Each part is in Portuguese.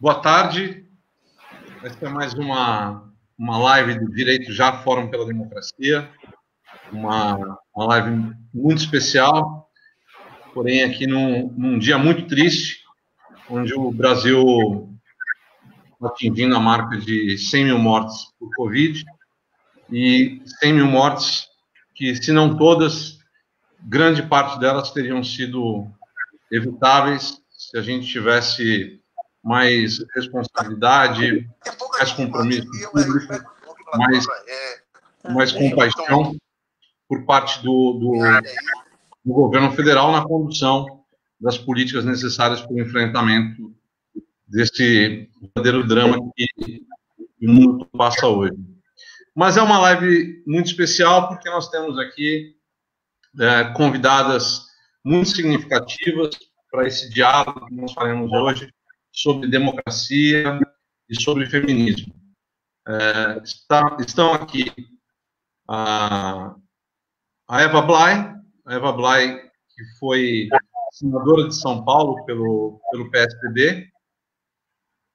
Boa tarde. Essa é mais uma, uma live do Direito Já Fórum pela Democracia. Uma, uma live muito especial, porém aqui num, num dia muito triste, onde o Brasil atingindo a marca de 100 mil mortes por Covid e 100 mil mortes que, se não todas, grande parte delas teriam sido evitáveis se a gente tivesse mais responsabilidade, mais compromisso público, mais, mais compaixão por parte do, do, do governo federal na condução das políticas necessárias para o enfrentamento desse verdadeiro drama que o mundo passa hoje. Mas é uma live muito especial porque nós temos aqui é, convidadas muito significativas para esse diálogo que nós faremos hoje sobre democracia e sobre feminismo. É, está, estão aqui a, a Eva Blay, a Eva Blay, que foi senadora de São Paulo pelo, pelo PSDB.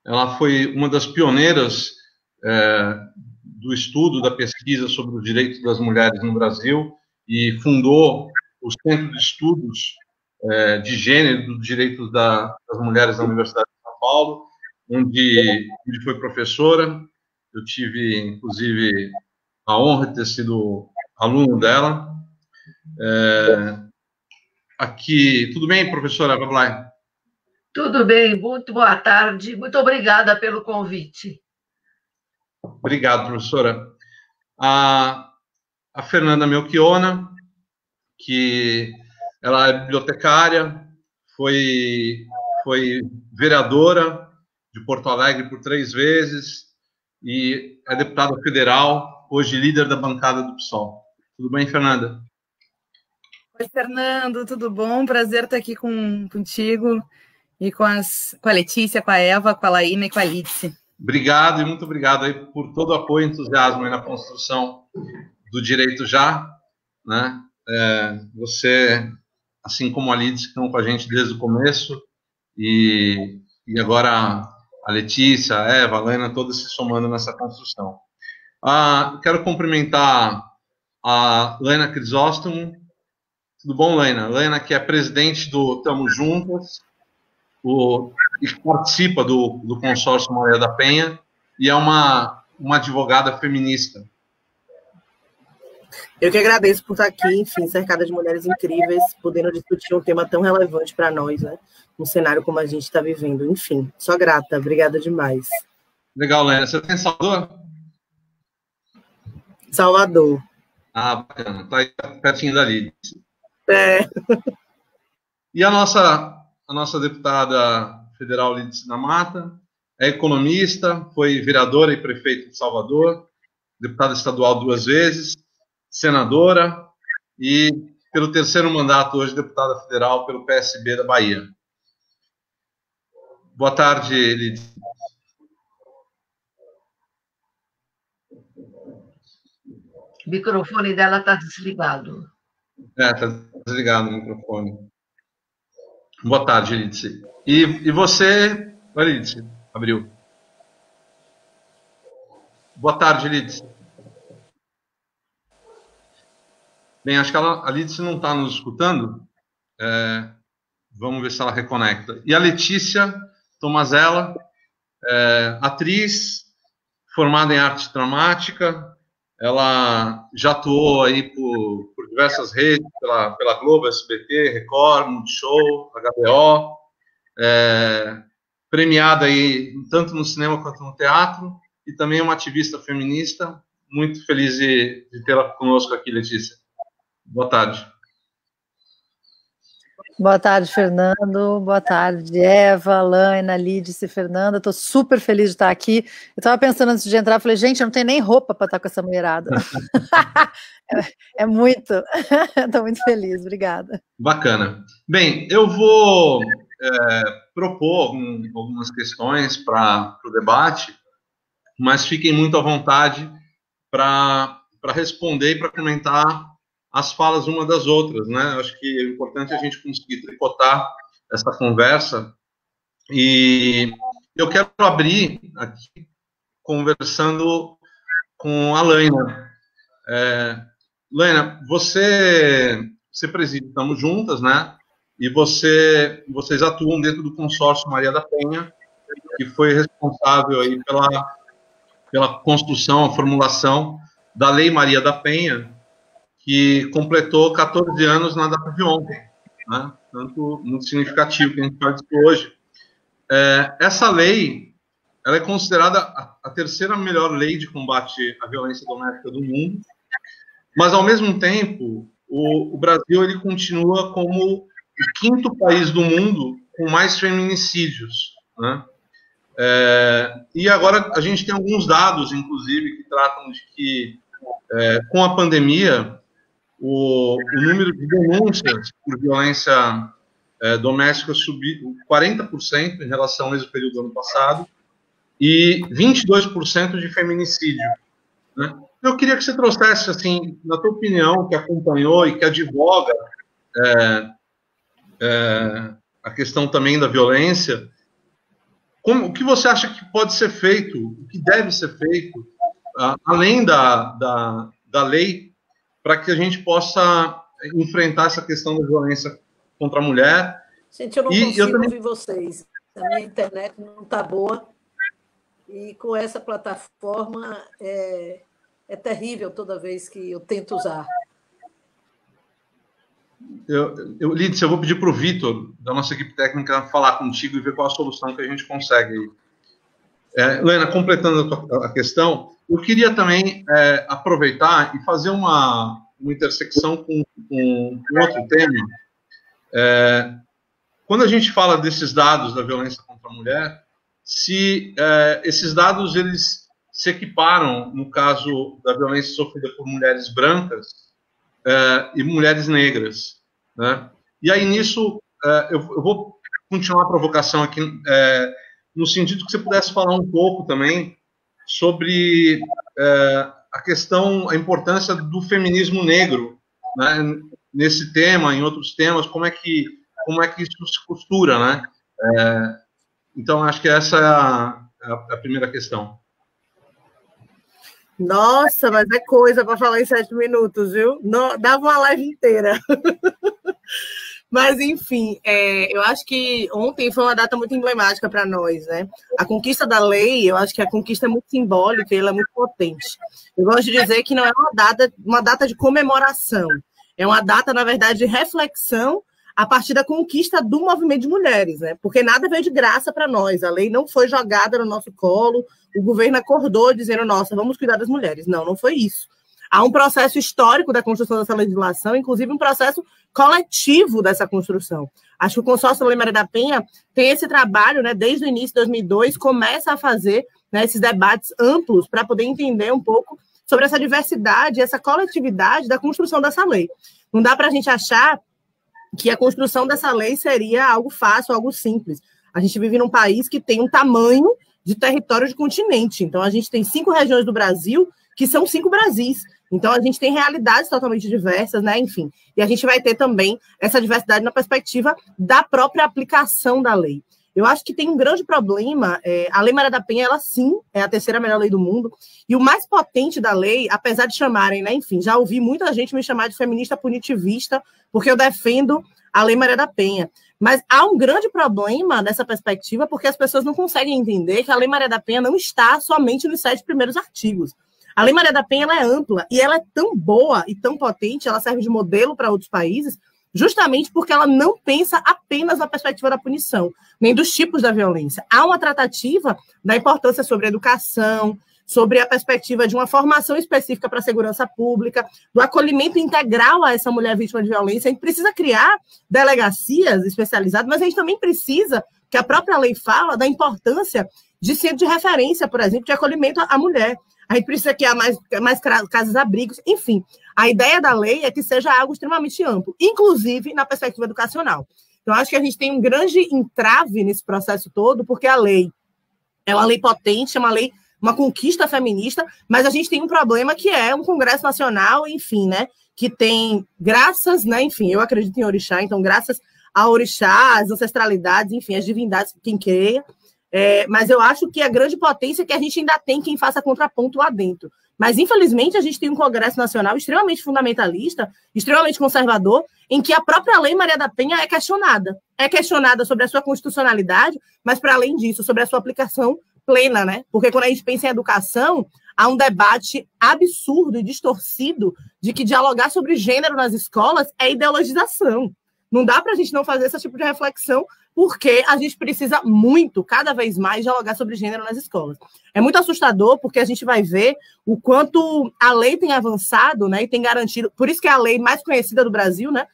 Ela foi uma das pioneiras é, do estudo, da pesquisa sobre os direitos das mulheres no Brasil e fundou o Centro de Estudos é, de Gênero dos Direitos da, das Mulheres na Universidade Paulo, onde ele foi professora. Eu tive, inclusive, a honra de ter sido aluno dela. É, aqui, tudo bem, professora Bablai? Tudo bem, muito boa tarde. Muito obrigada pelo convite. Obrigado, professora. A, a Fernanda Melchiona, que ela é bibliotecária, foi foi vereadora de Porto Alegre por três vezes e é deputada federal, hoje líder da bancada do PSOL. Tudo bem, Fernanda? Oi, Fernando, tudo bom? Prazer estar aqui com, contigo e com, as, com a Letícia, com a Eva, com a Laína e com a Lídice. Obrigado e muito obrigado aí por todo o apoio e entusiasmo na construção do direito já, né? É, você, assim como a Lídice, estão com a gente desde o começo, e, e agora a Letícia, a Eva, a Lena, todos se somando nessa construção. Ah, quero cumprimentar a Lena Crisóstomo. Tudo bom, Lena? Lena, que é presidente do Tamo Juntas o, e participa do, do consórcio Maria da Penha e é uma, uma advogada feminista. Eu que agradeço por estar aqui, enfim, cercada de mulheres incríveis, podendo discutir um tema tão relevante para nós, né? Um cenário como a gente está vivendo. Enfim, só grata, obrigada demais. Legal, Léa. Você tem Salvador? Salvador. Ah, bacana. Tá aí pertinho dali. É. E a nossa, a nossa deputada federal Lídice da Mata é economista, foi vereadora e prefeito de Salvador, deputada estadual duas vezes, senadora e, pelo terceiro mandato, hoje deputada federal pelo PSB da Bahia. Boa tarde, Lidia. O microfone dela está desligado. É, está desligado o microfone. Boa tarde, Lidice. E, e você, Lidice, abriu. Boa tarde, Lidice. Bem, acho que ela, a Lídice não está nos escutando. É, vamos ver se ela reconecta. E a Letícia Tomazella, é, atriz, formada em arte dramática, ela já atuou aí por, por diversas redes, pela, pela Globo, SBT, Record, Multishow, HBO, é, premiada aí tanto no cinema quanto no teatro, e também uma ativista feminista. Muito feliz de, de tê-la conosco aqui, Letícia. Boa tarde. Boa tarde, Fernando. Boa tarde, Eva, Laina, Lídice, Fernanda. Estou super feliz de estar aqui. Eu estava pensando antes de entrar, falei, gente, eu não tenho nem roupa para estar com essa mulherada. é, é, muito. Estou muito feliz, obrigada. Bacana. Bem, eu vou é, propor um, algumas questões para o debate, mas fiquem muito à vontade para responder e para comentar as falas uma das outras, né? Acho que é importante a gente conseguir tricotar essa conversa e, Eu quero abrir aqui conversando com a Laina. É, Laina, você, você preside, estamos juntas, né? E você, vocês atuam dentro do consórcio Maria da Penha, que foi responsável aí pela, pela construção, a formulação da Lei Maria da Penha, que completou 14 anos na data de ontem, né? Tanto muito significativo que a gente faz hoje. É, essa lei, ela é considerada a, a terceira melhor lei de combate à violência doméstica do mundo, mas ao mesmo tempo, o, o Brasil ele continua como o quinto país do mundo com mais feminicídios, né? É, e agora a gente tem alguns dados, inclusive, que tratam de que é, com a pandemia o, o, número de denúncias por violência é, doméstica subiu 40% em relação ao mesmo período do ano passado e 22% de feminicídio. Né? Eu queria que você trouxesse, assim, na tua opinião, que acompanhou e que advoga é, é, a questão também da violência, como, o que você acha que pode ser feito, o que deve ser feito, além da, da, da lei, para que a gente possa enfrentar essa questão da violência contra a mulher? Gente, eu não e consigo eu também... ouvir vocês. A minha internet não está boa. E com essa plataforma é, é terrível toda vez que eu tento usar. Eu, eu, Lídice, eu vou pedir para o Vitor, da nossa equipe técnica, falar contigo e ver qual a solução que a gente consegue. É, Lena, completando a, tua, a, questão, eu queria também é, aproveitar e fazer uma, uma intersecção com, com, com outro tema. É, quando a gente fala desses dados da violência contra a mulher, se é, esses dados eles se equiparam no caso da violência sofrida por mulheres brancas é, e mulheres negras. Né? E aí, nisso, é, eu, eu, vou continuar a provocação aqui, é, no sentido que você pudesse falar um pouco também sobre é, a questão, a importância do feminismo negro né? nesse tema, em outros temas, como é que, como é que isso se costura, né? É, então, acho que essa é a, a, a primeira questão. Nossa, mas é coisa para falar em sete minutos, viu? Não, dava uma live inteira. mas, enfim, é, eu acho que ontem foi uma data muito emblemática para nós, né? A conquista da lei, eu acho que a conquista é muito simbólica e ela é muito potente. Eu gosto de dizer que não é uma data, uma data de comemoração, é uma data, na verdade, de reflexão a partir da conquista do movimento de mulheres, né? Porque nada veio de graça para nós, a lei não foi jogada no nosso colo, o governo acordou dizendo, nossa, vamos cuidar das mulheres. Não, não foi isso. Há um processo histórico da construção dessa legislação, inclusive um processo coletivo dessa construção. Acho que o consórcio Lei Maria da Penha tem esse trabalho, né, desde o início de 2002, começa a fazer né, esses debates amplos para poder entender um pouco sobre essa diversidade, essa coletividade da construção dessa lei. Não dá para a gente achar que a construção dessa lei seria algo fácil, algo simples. A gente vive num país que tem um tamanho de território de continente. Então, a gente tem cinco regiões do Brasil que são cinco Brasis. Então, a gente tem realidades totalmente diversas, né? Enfim. E a gente vai ter também essa diversidade na perspectiva da própria aplicação da lei. Eu acho que tem um grande problema. É, a Lei Maria da Penha, ela sim é a terceira melhor lei do mundo. E o mais potente da lei, apesar de chamarem, né? Enfim, já ouvi muita gente me chamar de feminista punitivista, porque eu defendo a Lei Maria da Penha. Mas há um grande problema nessa perspectiva, porque as pessoas não conseguem entender que a Lei Maria da Penha não está somente nos sete primeiros artigos. A Lei Maria da Penha é ampla e ela é tão boa e tão potente, ela serve de modelo para outros países, justamente porque ela não pensa apenas na perspectiva da punição, nem dos tipos da violência. Há uma tratativa da importância sobre educação, sobre a perspectiva de uma formação específica para a segurança pública, do acolhimento integral a essa mulher vítima de violência. A gente precisa criar delegacias especializadas, mas a gente também precisa, que a própria lei fala, da importância de centro de referência, por exemplo, de acolhimento à mulher. A gente precisa criar mais, mais casas abrigos, enfim. A ideia da lei é que seja algo extremamente amplo, inclusive na perspectiva educacional. Então, acho que a gente tem um grande entrave nesse processo todo, porque a lei é uma lei potente, é uma lei uma conquista feminista, mas a gente tem um problema que é um Congresso Nacional, enfim, né? Que tem, graças, né? Enfim, eu acredito em orixá, então, graças a orixá, as ancestralidades, enfim, as divindades, quem queira, É, mas eu acho que a grande potência é que a gente ainda tem quem faça contraponto lá dentro. Mas, infelizmente, a gente tem um Congresso Nacional extremamente fundamentalista, extremamente conservador, em que a própria Lei Maria da Penha é questionada. É questionada sobre a sua constitucionalidade, mas, para além disso, sobre a sua aplicação plena, né? Porque quando a gente pensa em educação, há um debate absurdo e distorcido de que dialogar sobre gênero nas escolas é ideologização. Não dá para a gente não fazer esse tipo de reflexão, porque a gente precisa muito, cada vez mais, dialogar sobre gênero nas escolas. É muito assustador, porque a gente vai ver o quanto a lei tem avançado, né, e tem garantido, por isso que é a lei mais conhecida do Brasil, né,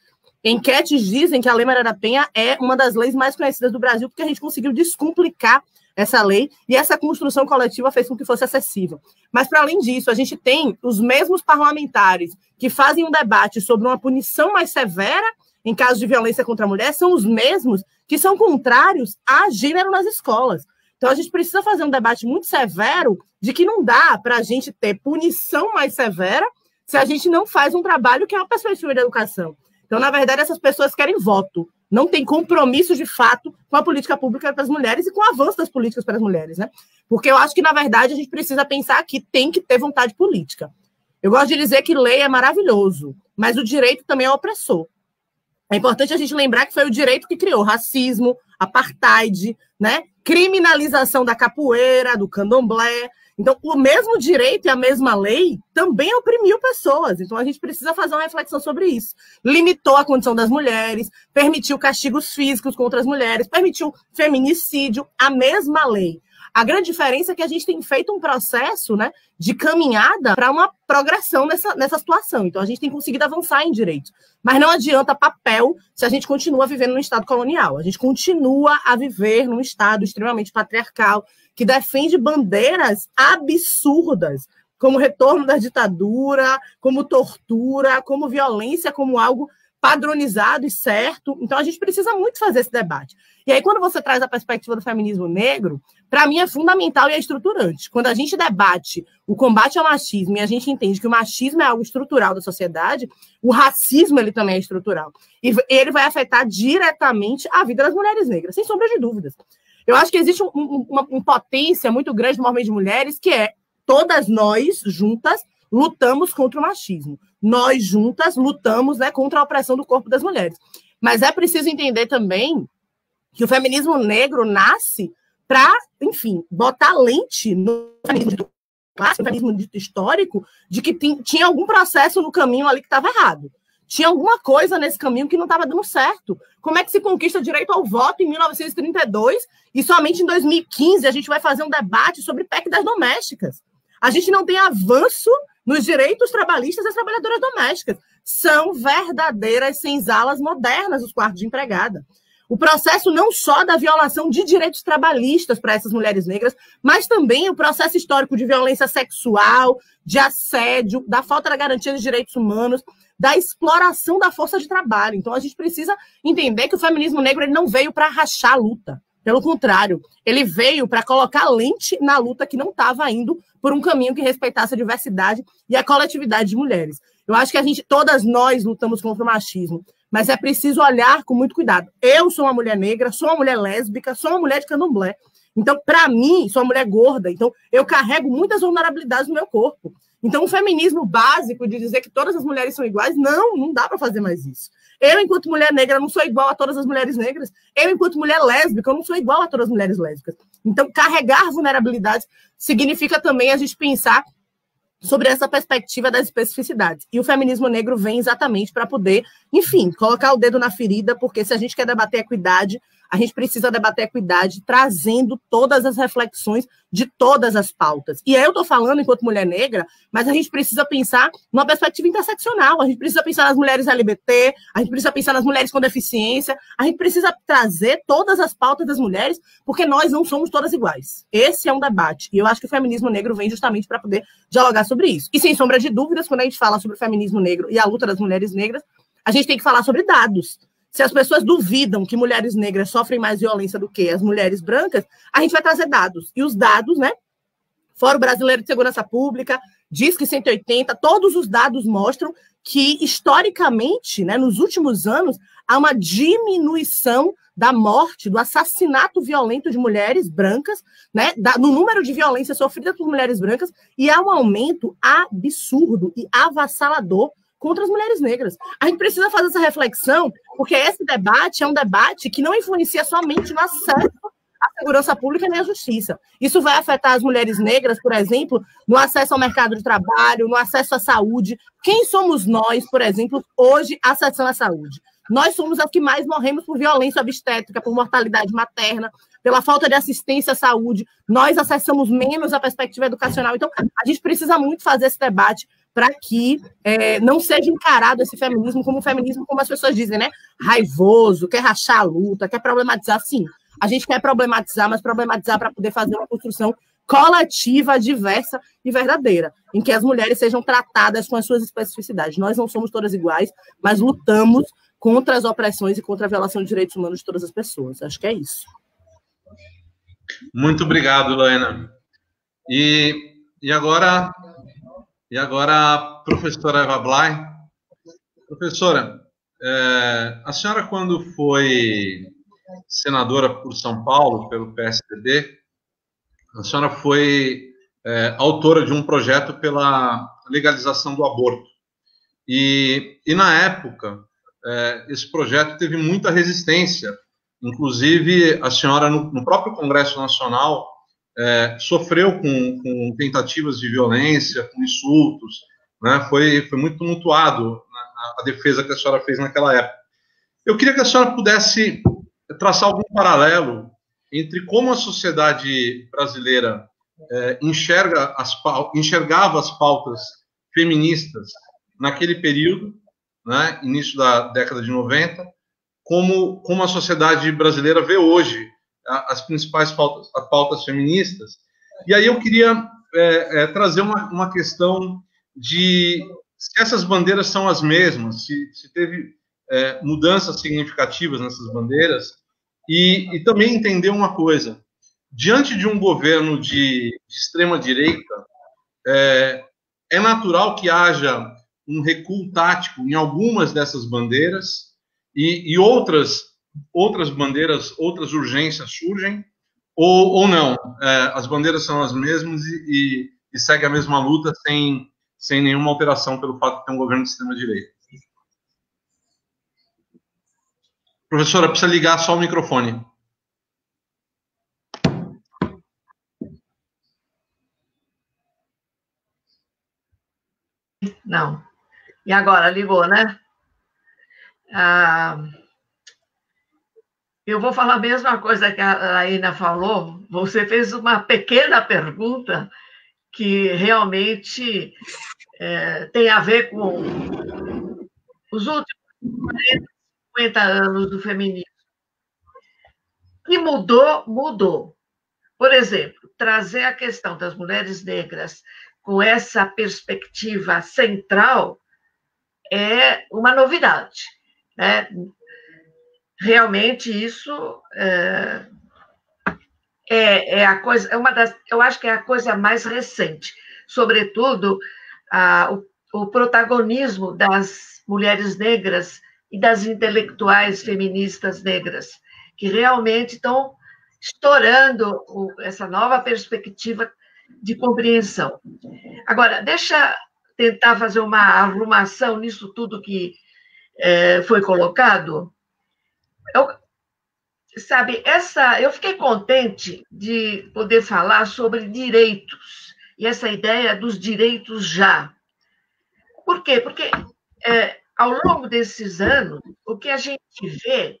enquetes dizem que a Lei Maria da Penha é uma das leis mais conhecidas do Brasil, porque a gente conseguiu descomplicar essa lei e essa construção coletiva fez com que fosse acessível. Mas, para além disso, a gente tem os mesmos parlamentares que fazem um debate sobre uma punição mais severa em casos de violência contra a mulher, são os mesmos que são contrários a gênero nas escolas. Então, a gente precisa fazer um debate muito severo de que não dá para a gente ter punição mais severa se a gente não faz um trabalho que é uma perspectiva de educação. Então, na verdade, essas pessoas querem voto, não tem compromisso de fato com a política pública para as mulheres e com o avanço das políticas para as mulheres, né? Porque eu acho que, na verdade, a gente precisa pensar que tem que ter vontade política. Eu gosto de dizer que lei é maravilhoso, mas o direito também é opressor. É importante a gente lembrar que foi o direito que criou racismo, apartheid, né? criminalização da capoeira, do candomblé. Então, o mesmo direito e a mesma lei também oprimiu pessoas. Então, a gente precisa fazer uma reflexão sobre isso. Limitou a condição das mulheres, permitiu castigos físicos contra as mulheres, permitiu feminicídio, a mesma lei. A grande diferença é que a gente tem feito um processo né, de caminhada para uma progressão nessa, nessa situação. Então, a gente tem conseguido avançar em direitos. Mas não adianta papel se a gente continua vivendo num Estado colonial. A gente continua a viver num Estado extremamente patriarcal, que defende bandeiras absurdas, como retorno da ditadura, como tortura, como violência, como algo padronizado e certo. Então, a gente precisa muito fazer esse debate. E aí, quando você traz a perspectiva do feminismo negro, para mim é fundamental e é estruturante. Quando a gente debate o combate ao machismo e a gente entende que o machismo é algo estrutural da sociedade, o racismo ele também é estrutural. E ele vai afetar diretamente a vida das mulheres negras, sem sombra de dúvidas. Eu acho que existe um, um, uma potência muito grande do movimento de mulheres, que é todas nós juntas lutamos contra o machismo. Nós juntas lutamos né, contra a opressão do corpo das mulheres. Mas é preciso entender também que o feminismo negro nasce para, enfim, botar lente no feminismo feminismo dito histórico, de que tinha algum processo no caminho ali que estava errado. Tinha alguma coisa nesse caminho que não estava dando certo. Como é que se conquista direito ao voto em 1932 e somente em 2015 a gente vai fazer um debate sobre PEC das domésticas? A gente não tem avanço nos direitos trabalhistas das trabalhadoras domésticas. São verdadeiras senzalas modernas os quartos de empregada. O processo não só da violação de direitos trabalhistas para essas mulheres negras, mas também o processo histórico de violência sexual, de assédio, da falta da garantia de direitos humanos, da exploração da força de trabalho. Então a gente precisa entender que o feminismo negro ele não veio para rachar a luta. Pelo contrário, ele veio para colocar lente na luta que não estava indo por um caminho que respeitasse a diversidade e a coletividade de mulheres. Eu acho que a gente, todas nós lutamos contra o machismo, mas é preciso olhar com muito cuidado. Eu sou uma mulher negra, sou uma mulher lésbica, sou uma mulher de candomblé. Então, para mim, sou uma mulher gorda, então eu carrego muitas vulnerabilidades no meu corpo. Então, o feminismo básico de dizer que todas as mulheres são iguais, não, não dá para fazer mais isso. Eu, enquanto mulher negra, não sou igual a todas as mulheres negras. Eu, enquanto mulher lésbica, eu não sou igual a todas as mulheres lésbicas. Então, carregar vulnerabilidades significa também a gente pensar sobre essa perspectiva das especificidades. E o feminismo negro vem exatamente para poder, enfim, colocar o dedo na ferida, porque se a gente quer debater equidade, a gente precisa debater equidade trazendo todas as reflexões de todas as pautas. E aí eu estou falando enquanto mulher negra, mas a gente precisa pensar numa perspectiva interseccional, a gente precisa pensar nas mulheres LGBT, a gente precisa pensar nas mulheres com deficiência, a gente precisa trazer todas as pautas das mulheres, porque nós não somos todas iguais. Esse é um debate. E eu acho que o feminismo negro vem justamente para poder dialogar sobre isso. E sem sombra de dúvidas, quando a gente fala sobre o feminismo negro e a luta das mulheres negras, a gente tem que falar sobre dados. Se as pessoas duvidam que mulheres negras sofrem mais violência do que as mulheres brancas, a gente vai trazer dados. E os dados, né? Fórum Brasileiro de Segurança Pública, diz que 180, todos os dados mostram que, historicamente, né, nos últimos anos, há uma diminuição da morte, do assassinato violento de mulheres brancas, né, da, no número de violência sofrida por mulheres brancas, e há um aumento absurdo e avassalador contra as mulheres negras. A gente precisa fazer essa reflexão, porque esse debate é um debate que não influencia somente no acesso à segurança pública nem à justiça. Isso vai afetar as mulheres negras, por exemplo, no acesso ao mercado de trabalho, no acesso à saúde. Quem somos nós, por exemplo, hoje acessando a saúde? Nós somos as que mais morremos por violência obstétrica, por mortalidade materna, pela falta de assistência à saúde. Nós acessamos menos a perspectiva educacional. Então, a gente precisa muito fazer esse debate para que é, não seja encarado esse feminismo como um feminismo, como as pessoas dizem, né? Raivoso, quer rachar a luta, quer problematizar. Sim, a gente quer problematizar, mas problematizar para poder fazer uma construção coletiva, diversa e verdadeira, em que as mulheres sejam tratadas com as suas especificidades. Nós não somos todas iguais, mas lutamos contra as opressões e contra a violação de direitos humanos de todas as pessoas. Acho que é isso. Muito obrigado, Laena. E, e agora e agora a professora Eva Blay. Professora, é, a senhora quando foi senadora por São Paulo, pelo PSDB, a senhora foi é, autora de um projeto pela legalização do aborto. E, e na época, é, esse projeto teve muita resistência. Inclusive, a senhora, no, no próprio Congresso Nacional, é, sofreu com, com, tentativas de violência, com insultos, né? foi, foi muito tumultuado a, a, defesa que a senhora fez naquela época. Eu queria que a senhora pudesse traçar algum paralelo entre como a sociedade brasileira é, enxerga as, enxergava as pautas feministas naquele período, né, início da década de 90, como, como a sociedade brasileira vê hoje as principais pautas, as pautas feministas. E aí eu queria é, é, trazer uma, uma questão de se essas bandeiras são as mesmas, se, se teve é, mudanças significativas nessas bandeiras, e, e, também entender uma coisa: diante de um governo de, de extrema-direita, é, é natural que haja um recuo tático em algumas dessas bandeiras e, e outras outras bandeiras, outras urgências surgem, ou, ou não. É, as bandeiras são as mesmas e, e, e, segue a mesma luta sem, sem nenhuma alteração pelo fato de ter um governo de extrema-direita. Professora, precisa ligar só o microfone. Não. E agora, ligou, né? Ah, eu vou falar a mesma coisa que a Aina falou. Você fez uma pequena pergunta que realmente é, tem a ver com os últimos 40, 50 anos do feminismo. E mudou, mudou. Por exemplo, trazer a questão das mulheres negras com essa perspectiva central é uma novidade. Né? Realmente isso é, é, é, a coisa, é uma das, eu acho que é a coisa mais recente, sobretudo a, o, o protagonismo das mulheres negras e das intelectuais feministas negras, que realmente estão estourando o, essa nova perspectiva de compreensão. Agora, deixa tentar fazer uma arrumação nisso tudo que é, foi colocado. Eu, sabe, essa, eu fiquei contente de poder falar sobre direitos e essa ideia dos direitos já. Por quê? Porque é, ao longo desses anos, o que a gente vê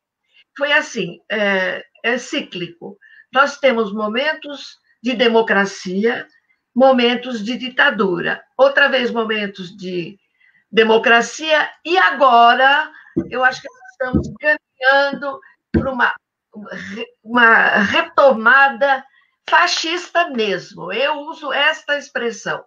foi assim, é, é cíclico. Nós temos momentos de democracia, momentos de ditadura, outra vez momentos de democracia, e agora eu acho que estamos para uma, uma retomada fascista mesmo. Eu uso esta expressão.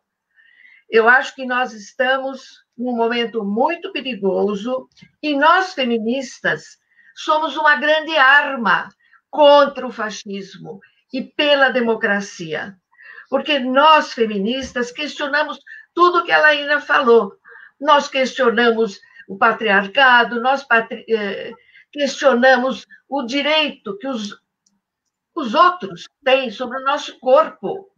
Eu acho que nós estamos num momento muito perigoso e nós, feministas, somos uma grande arma contra o fascismo e pela democracia. Porque nós, feministas, questionamos tudo que ela ainda falou. Nós questionamos o patriarcado, nós patri... Questionamos o direito que os, os outros têm sobre o nosso corpo.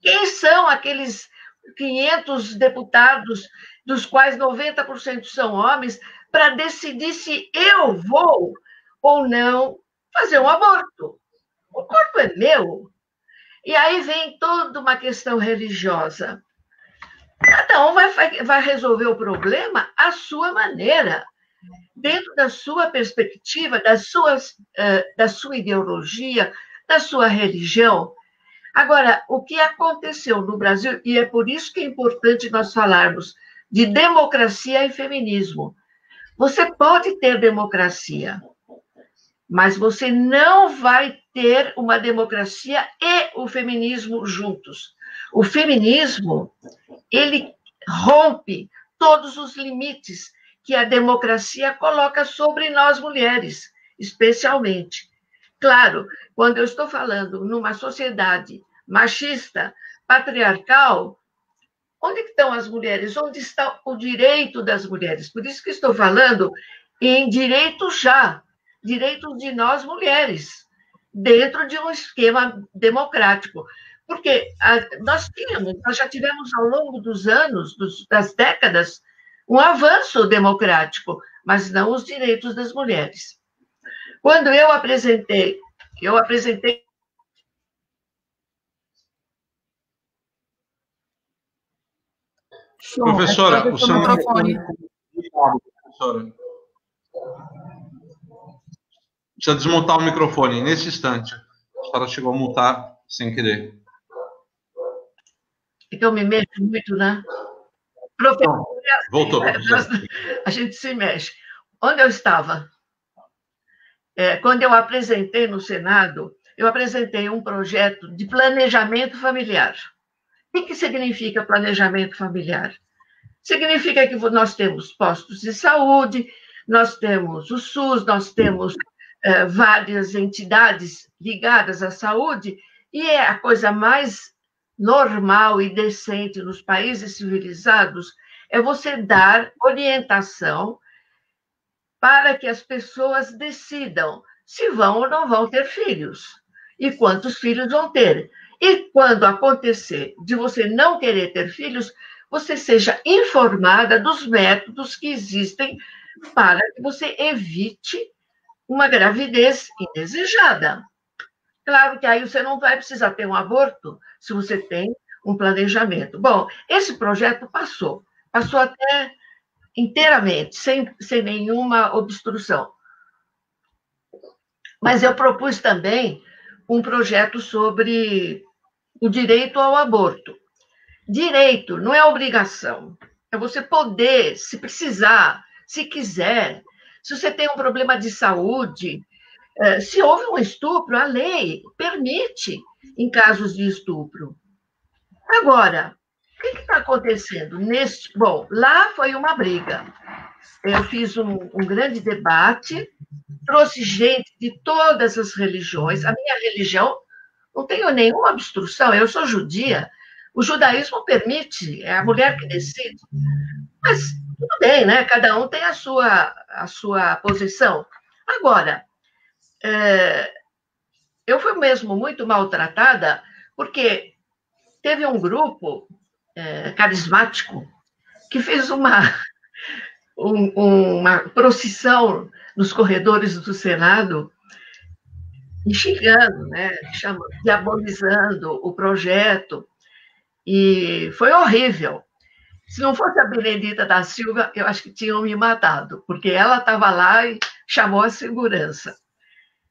Quem são aqueles 500 deputados, dos quais 90% são homens, para decidir se eu vou ou não fazer um aborto? O corpo é meu. E aí vem toda uma questão religiosa. Cada um vai, vai resolver o problema à sua maneira, dentro da sua perspectiva, das suas, da sua ideologia, da sua religião. Agora, o que aconteceu no Brasil, e é por isso que é importante nós falarmos de democracia e feminismo. Você pode ter democracia, mas você não vai ter uma democracia e o feminismo juntos. O feminismo, ele rompe todos os limites que a democracia coloca sobre nós mulheres, especialmente. Claro, quando eu estou falando numa sociedade machista, patriarcal, onde estão as mulheres? Onde está o direito das mulheres? Por isso que estou falando em direito já, direitos de nós mulheres, dentro de um esquema democrático. Porque nós tínhamos, nós já tivemos ao longo dos anos, das décadas, um avanço democrático, mas não os direitos das mulheres. Quando eu apresentei, eu apresentei Professora, o seu microfone. Professora. Precisa desmontar o microfone nesse instante. A senhora chegou a mutar sem querer. Então, me mexo muito, né? Professora, Voltou. A gente se mexe. Onde eu estava? É, quando eu apresentei no Senado, eu apresentei um projeto de planejamento familiar. O que significa planejamento familiar? Significa que nós temos postos de saúde, nós temos o SUS, nós temos é, várias entidades ligadas à saúde, e é a coisa mais normal e decente nos países civilizados é você dar orientação para que as pessoas decidam se vão ou não vão ter filhos e quantos filhos vão ter. E quando acontecer de você não querer ter filhos, você seja informada dos métodos que existem para que você evite uma gravidez indesejada. Claro que aí você não vai precisar ter um aborto se você tem um planejamento. Bom, esse projeto passou, passou até inteiramente, sem, sem nenhuma obstrução. Mas eu propus também um projeto sobre o direito ao aborto. Direito não é obrigação, é você poder, se precisar, se quiser. Se você tem um problema de saúde, se houve um estupro, a lei permite em casos de estupro. Agora, o que está acontecendo neste? Bom, lá foi uma briga. Eu fiz um, um grande debate, trouxe gente de todas as religiões. A minha religião não tenho nenhuma obstrução, eu sou judia. O judaísmo permite, é a mulher que decide. Mas tudo bem, né? Cada um tem a sua, a sua posição. Agora, é, eu fui mesmo muito maltratada, porque teve um grupo é, carismático que fez uma, um, uma procissão nos corredores do Senado, xingando, né, chamando, diabolizando o projeto, e foi horrível. Se não fosse a Benedita da Silva, eu acho que tinham me matado, porque ela estava lá e chamou a segurança.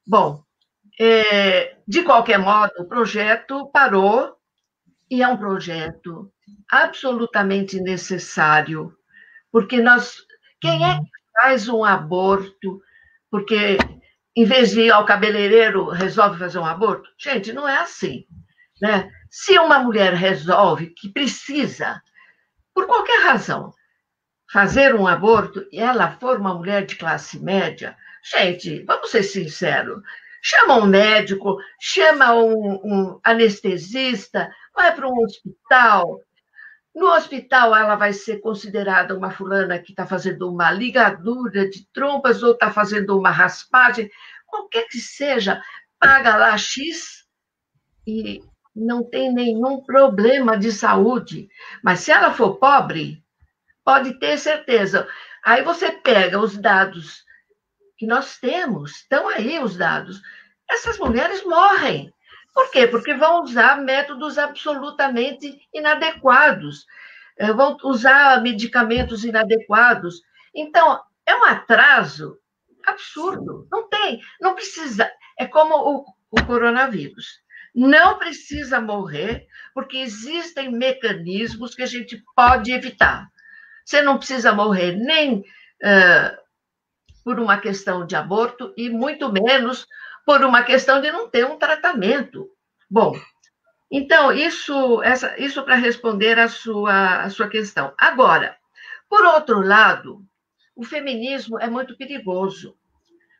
Bom, é, de qualquer modo, o projeto parou e é um projeto absolutamente necessário, porque nós, quem é que faz um aborto? Porque em vez de ir ao cabeleireiro resolve fazer um aborto? Gente, não é assim, né? Se uma mulher resolve que precisa, por qualquer razão, fazer um aborto e ela for uma mulher de classe média, Gente, vamos ser sinceros. Chama um médico, chama um, um anestesista, vai para um hospital. No hospital, ela vai ser considerada uma fulana que está fazendo uma ligadura de trompas ou está fazendo uma raspagem, qualquer que seja, paga lá X e não tem nenhum problema de saúde. Mas se ela for pobre, pode ter certeza. Aí você pega os dados que nós temos, estão aí os dados. Essas mulheres morrem. Por quê? Porque vão usar métodos absolutamente inadequados, eh, vão usar medicamentos inadequados. Então, é um atraso absurdo. Não tem, não precisa. É como o, o coronavírus. Não precisa morrer, porque existem mecanismos que a gente pode evitar. Você não precisa morrer nem uh, por uma questão de aborto e muito menos por uma questão de não ter um tratamento. Bom, então, isso, isso para responder a sua, a sua questão. Agora, por outro lado, o feminismo é muito perigoso.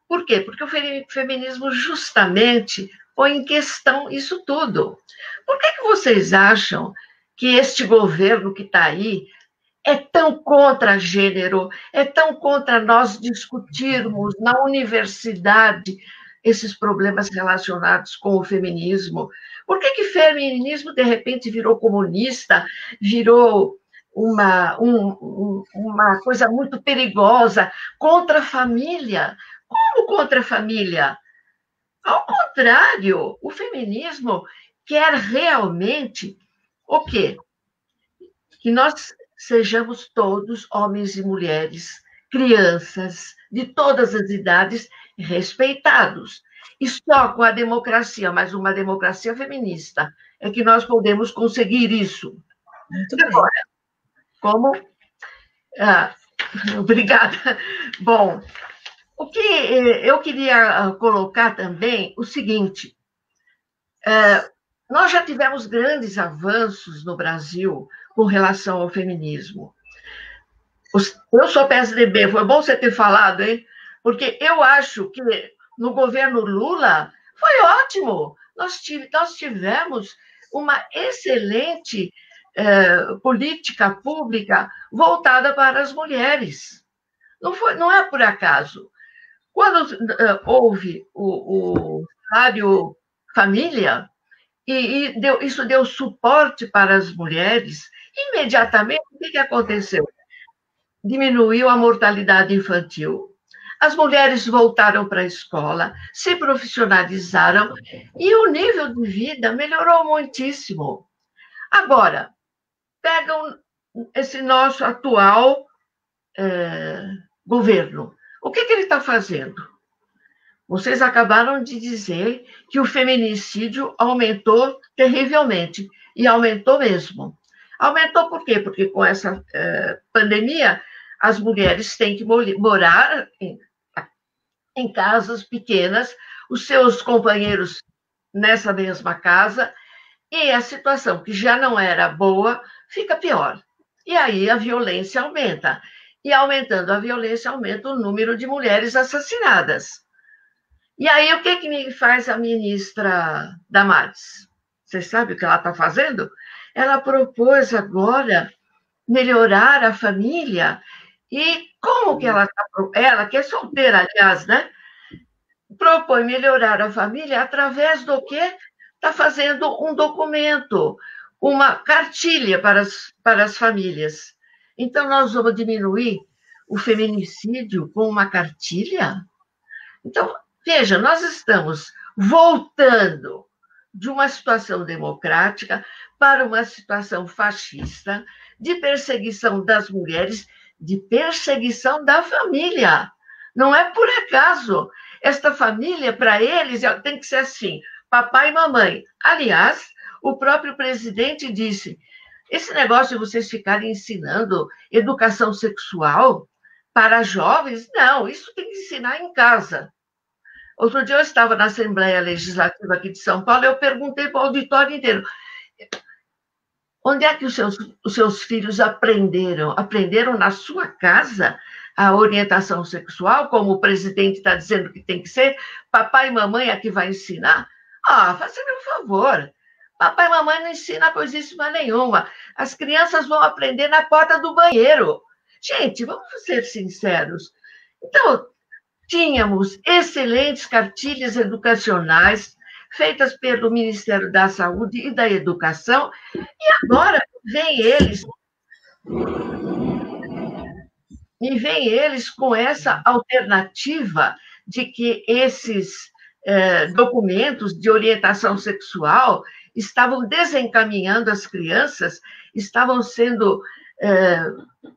Por quê? Porque o feminismo justamente põe em questão isso tudo. Por que, que vocês acham que este governo que está aí é tão contra gênero, é tão contra nós discutirmos na universidade esses problemas relacionados com o feminismo. Por que que feminismo, de repente, virou comunista, virou uma, um, uma coisa muito perigosa contra a família? Como contra a família? Ao contrário, o feminismo quer realmente o quê? Que nós sejamos todos, homens e mulheres, crianças de todas as idades, respeitados. E só com a democracia, mas uma democracia feminista, é que nós podemos conseguir isso. Muito Agora, bem. como. Ah, obrigada. Bom, o que eh, eu queria ah, colocar também o seguinte: é, nós já tivemos grandes avanços no Brasil com relação ao feminismo. Eu sou PSDB, foi bom você ter falado, hein? Porque eu acho que no governo Lula foi ótimo. Nós, tivemos uma excelente eh, política pública voltada para as mulheres. Não, foi, não é por acaso. Quando uh, houve o, o família, e, e deu, isso deu suporte para as mulheres, imediatamente o que, que aconteceu? Diminuiu a mortalidade infantil, as mulheres voltaram para a escola, se profissionalizaram e o nível de vida melhorou muitíssimo. Agora, pegam esse nosso atual é, governo. O que, que ele está fazendo? Vocês acabaram de dizer que o feminicídio aumentou terrivelmente, e aumentou mesmo. Aumentou por quê? Porque com essa é, pandemia, as mulheres têm que morar em em casas pequenas, os seus companheiros nessa mesma casa, e a situação que já não era boa fica pior. E aí a violência aumenta. E aumentando a violência, aumenta o número de mulheres assassinadas. E aí, o que, que faz a ministra Damares? Você sabe o que ela está fazendo? Ela propôs agora melhorar a família e como que ela está. Ela, que é solteira, aliás, né? Propõe melhorar a família através do quê? Está fazendo um documento, uma cartilha para as, para as famílias. Então, nós vamos diminuir o feminicídio com uma cartilha? Então, veja, nós estamos voltando de uma situação democrática para uma situação fascista, de perseguição das mulheres de perseguição da família. Não é por acaso. Esta família, para eles, tem que ser assim: papai e mamãe. Aliás, o próprio presidente disse: esse negócio de vocês ficarem ensinando educação sexual para jovens, não, isso tem que ensinar em casa. Outro dia eu estava na Assembleia Legislativa aqui de São Paulo, eu perguntei para o auditório inteiro: Onde é que os seus, os seus filhos aprenderam? Aprenderam na sua casa a orientação sexual, como o presidente está dizendo que tem que ser? Papai e mamãe é que vai ensinar? Ah, faça-me um favor. Papai e mamãe não ensina coisíssima nenhuma. As crianças vão aprender na porta do banheiro. Gente, vamos ser sinceros. Então, tínhamos excelentes cartilhas educacionais feitas pelo Ministério da Saúde e da Educação, e agora vem eles e vem eles com essa alternativa de que esses eh, documentos de orientação sexual estavam desencaminhando as crianças, estavam sendo eh,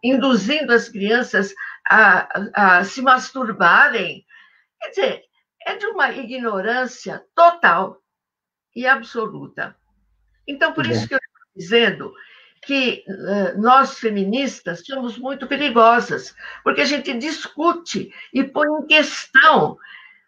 induzindo as crianças a, a se masturbarem. Quer dizer, é de uma ignorância total e absoluta. Então, por isso que eu estou dizendo que uh, nós feministas somos muito perigosas, porque a gente discute e põe em questão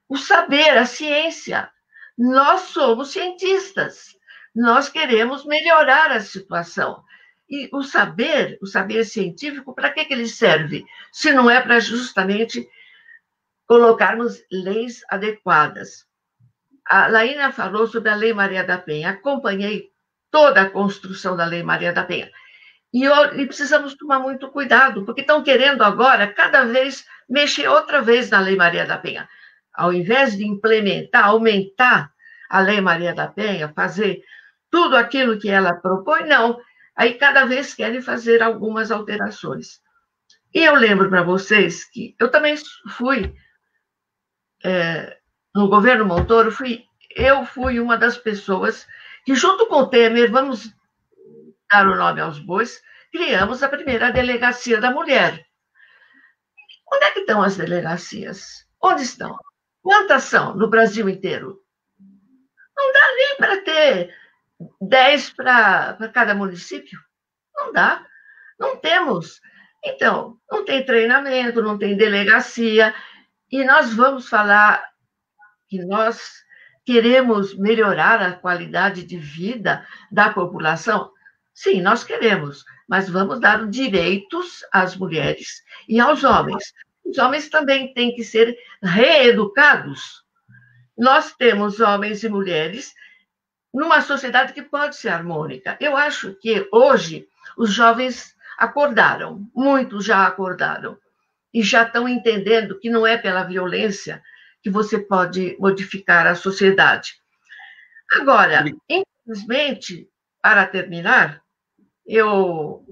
o saber, a ciência. Nós somos cientistas, nós queremos melhorar a situação. E o saber, o saber científico, para que, que ele serve? Se não é para justamente colocarmos leis adequadas. A Laína falou sobre a Lei Maria da Penha. Acompanhei toda a construção da Lei Maria da Penha. E, e precisamos tomar muito cuidado, porque estão querendo agora, cada vez, mexer outra vez na Lei Maria da Penha. Ao invés de implementar, aumentar a Lei Maria da Penha, fazer tudo aquilo que ela propõe, não. Aí cada vez querem fazer algumas alterações. E eu lembro para vocês que eu também fui é, no governo Montoro, fui, eu fui uma das pessoas que, junto com o Temer, vamos dar o nome aos bois, criamos a primeira delegacia da mulher. Onde é que estão as delegacias? Onde estão? Quantas são no Brasil inteiro? Não dá nem para ter 10 para cada município. Não dá. Não temos. Então, não tem treinamento, não tem delegacia. E nós vamos falar que nós queremos melhorar a qualidade de vida da população. Sim, nós queremos, mas vamos dar direitos às mulheres e aos homens. Os homens também têm que ser reeducados. Nós temos homens e mulheres numa sociedade que pode ser harmônica. Eu acho que hoje os jovens acordaram, muitos já acordaram e já estão entendendo que não é pela violência que você pode modificar a sociedade. Agora, infelizmente, para terminar, eu,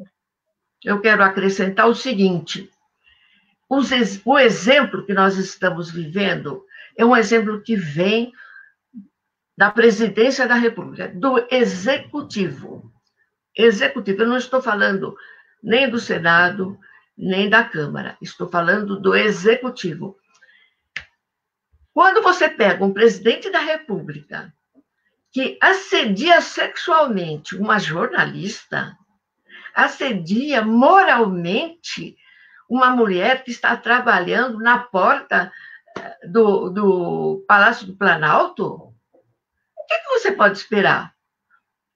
eu quero acrescentar o seguinte: os, o exemplo que nós estamos vivendo é um exemplo que vem da presidência da República, do executivo. Executivo, eu não estou falando nem do Senado, nem da Câmara. Estou falando do Executivo. Quando você pega um presidente da República que assedia sexualmente uma jornalista, assedia moralmente uma mulher que está trabalhando na porta eh, do, do Palácio do Planalto, que, que você pode esperar?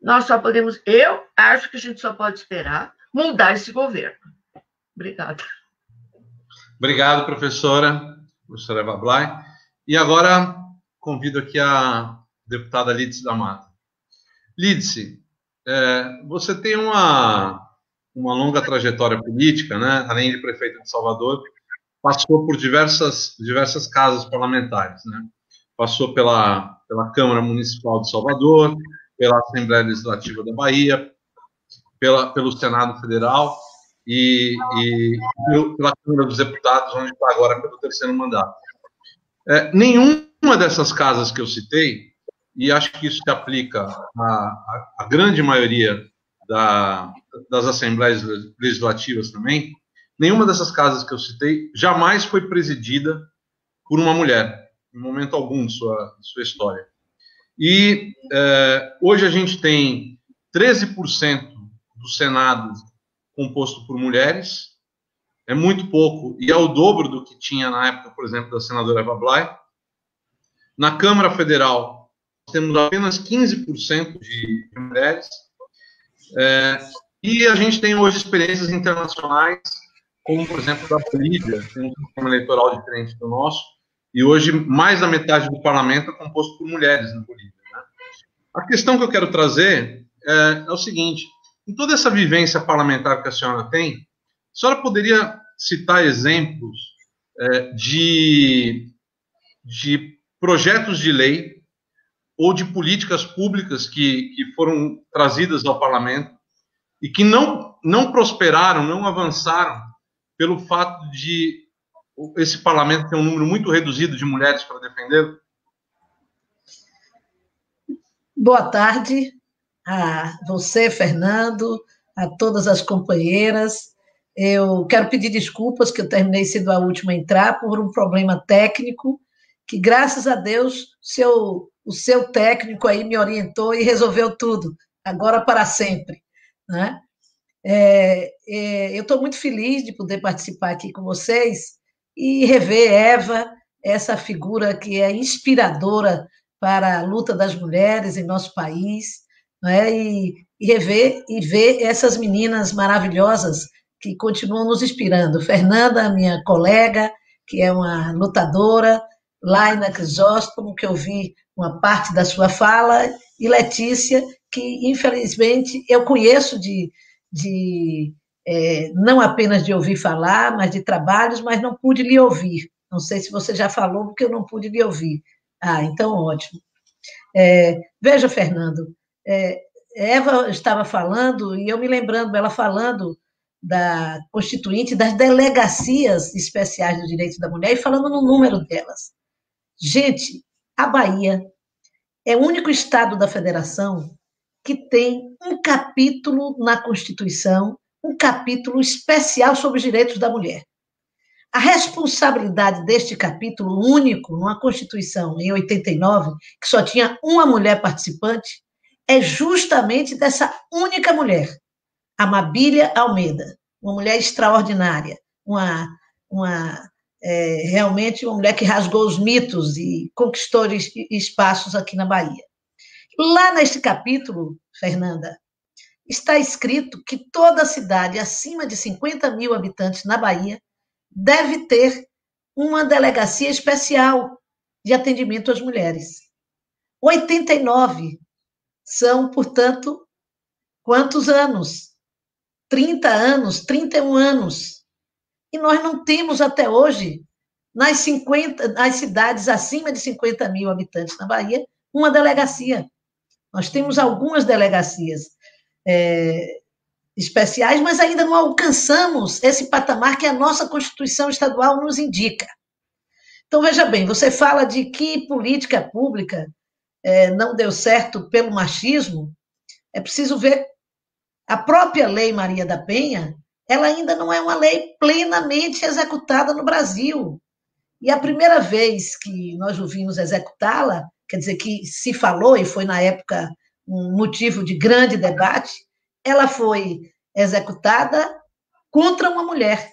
Nós só podemos, eu acho que a gente só pode esperar mudar esse governo. Obrigada. Obrigado, professora, professora Eva Blay. E agora convido aqui a deputada Lídice da Mata. Lídice, é, você tem uma, uma longa trajetória política, né? além de prefeita de Salvador, passou por diversas, diversas casas parlamentares. Né? Passou pela, pela Câmara Municipal de Salvador, pela Assembleia Legislativa da Bahia, pela, pelo Senado Federal e, e pela Câmara dos Deputados, onde está agora pelo terceiro mandato. É, nenhuma dessas casas que eu citei, e acho que isso se aplica à, grande maioria da, das assembleias legislativas também, nenhuma dessas casas que eu citei jamais foi presidida por uma mulher, em momento algum de sua, de sua história. E é, hoje a gente tem 13% do Senado composto por mulheres, é muito pouco, e é o dobro do que tinha na época, por exemplo, da senadora Eva Blay. Na Câmara Federal, temos apenas 15% de mulheres, é, e a gente tem hoje experiências internacionais, como, por exemplo, da Bolívia, tem um sistema eleitoral diferente do nosso, e hoje mais da metade do parlamento é composto por mulheres na Bolívia. Né? A questão que eu quero trazer é, é o seguinte: em toda essa vivência parlamentar que a senhora tem, a senhora poderia citar exemplos é, de, de projetos de lei ou de políticas públicas que, que foram trazidas ao parlamento e que não, não prosperaram, não avançaram pelo fato de esse parlamento ter um número muito reduzido de mulheres para defendê-lo? Boa tarde a você, Fernando, a todas as companheiras. Eu quero pedir desculpas que eu terminei sendo a última a entrar por um problema técnico, que graças a Deus seu, o seu técnico aí me orientou e resolveu tudo, agora para sempre. Né? É, é, eu estou muito feliz de poder participar aqui com vocês e rever Eva, essa figura que é inspiradora para a luta das mulheres em nosso país, né? e, e rever e ver essas meninas maravilhosas que continuam nos inspirando. Fernanda, minha colega, que é uma lutadora, Laina Crisóstomo, que eu vi uma parte da sua fala, e Letícia, que infelizmente eu conheço de, de é, não apenas de ouvir falar, mas de trabalhos, mas não pude lhe ouvir. Não sei se você já falou, porque eu não pude lhe ouvir. Ah, então ótimo. É, veja, Fernando, é, Eva estava falando, e eu me lembrando, ela falando da Constituinte, das delegacias especiais dos direitos da mulher, e falando no número delas. Gente, a Bahia é o único estado da federação que tem um capítulo na Constituição, um capítulo especial sobre os direitos da mulher. A responsabilidade deste capítulo único numa Constituição em 89, que só tinha uma mulher participante, é justamente dessa única mulher, a Mabília Almeida, uma mulher extraordinária, uma, uma é, realmente uma mulher que rasgou os mitos e conquistou espaços aqui na Bahia. Lá neste capítulo, Fernanda, está escrito que toda cidade acima de 50 mil habitantes na Bahia deve ter uma delegacia especial de atendimento às mulheres. 89 são, portanto, quantos anos? 30 anos, 31 anos. E nós não temos até hoje, nas, 50, nas cidades acima de 50 mil habitantes na Bahia, uma delegacia. Nós temos algumas delegacias é, especiais, mas ainda não alcançamos esse patamar que a nossa Constituição Estadual nos indica. Então, veja bem, você fala de que política pública é, não deu certo pelo machismo, é preciso ver a própria Lei Maria da Penha, ela ainda não é uma lei plenamente executada no Brasil. E a primeira vez que nós ouvimos executá-la quer dizer, que se falou, e foi na época um motivo de grande debate, ela foi executada contra uma mulher.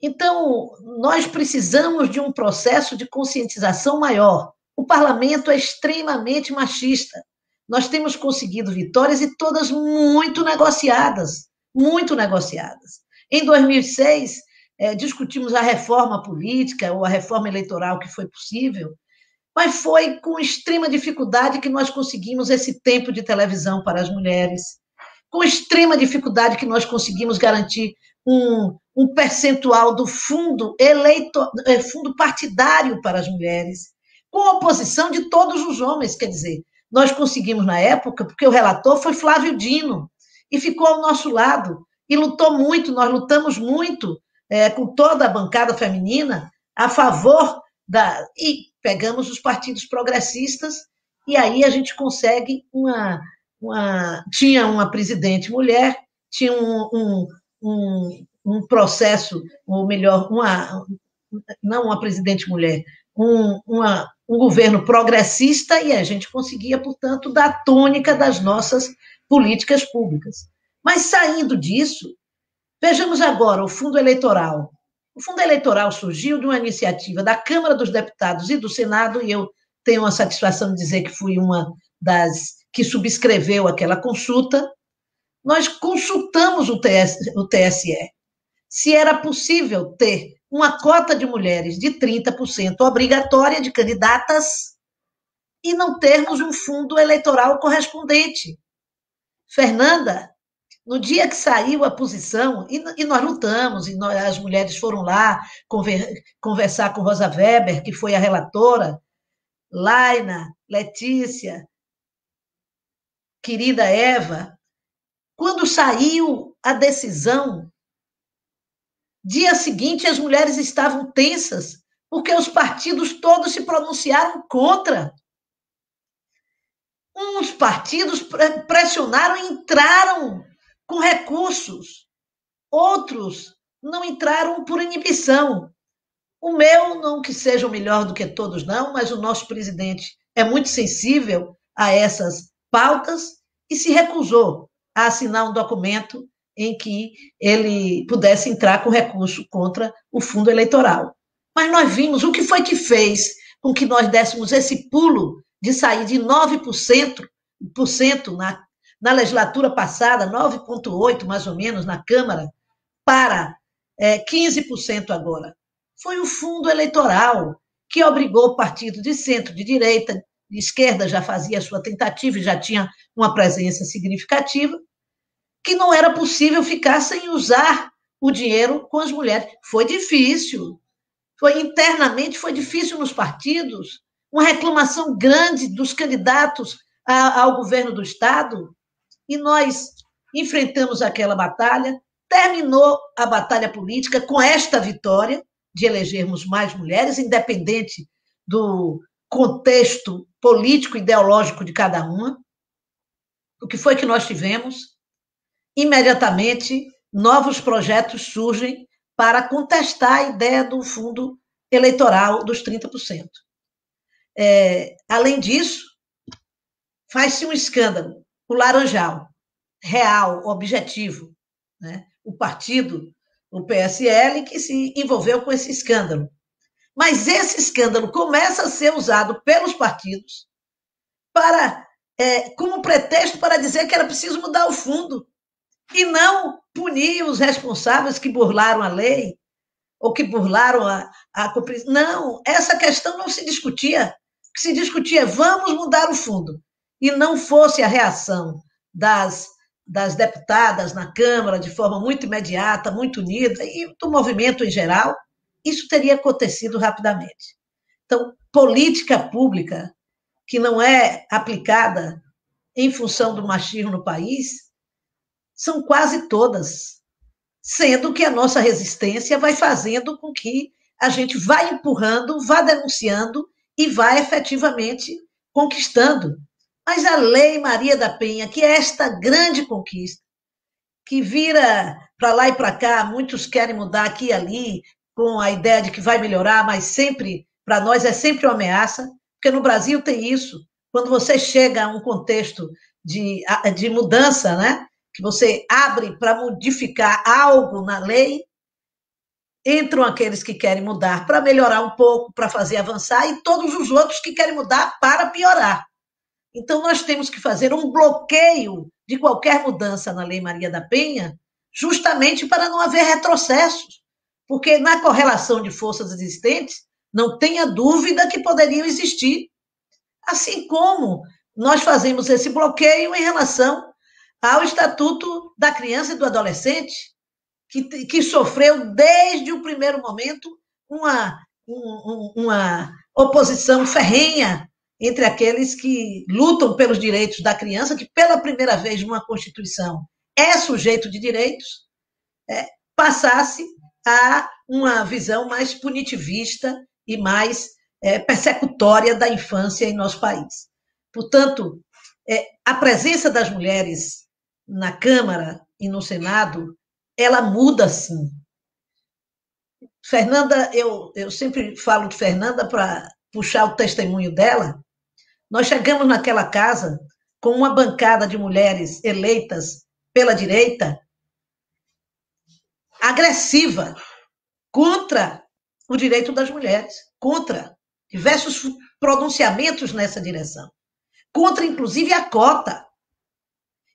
Então, nós precisamos de um processo de conscientização maior. O parlamento é extremamente machista. Nós temos conseguido vitórias e todas muito negociadas muito negociadas. Em 2006, é, discutimos a reforma política ou a reforma eleitoral que foi possível, mas foi com extrema dificuldade que nós conseguimos esse tempo de televisão para as mulheres, com extrema dificuldade que nós conseguimos garantir um, um percentual do fundo eleito, é, fundo partidário para as mulheres, com oposição de todos os homens, quer dizer, nós conseguimos na época, porque o relator foi Flávio Dino, e ficou ao nosso lado, e lutou muito, nós lutamos muito é, com toda a bancada feminina a favor da. E pegamos os partidos progressistas, e aí a gente consegue uma. uma tinha uma presidente mulher, tinha um, um, um, um processo, ou melhor, uma, não uma presidente mulher, um, uma, um governo progressista, e a gente conseguia, portanto, dar tônica das nossas políticas públicas. Mas saindo disso, vejamos agora o fundo eleitoral. O fundo eleitoral surgiu de uma iniciativa da Câmara dos Deputados e do Senado, e eu tenho a satisfação de dizer que fui uma das que subscreveu aquela consulta. Nós consultamos o, TS, o TSE se era possível ter uma cota de mulheres de 30% obrigatória de candidatas e não termos um fundo eleitoral correspondente. Fernanda, no dia que saiu a posição, e, e nós lutamos, e nós, as mulheres foram lá conver, conversar com Rosa Weber, que foi a relatora, Laina, Letícia, querida Eva, quando saiu a decisão, dia seguinte as mulheres estavam tensas, porque os partidos todos se pronunciaram contra. Uns partidos pressionaram e entraram com recursos, outros não entraram por inibição. O meu, não que seja o melhor do que todos, não, mas o nosso presidente é muito sensível a essas pautas e se recusou a assinar um documento em que ele pudesse entrar com recurso contra o fundo eleitoral. Mas nós vimos o que foi que fez com que nós dessemos esse pulo de sair de 9% na, na legislatura passada, 9,8% mais ou menos na Câmara, para é, 15% agora. Foi o fundo eleitoral que obrigou o partido de centro, de direita, de esquerda já fazia a sua tentativa e já tinha uma presença significativa, que não era possível ficar sem usar o dinheiro com as mulheres. Foi difícil. Foi internamente foi difícil nos partidos, uma reclamação grande dos candidatos ao governo do estado, e nós enfrentamos aquela batalha, terminou a batalha política com esta vitória de elegermos mais mulheres, independente do contexto político ideológico de cada uma. O que foi que nós tivemos? Imediatamente, novos projetos surgem para contestar a ideia do fundo eleitoral dos 30%. É, além disso, faz-se um escândalo, o Laranjal, real, objetivo. Né? O partido, o PSL, que se envolveu com esse escândalo. Mas esse escândalo começa a ser usado pelos partidos para é, como pretexto para dizer que era preciso mudar o fundo e não punir os responsáveis que burlaram a lei ou que burlaram a, a Não, essa questão não se discutia. O que se discutia é vamos mudar o fundo. E não fosse a reação das, das deputadas na Câmara de forma muito imediata, muito unida, e do movimento em geral, isso teria acontecido rapidamente. Então, política pública que não é aplicada em função do machismo no país são quase todas, sendo que a nossa resistência vai fazendo com que a gente vá empurrando, vá denunciando e vá efetivamente conquistando. Mas a Lei Maria da Penha, que é esta grande conquista, que vira para lá e para cá, muitos querem mudar aqui e ali, com a ideia de que vai melhorar, mas sempre, para nós, é sempre uma ameaça, porque no Brasil tem isso. Quando você chega a um contexto de, de mudança, né? que você abre para modificar algo na lei, entram aqueles que querem mudar para melhorar um pouco, para fazer avançar, e todos os outros que querem mudar para piorar. Então, nós temos que fazer um bloqueio de qualquer mudança na Lei Maria da Penha, justamente para não haver retrocessos. Porque na correlação de forças existentes, não tenha dúvida que poderiam existir. Assim como nós fazemos esse bloqueio em relação ao Estatuto da Criança e do Adolescente, que, que sofreu desde o primeiro momento uma, um, uma oposição ferrenha entre aqueles que lutam pelos direitos da criança, que pela primeira vez numa Constituição é sujeito de direitos, é, passasse a uma visão mais punitivista e mais é, persecutória da infância em nosso país. Portanto, é, a presença das mulheres na Câmara e no Senado, ela muda sim. Fernanda, eu, eu sempre falo de Fernanda para puxar o testemunho dela. Nós chegamos naquela casa com uma bancada de mulheres eleitas pela direita agressiva contra o direito das mulheres, contra diversos pronunciamentos nessa direção, contra inclusive a cota.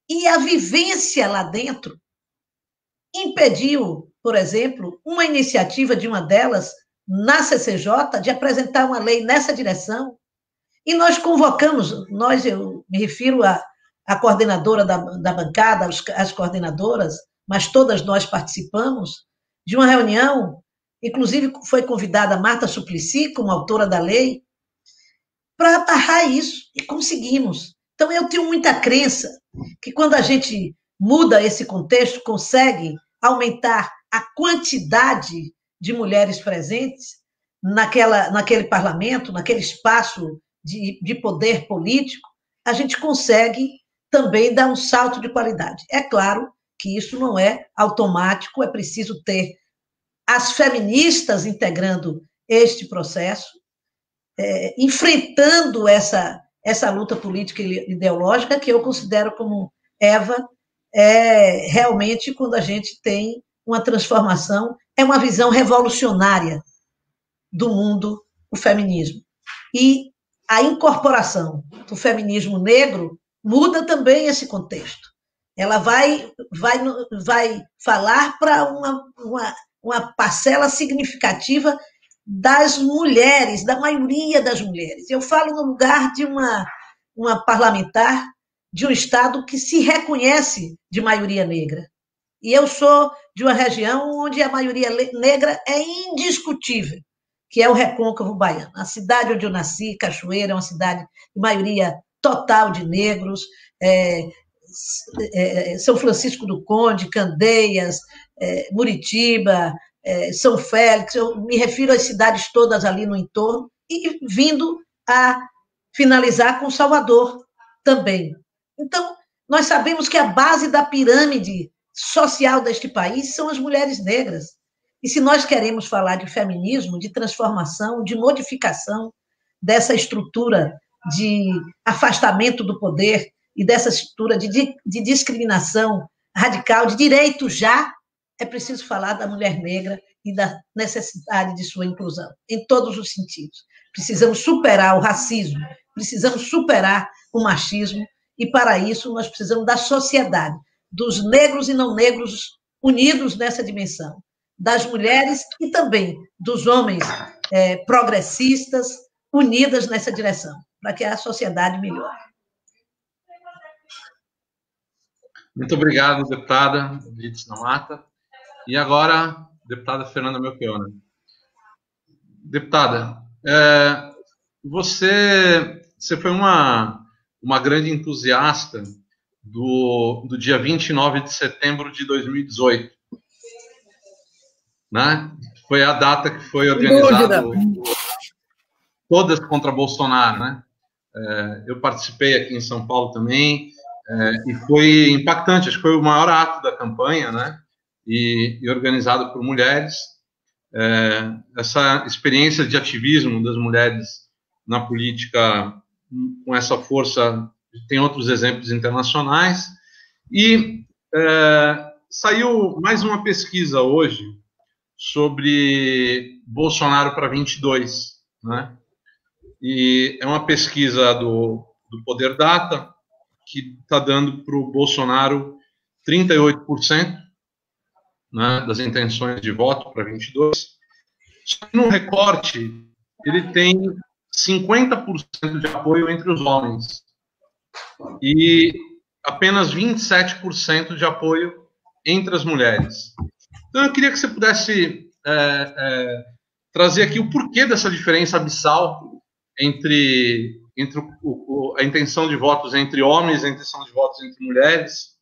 E a vivência lá dentro impediu, por exemplo, uma iniciativa de uma delas na CCJ de apresentar uma lei nessa direção E nós convocamos, nós, eu me refiro à, à coordenadora da, da bancada, as coordenadoras, mas todas nós participamos de uma reunião, inclusive foi convidada Marta Suplicy, como autora da lei, para atarrar isso, e conseguimos. Então, eu tenho muita crença que quando a gente muda esse contexto, consegue aumentar a quantidade de mulheres presentes naquela, naquele parlamento, naquele espaço de, de poder político, a gente consegue também dar um salto de qualidade. É claro que isso não é automático, é preciso ter as feministas integrando este processo, é, enfrentando essa, essa luta política e ideológica, que eu considero como Eva, é realmente quando a gente tem uma transformação, é uma visão revolucionária do mundo, o feminismo. E a incorporação do feminismo negro muda também esse contexto. Ela vai, vai, vai falar para uma, uma, uma parcela significativa das mulheres, da maioria das mulheres. Eu falo no lugar de uma, uma parlamentar de um Estado que se reconhece de maioria negra. E eu sou de uma região onde a maioria negra é indiscutível que é o Recôncavo Baiano. A cidade onde eu nasci, Cachoeira, é uma cidade de maioria total de negros, é, é, São Francisco do Conde, Candeias, é, Muritiba, é, São Félix, eu me refiro às cidades todas ali no entorno, e vindo a finalizar com Salvador também. Então, nós sabemos que a base da pirâmide social deste país são as mulheres negras. E se nós queremos falar de feminismo, de transformação, de modificação dessa estrutura de afastamento do poder e dessa estrutura de, de discriminação radical, de direito já, é preciso falar da mulher negra e da necessidade de sua inclusão, em todos os sentidos. Precisamos superar o racismo, precisamos superar o machismo, e para isso nós precisamos da sociedade, dos negros e não negros unidos nessa dimensão das mulheres e também dos homens é, progressistas unidas nessa direção, para que a sociedade melhore. Muito obrigado, deputada Lides Mata. E agora, deputada Fernanda Melchiona. Deputada, é, você, você foi uma, uma grande entusiasta do, do dia 29 de setembro de 2018, né? Foi a data que foi organizada todas contra Bolsonaro, né? É, eu participei aqui em São Paulo também é, e foi impactante. Acho que foi o maior ato da campanha, né? E, e organizado por mulheres. É, essa experiência de ativismo das mulheres na política com essa força tem outros exemplos internacionais e é, saiu mais uma pesquisa hoje sobre Bolsonaro para 22, né? E é uma pesquisa do, do Poder Data que está dando para o Bolsonaro 38% né, das intenções de voto para 22. Só que no recorte ele tem 50% de apoio entre os homens e apenas 27% de apoio entre as mulheres. Então, eu queria que você pudesse é, é, trazer aqui o porquê dessa diferença abissal entre, entre o, o, a intenção de votos entre homens e a intenção de votos entre mulheres.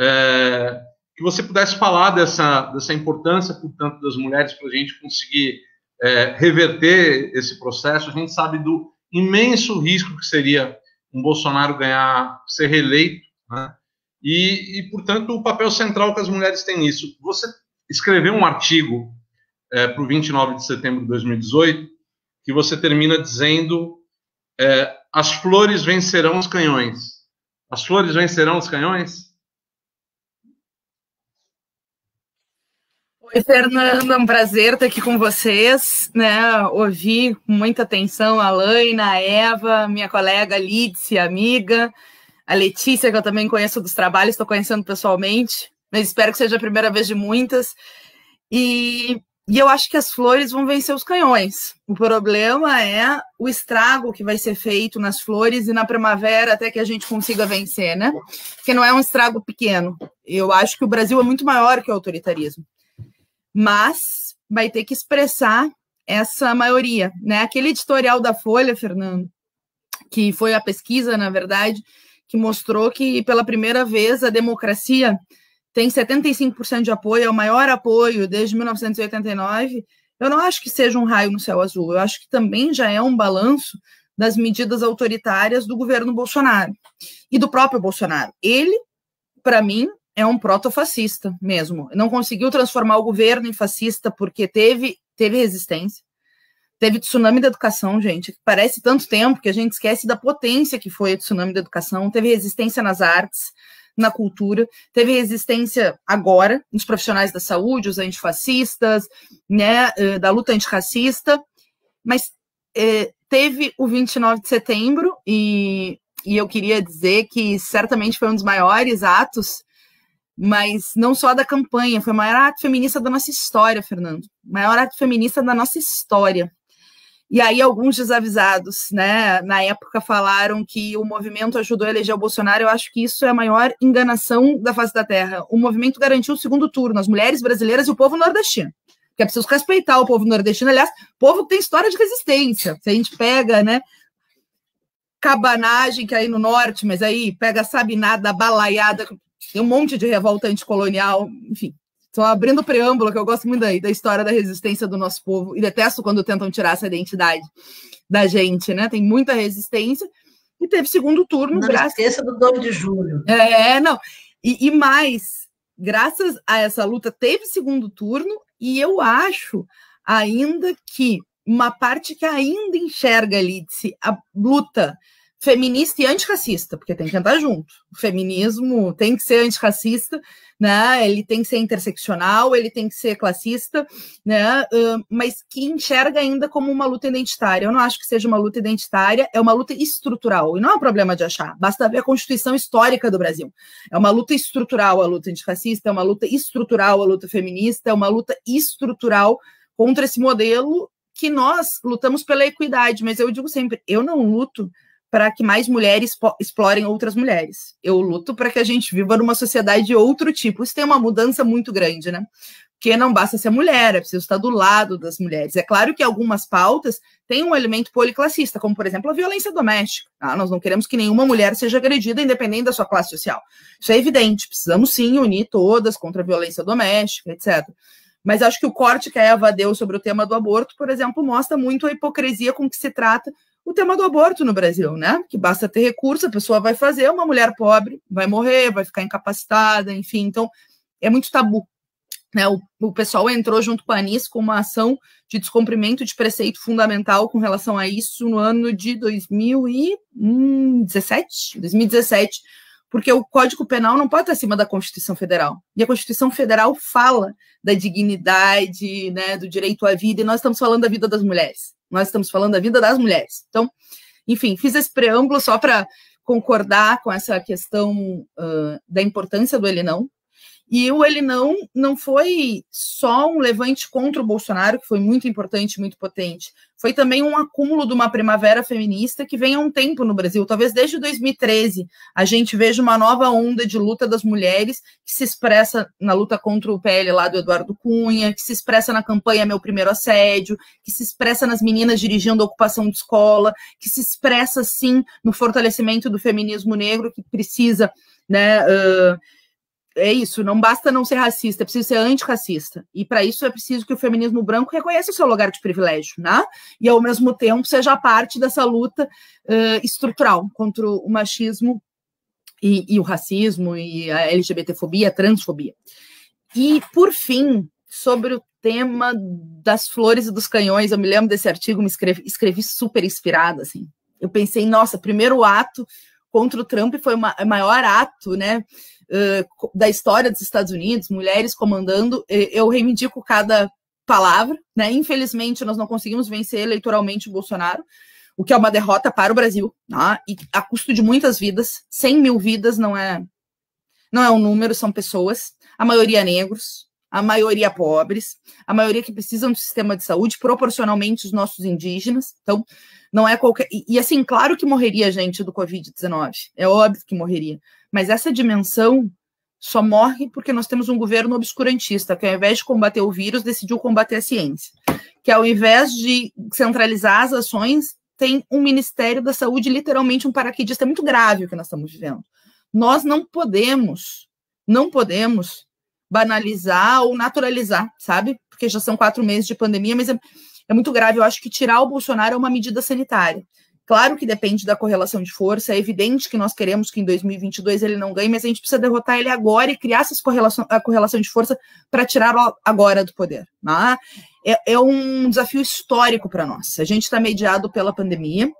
É, que você pudesse falar dessa, dessa importância, portanto, das mulheres para a gente conseguir é, reverter esse processo. A gente sabe do imenso risco que seria um Bolsonaro ganhar, ser reeleito, né? e, e, portanto, o papel central que as mulheres têm nisso. Você escreveu um artigo é, para o 29 de setembro de 2018 que você termina dizendo é, as flores vencerão os canhões. As flores vencerão os canhões? Oi, Fernando, é um prazer estar aqui com vocês, né? Ouvi com muita atenção a Laina, a Eva, minha colega Lídice, amiga, a Letícia, que eu também conheço dos trabalhos, estou conhecendo pessoalmente mas espero que seja a primeira vez de muitas. E e eu acho que as flores vão vencer os canhões. O problema é o estrago que vai ser feito nas flores e na primavera até que a gente consiga vencer, né? Porque não é um estrago pequeno. Eu acho que o Brasil é muito maior que o autoritarismo. Mas vai ter que expressar essa maioria, né? Aquele editorial da Folha, Fernando, que foi a pesquisa, na verdade, que mostrou que pela primeira vez a democracia tem 75% de apoio, é o maior apoio desde 1989. Eu não acho que seja um raio no céu azul, eu acho que também já é um balanço das medidas autoritárias do governo Bolsonaro e do próprio Bolsonaro. Ele, para mim, é um protofascista mesmo. Não conseguiu transformar o governo em fascista porque teve, teve resistência. Teve tsunami da educação, gente. Parece tanto tempo que a gente esquece da potência que foi o tsunami da educação. Teve resistência nas artes, na cultura, teve resistência agora nos profissionais da saúde, os antifascistas, né, eh, da luta antirracista, mas eh, teve o 29 de setembro e, e eu queria dizer que certamente foi um dos maiores atos, mas não só da campanha, foi o maior ato feminista da nossa história, Fernando, maior ato feminista da nossa história. E aí alguns desavisados, né, na época falaram que o movimento ajudou a eleger o Bolsonaro. Eu acho que isso é a maior enganação da face da terra. O movimento garantiu o segundo turno, as mulheres brasileiras e o povo nordestino. Que é preciso respeitar o povo nordestino. Aliás, povo que tem história de resistência. Se a gente pega, né, cabanagem, que é aí no norte, mas aí pega Sabinada, Balaiada, tem um monte de revolta anticolonial, enfim, Estou abrindo o preâmbulo, que eu gosto muito daí, da história da resistência do nosso povo, e detesto quando tentam tirar essa identidade da gente, né? Tem muita resistência, e teve segundo turno. Não graças... esqueça do 2 de julho. É, não. E, e mais, graças a essa luta, teve segundo turno, e eu acho ainda que uma parte que ainda enxerga, Lídice, a luta feminista e antirracista, porque tem que andar junto. O feminismo tem que ser antirracista, né? Ele tem que ser interseccional, ele tem que ser classista, né? Uh, mas que enxerga ainda como uma luta identitária. Eu não acho que seja uma luta identitária, é uma luta estrutural. E não é um problema de achar, basta ver a Constituição histórica do Brasil. É uma luta estrutural a luta antirracista, é uma luta estrutural a luta feminista, é uma luta estrutural contra esse modelo que nós lutamos pela equidade, mas eu digo sempre, eu não luto para que mais mulheres explorem outras mulheres. Eu luto para que a gente viva numa sociedade de outro tipo. Isso tem uma mudança muito grande, né? Porque não basta ser mulher, é preciso estar do lado das mulheres. É claro que algumas pautas têm um elemento policlassista, como, por exemplo, a violência doméstica. Tá? Nós não queremos que nenhuma mulher seja agredida, independente da sua classe social. Isso é evidente. Precisamos sim unir todas contra a violência doméstica, etc. Mas acho que o corte que a Eva deu sobre o tema do aborto, por exemplo, mostra muito a hipocrisia com que se trata o tema do aborto no Brasil, né? Que basta ter recurso, a pessoa vai fazer, uma mulher pobre vai morrer, vai ficar incapacitada, enfim. Então, é muito tabu. Né? O, o pessoal entrou junto com a Anis com uma ação de descumprimento de preceito fundamental com relação a isso no ano de 2017, 2017, porque o Código Penal não pode estar acima da Constituição Federal. E a Constituição Federal fala da dignidade, né, do direito à vida, e nós estamos falando da vida das mulheres. Nós estamos falando da vida das mulheres. Então, enfim, fiz esse preâmbulo só para concordar com essa questão uh, da importância do ele não, e o ele não não foi só um levante contra o Bolsonaro, que foi muito importante, muito potente. Foi também um acúmulo de uma primavera feminista que vem há um tempo no Brasil. Talvez desde 2013 a gente veja uma nova onda de luta das mulheres que se expressa na luta contra o PL lá do Eduardo Cunha, que se expressa na campanha Meu Primeiro Assédio, que se expressa nas meninas dirigindo a ocupação de escola, que se expressa, sim, no fortalecimento do feminismo negro, que precisa, né? Uh, é isso, não basta não ser racista, é preciso ser antirracista. E para isso é preciso que o feminismo branco reconheça o seu lugar de privilégio, né? E ao mesmo tempo seja parte dessa luta uh, estrutural contra o machismo e, e, o racismo e a LGBTfobia, a transfobia. E por fim, sobre o tema das flores e dos canhões, eu me lembro desse artigo, me escrevi, escrevi super inspirada, assim. Eu pensei, nossa, primeiro ato contra o Trump foi o maior ato, né? Da história dos Estados Unidos, mulheres comandando, eu reivindico cada palavra, né? Infelizmente, nós não conseguimos vencer eleitoralmente o Bolsonaro, o que é uma derrota para o Brasil, tá? e a custo de muitas vidas. 100 mil vidas não é, não é um número, são pessoas, a maioria negros, a maioria pobres, a maioria que precisam do sistema de saúde, proporcionalmente os nossos indígenas. Então, não é qualquer. E, e assim, claro que morreria gente do Covid-19, é óbvio que morreria, mas essa dimensão só morre porque nós temos um governo obscurantista, que ao invés de combater o vírus, decidiu combater a ciência. Que ao invés de centralizar as ações, tem um Ministério da Saúde, literalmente um paraquedista. É muito grave o que nós estamos vivendo. Nós não podemos, não podemos banalizar ou naturalizar, sabe? Porque já são quatro meses de pandemia, mas é, é muito grave. Eu acho que tirar o Bolsonaro é uma medida sanitária. Claro que depende da correlação de força, é evidente que nós queremos que em 2022 ele não ganhe, mas a gente precisa derrotar ele agora e criar essa correlação, a correlação de força para tirá-lo agora do poder. Né? É, é um desafio histórico para nós. A gente está mediado pela pandemia,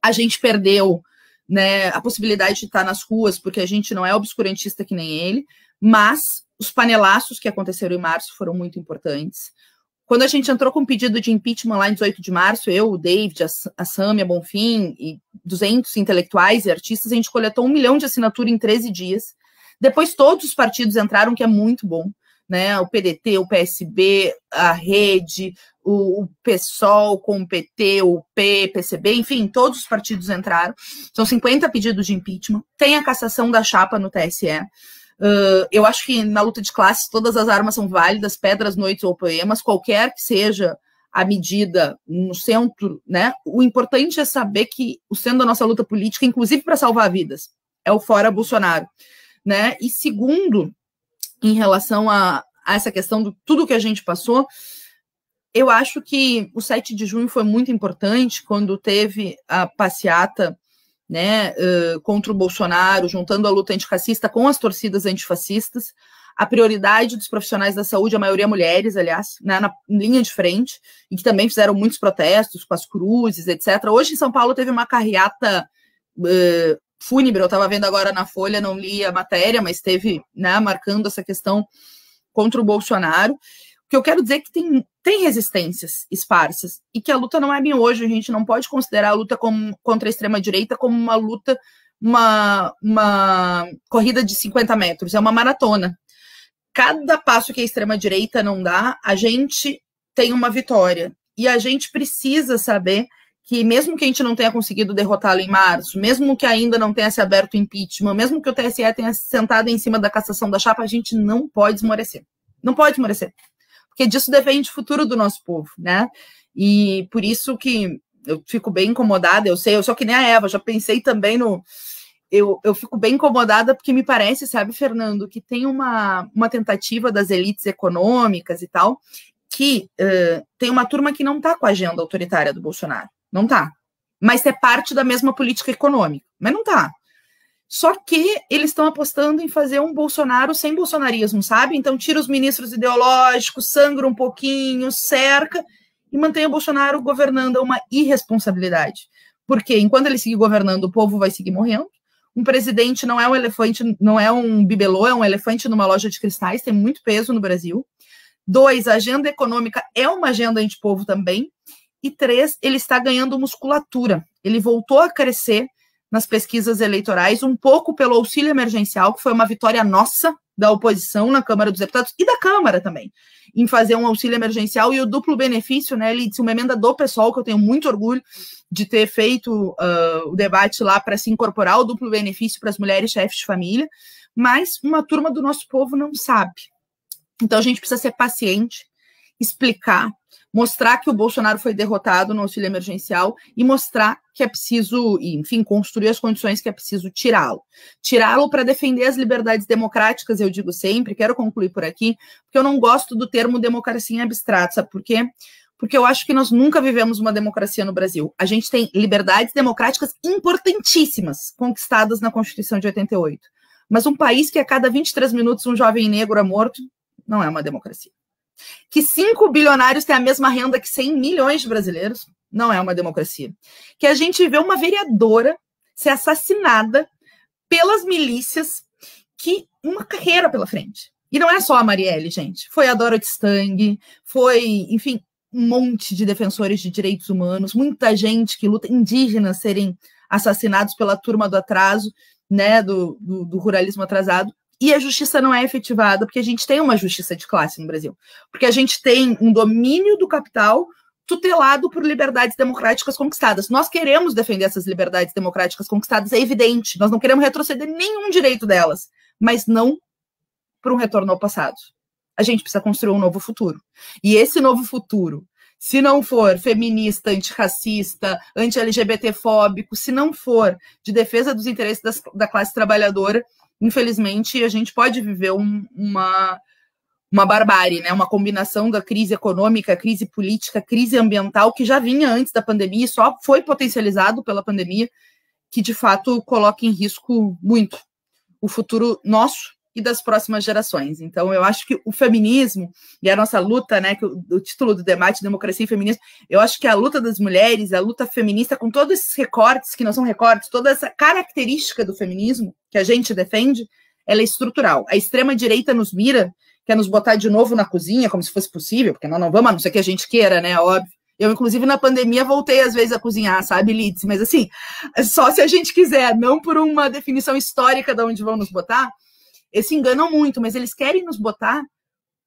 a gente perdeu né, a possibilidade de estar nas ruas, porque a gente não é obscurantista que nem ele, mas os panelaços que aconteceram em março foram muito importantes. Quando a gente entrou com o pedido de impeachment lá em 18 de março, eu, o David, a Samia Bonfim e 200 intelectuais e artistas, a gente coletou um milhão de assinatura em 13 dias. Depois todos os partidos entraram, que é muito bom, né? O PDT, o PSB, a Rede, o, o PSOL com o PT, o P, PCB, enfim, todos os partidos entraram. São 50 pedidos de impeachment. Tem a cassação da chapa no TSE. Uh, eu acho que na luta de classes todas as armas são válidas, pedras, noites ou poemas, qualquer que seja a medida no centro, né? O importante é saber que o centro da nossa luta política, inclusive para salvar vidas, é o fora Bolsonaro, né? E segundo, em relação a, a essa questão do tudo que a gente passou, eu acho que o 7 de junho foi muito importante quando teve a passeata né, uh, contra o Bolsonaro, juntando a luta antifascista com as torcidas antifascistas. A prioridade dos profissionais da saúde, a maioria mulheres, aliás, né, na linha de frente, e que também fizeram muitos protestos com as cruzes, etc. Hoje em São Paulo teve uma carreata uh, fúnebre, eu estava vendo agora na Folha, não li a matéria, mas teve, né, marcando essa questão contra o Bolsonaro. O que eu quero dizer é que tem, tem resistências esparsas e que a luta não é bem hoje. A gente não pode considerar a luta como, contra a extrema-direita como uma luta, uma, uma corrida de 50 metros, é uma maratona. Cada passo que a extrema-direita não dá, a gente tem uma vitória. E a gente precisa saber que, mesmo que a gente não tenha conseguido derrotá-lo em março, mesmo que ainda não tenha se aberto o impeachment, mesmo que o TSE tenha sentado em cima da cassação da chapa, a gente não pode esmorecer. Não pode esmorecer porque disso depende o futuro do nosso povo, né? E por isso que eu fico bem incomodada, eu sei, eu sou que nem a Eva, já pensei também no. Eu, eu fico bem incomodada porque me parece, sabe, Fernando, que tem uma, uma tentativa das elites econômicas e tal, que uh, tem uma turma que não está com a agenda autoritária do Bolsonaro. Não está. Mas é parte da mesma política econômica. Mas não está. Só que eles estão apostando em fazer um Bolsonaro sem bolsonarismo, sabe? Então tira os ministros ideológicos, sangra um pouquinho, cerca e mantém o Bolsonaro governando é uma irresponsabilidade. Porque enquanto ele seguir governando, o povo vai seguir morrendo. Um presidente não é um elefante, não é um bibelô, é um elefante numa loja de cristais, tem muito peso no Brasil. Dois, a agenda econômica é uma agenda antipovo também. E três, ele está ganhando musculatura. Ele voltou a crescer nas pesquisas eleitorais, um pouco pelo auxílio emergencial, que foi uma vitória nossa da oposição na Câmara dos Deputados e da Câmara também, em fazer um auxílio emergencial e o duplo benefício, né? Ele disse uma emenda do pessoal, que eu tenho muito orgulho de ter feito uh, o debate lá para se incorporar o duplo benefício para as mulheres chefes de família, mas uma turma do nosso povo não sabe. Então a gente precisa ser paciente, explicar, mostrar que o Bolsonaro foi derrotado no auxílio emergencial e mostrar que é preciso, enfim, construir as condições que é preciso tirá-lo. Tirá-lo para defender as liberdades democráticas, eu digo sempre, quero concluir por aqui, porque eu não gosto do termo democracia em abstrato, sabe por quê? Porque eu acho que nós nunca vivemos uma democracia no Brasil. A gente tem liberdades democráticas importantíssimas conquistadas na Constituição de 88. Mas um país que a cada 23 minutos um jovem negro é morto, não é uma democracia que cinco bilionários têm a mesma renda que 100 milhões de brasileiros, não é uma democracia. Que a gente vê uma vereadora ser assassinada pelas milícias que uma carreira pela frente. E não é só a Marielle, gente. Foi a Dorothy Stang, foi, enfim, um monte de defensores de direitos humanos, muita gente que luta, indígenas serem assassinados pela turma do atraso, né, do, do, do ruralismo atrasado. E a justiça não é efetivada, porque a gente tem uma justiça de classe no Brasil. Porque a gente tem um domínio do capital tutelado por liberdades democráticas conquistadas. Nós queremos defender essas liberdades democráticas conquistadas, é evidente. Nós não queremos retroceder nenhum direito delas, mas não para um retorno ao passado. A gente precisa construir um novo futuro. E esse novo futuro, se não for feminista, antirracista, anti-LGBT-fóbico, se não for de defesa dos interesses das, da classe trabalhadora, infelizmente, a gente pode viver um, uma, uma barbárie, né? uma combinação da crise econômica, crise política, crise ambiental, que já vinha antes da pandemia e só foi potencializado pela pandemia, que de fato coloca em risco muito o futuro nosso e das próximas gerações. Então, eu acho que o feminismo e a nossa luta, né, que o, o, título do debate, democracia e feminismo, eu acho que a luta das mulheres, a luta feminista, com todos esses recortes, que não são recortes, toda essa característica do feminismo que a gente defende, ela é estrutural. A extrema-direita nos mira, quer nos botar de novo na cozinha, como se fosse possível, porque nós não vamos, a não ser que a gente queira, né, óbvio. Eu, inclusive, na pandemia, voltei às vezes a cozinhar, sabe, Lids? Mas assim, só se a gente quiser, não por uma definição histórica de onde vão nos botar, eles se enganam muito, mas eles querem nos botar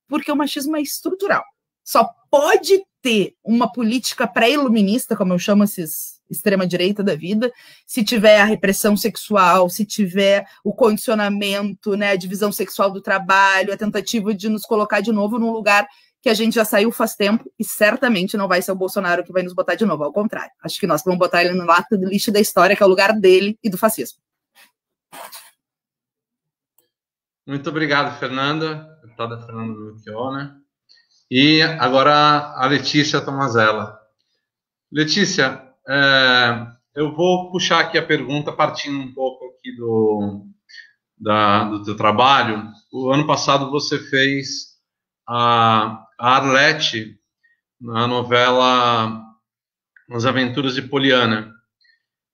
porque o machismo é estrutural. Só pode ter uma política pré-iluminista, como eu chamo esses extrema-direita da vida, se tiver a repressão sexual, se tiver o condicionamento, né, a divisão sexual do trabalho, a tentativa de nos colocar de novo num lugar que a gente já saiu faz tempo e certamente não vai ser o Bolsonaro que vai nos botar de novo, ao contrário. Acho que nós vamos botar ele no lata do lixo da história, que é o lugar dele e do fascismo. Muito obrigado, Fernanda, deputada Fernanda Melchiona. E agora a Letícia Tomazella. Letícia, é, eu vou puxar aqui a pergunta partindo um pouco aqui do, da, do teu trabalho. O ano passado você fez a, a Arlete na novela As Aventuras de Poliana.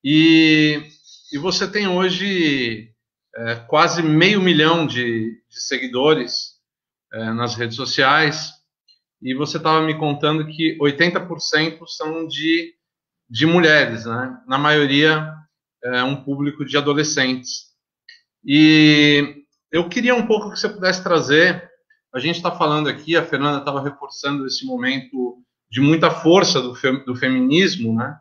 E, e você tem hoje é, quase meio milhão de, de seguidores é, nas redes sociais, e você estava me contando que 80% são de, de mulheres, né? na maioria é um público de adolescentes. E eu queria um pouco que você pudesse trazer, a gente está falando aqui, a Fernanda estava reforçando esse momento de muita força do, do feminismo, né?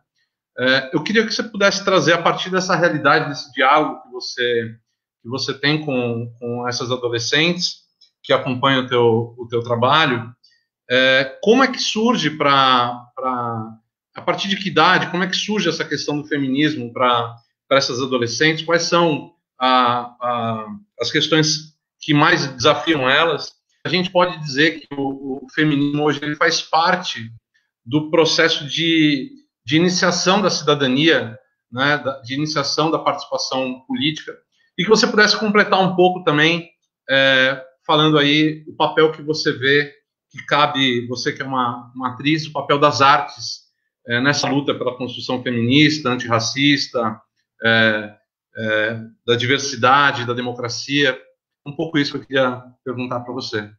É, eu queria que você pudesse trazer, a partir dessa realidade, desse diálogo que você que você tem com, com essas adolescentes que acompanham o teu, o teu trabalho, é, como é que surge para, a partir de que idade, como é que surge essa questão do feminismo para essas adolescentes, quais são a, a, as questões que mais desafiam elas, a gente pode dizer que o, o feminismo hoje ele faz parte do processo de, de iniciação da cidadania, né, de iniciação da participação política, e que você pudesse completar um pouco também, é, falando aí o papel que você vê que cabe, você que é uma, uma atriz, o papel das artes é, nessa luta pela construção feminista, antirracista, é, é, da diversidade, da democracia. Um pouco isso que eu queria perguntar para você.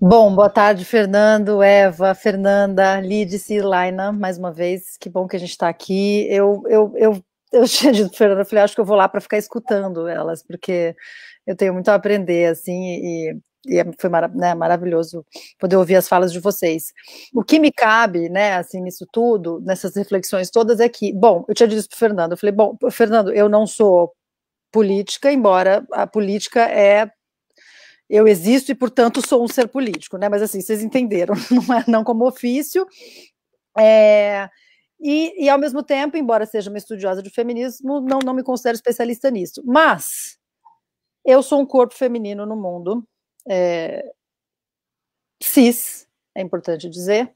Bom, boa tarde, Fernando, Eva, Fernanda, Lídice, Laina, mais uma vez, que bom que a gente está aqui. Eu, eu, eu eu tinha dito para Fernanda, eu falei, acho que eu vou lá para ficar escutando elas, porque eu tenho muito a aprender, assim, e, e é, foi né, maravilhoso poder ouvir as falas de vocês. O que me cabe, né, assim, nisso tudo, nessas reflexões todas, é que, bom, eu tinha dito para o Fernando, eu falei, bom, Fernando, eu não sou política, embora a política é eu existo e, portanto, sou um ser político, né? Mas assim, vocês entenderam, não é não como ofício. É, e, e, ao mesmo tempo, embora seja uma estudiosa de feminismo, não, não me considero especialista nisso. Mas eu sou um corpo feminino no mundo, é, cis, é importante dizer,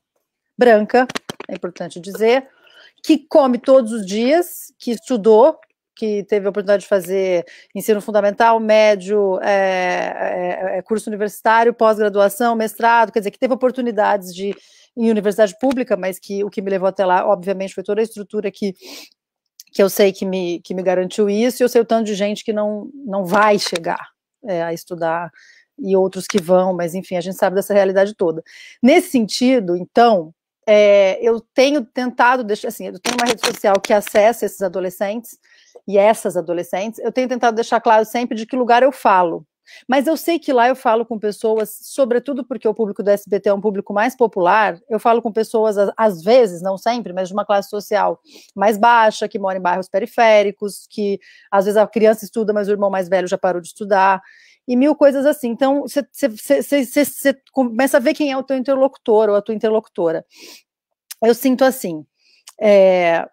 branca, é importante dizer, que come todos os dias, que estudou, que teve a oportunidade de fazer ensino fundamental, médio, é, é, é curso universitário, pós-graduação, mestrado, quer dizer, que teve oportunidades de em universidade pública, mas que o que me levou até lá, obviamente, foi toda a estrutura que, que eu sei que me, que me garantiu isso, e eu sei o tanto de gente que não, não vai chegar é, a estudar, e outros que vão, mas enfim, a gente sabe dessa realidade toda. Nesse sentido, então, é, eu tenho tentado deixar, assim, eu tenho uma rede social que acessa esses adolescentes, e essas adolescentes, eu tenho tentado deixar claro sempre de que lugar eu falo. Mas eu sei que lá eu falo com pessoas, sobretudo porque o público do SBT é um público mais popular, eu falo com pessoas, às vezes, não sempre, mas de uma classe social mais baixa, que mora em bairros periféricos, que às vezes a criança estuda, mas o irmão mais velho já parou de estudar, e mil coisas assim. Então, você começa a ver quem é o teu interlocutor ou a tua interlocutora. Eu sinto assim. É,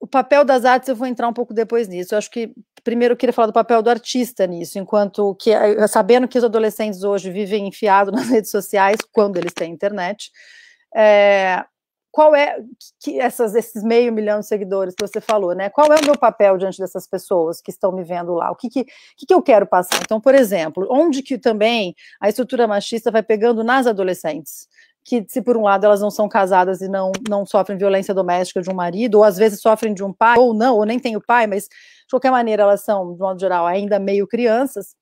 o papel das artes, eu vou entrar um pouco depois nisso. Eu acho que primeiro eu queria falar do papel do artista nisso, enquanto que sabendo que os adolescentes hoje vivem enfiados nas redes sociais quando eles têm internet. É, qual é que essas, esses meio milhão de seguidores que você falou, né? Qual é o meu papel diante dessas pessoas que estão me vendo lá? O que, que, que, que eu quero passar? Então, por exemplo, onde que também a estrutura machista vai pegando nas adolescentes? Que se por um lado elas não são casadas e não, não sofrem violência doméstica de um marido, ou às vezes sofrem de um pai, ou não, ou nem tem o pai, mas de qualquer maneira elas são, de modo geral, ainda meio crianças.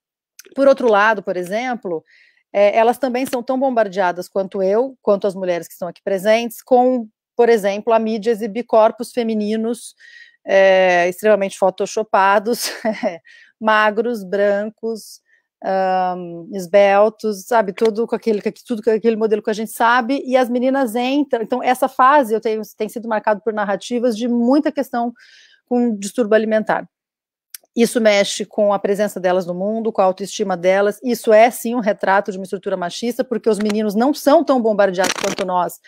Por outro lado, por exemplo, é, elas também são tão bombardeadas quanto eu, quanto as mulheres que estão aqui presentes, com, por exemplo, a mídia exibir corpos femininos é, extremamente photoshopados, magros, brancos, um, esbeltos, sabe, tudo com aquele, tudo com aquele modelo que a gente sabe, e as meninas entram. Então, essa fase eu tenho, tem sido marcado por narrativas de muita questão com distúrbio alimentar. Isso mexe com a presença delas no mundo, com a autoestima delas. Isso é sim um retrato de uma estrutura machista, porque os meninos não são tão bombardeados quanto nós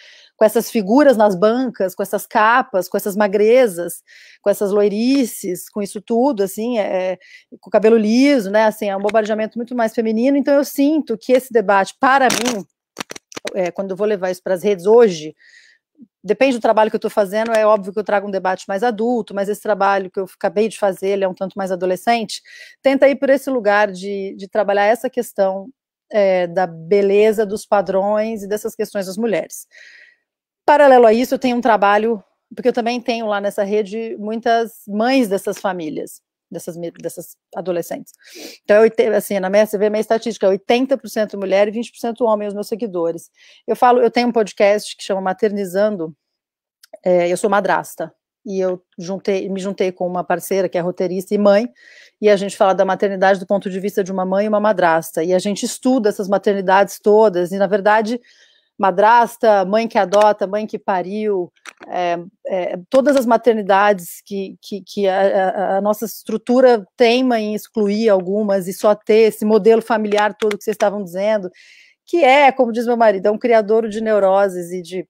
com essas figuras nas bancas, com essas capas, com essas magrezas, com essas loirices, com isso tudo, assim, é, com o cabelo liso, né, assim, é um bombardeamento muito mais feminino, então eu sinto que esse debate, para mim, é, quando eu vou levar isso para as redes hoje, depende do trabalho que eu estou fazendo, é óbvio que eu trago um debate mais adulto, mas esse trabalho que eu acabei de fazer, ele é um tanto mais adolescente, tenta ir por esse lugar de, de trabalhar essa questão é, da beleza, dos padrões e dessas questões das mulheres. Paralelo a isso, eu tenho um trabalho, porque eu também tenho lá nessa rede muitas mães dessas famílias, dessas, dessas adolescentes. Então, eu, assim, na minha, você vê minha estatística, 80% mulher e 20% homem, os meus seguidores. Eu falo, eu tenho um podcast que chama Maternizando, é, eu sou madrasta, e eu juntei, me juntei com uma parceira que é roteirista e mãe, e a gente fala da maternidade do ponto de vista de uma mãe e uma madrasta, e a gente estuda essas maternidades todas, e na verdade madrasta, mãe que adota, mãe que pariu, é, é, todas as maternidades que, que, que a, a, nossa estrutura teima em excluir algumas e só ter esse modelo familiar todo que vocês estavam dizendo, que é, como diz meu marido, é um criador de neuroses e de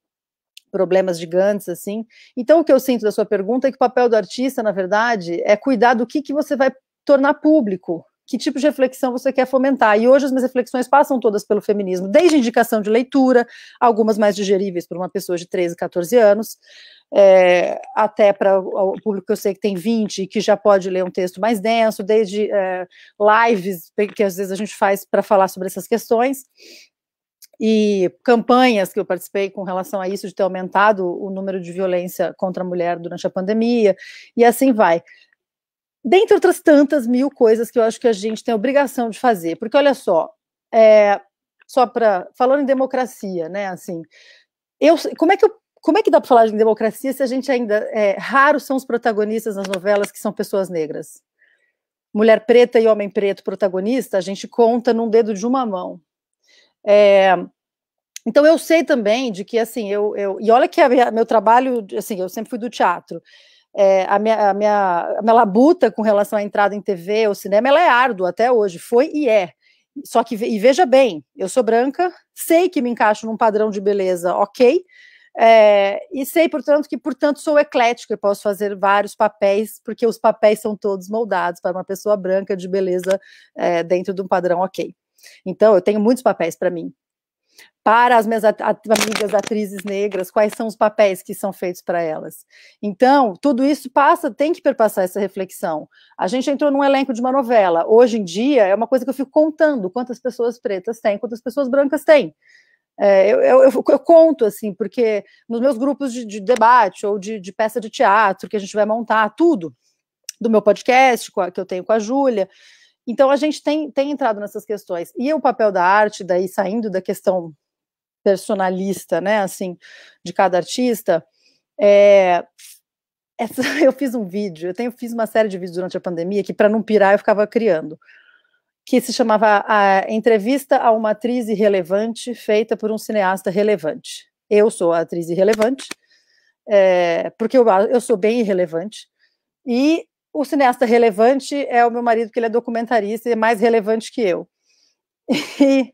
problemas gigantes, assim. Então, o que eu sinto da sua pergunta é que o papel do artista, na verdade, é cuidar do que, que você vai tornar público, que tipo de reflexão você quer fomentar. E hoje as minhas reflexões passam todas pelo feminismo, desde indicação de leitura, algumas mais digeríveis para uma pessoa de 13, 14 anos, é, até para o público que eu sei que tem 20 e que já pode ler um texto mais denso, desde é, lives que às vezes a gente faz para falar sobre essas questões, e campanhas que eu participei com relação a isso, de ter aumentado o número de violência contra a mulher durante a pandemia, e assim vai dentre outras tantas mil coisas que eu acho que a gente tem a obrigação de fazer. Porque, olha só, é, só para. Falando em democracia, né? Assim, eu, como, é que eu, como é que dá para falar de democracia se a gente ainda. É, raros são os protagonistas nas novelas que são pessoas negras? Mulher preta e homem preto protagonista, a gente conta num dedo de uma mão. É, então eu sei também de que assim eu, eu e olha que meu trabalho assim eu sempre fui do teatro é, a, minha, a, minha, a minha labuta com relação à entrada em TV ou cinema, ela é árdua até hoje, foi e é. Só que, e veja bem, eu sou branca, sei que me encaixo num padrão de beleza ok, é, e sei, portanto, que, portanto, sou eclética e posso fazer vários papéis, porque os papéis são todos moldados para uma pessoa branca de beleza é, dentro de um padrão ok. Então, eu tenho muitos papéis para mim para as minhas amigas atrizes negras, quais são os papéis que são feitos para elas. Então, tudo isso passa, tem que perpassar essa reflexão. A gente entrou num elenco de uma novela. Hoje em dia, é uma coisa que eu fico contando quantas pessoas pretas tem, quantas pessoas brancas tem. É, eu, eu, eu, eu, conto, assim, porque nos meus grupos de, de debate ou de, de, peça de teatro que a gente vai montar, tudo, do meu podcast que eu tenho com a Júlia, então a gente tem, tem entrado nessas questões. E o papel da arte, daí saindo da questão personalista, né, assim, de cada artista, é, essa, eu fiz um vídeo, eu tenho, fiz uma série de vídeos durante a pandemia que, para não pirar, eu ficava criando, que se chamava a Entrevista a uma Atriz Irrelevante, feita por um cineasta relevante. Eu sou a atriz irrelevante, é, porque eu, eu sou bem irrelevante, e o cineasta relevante é o meu marido, que ele é documentarista e é mais relevante que eu. E,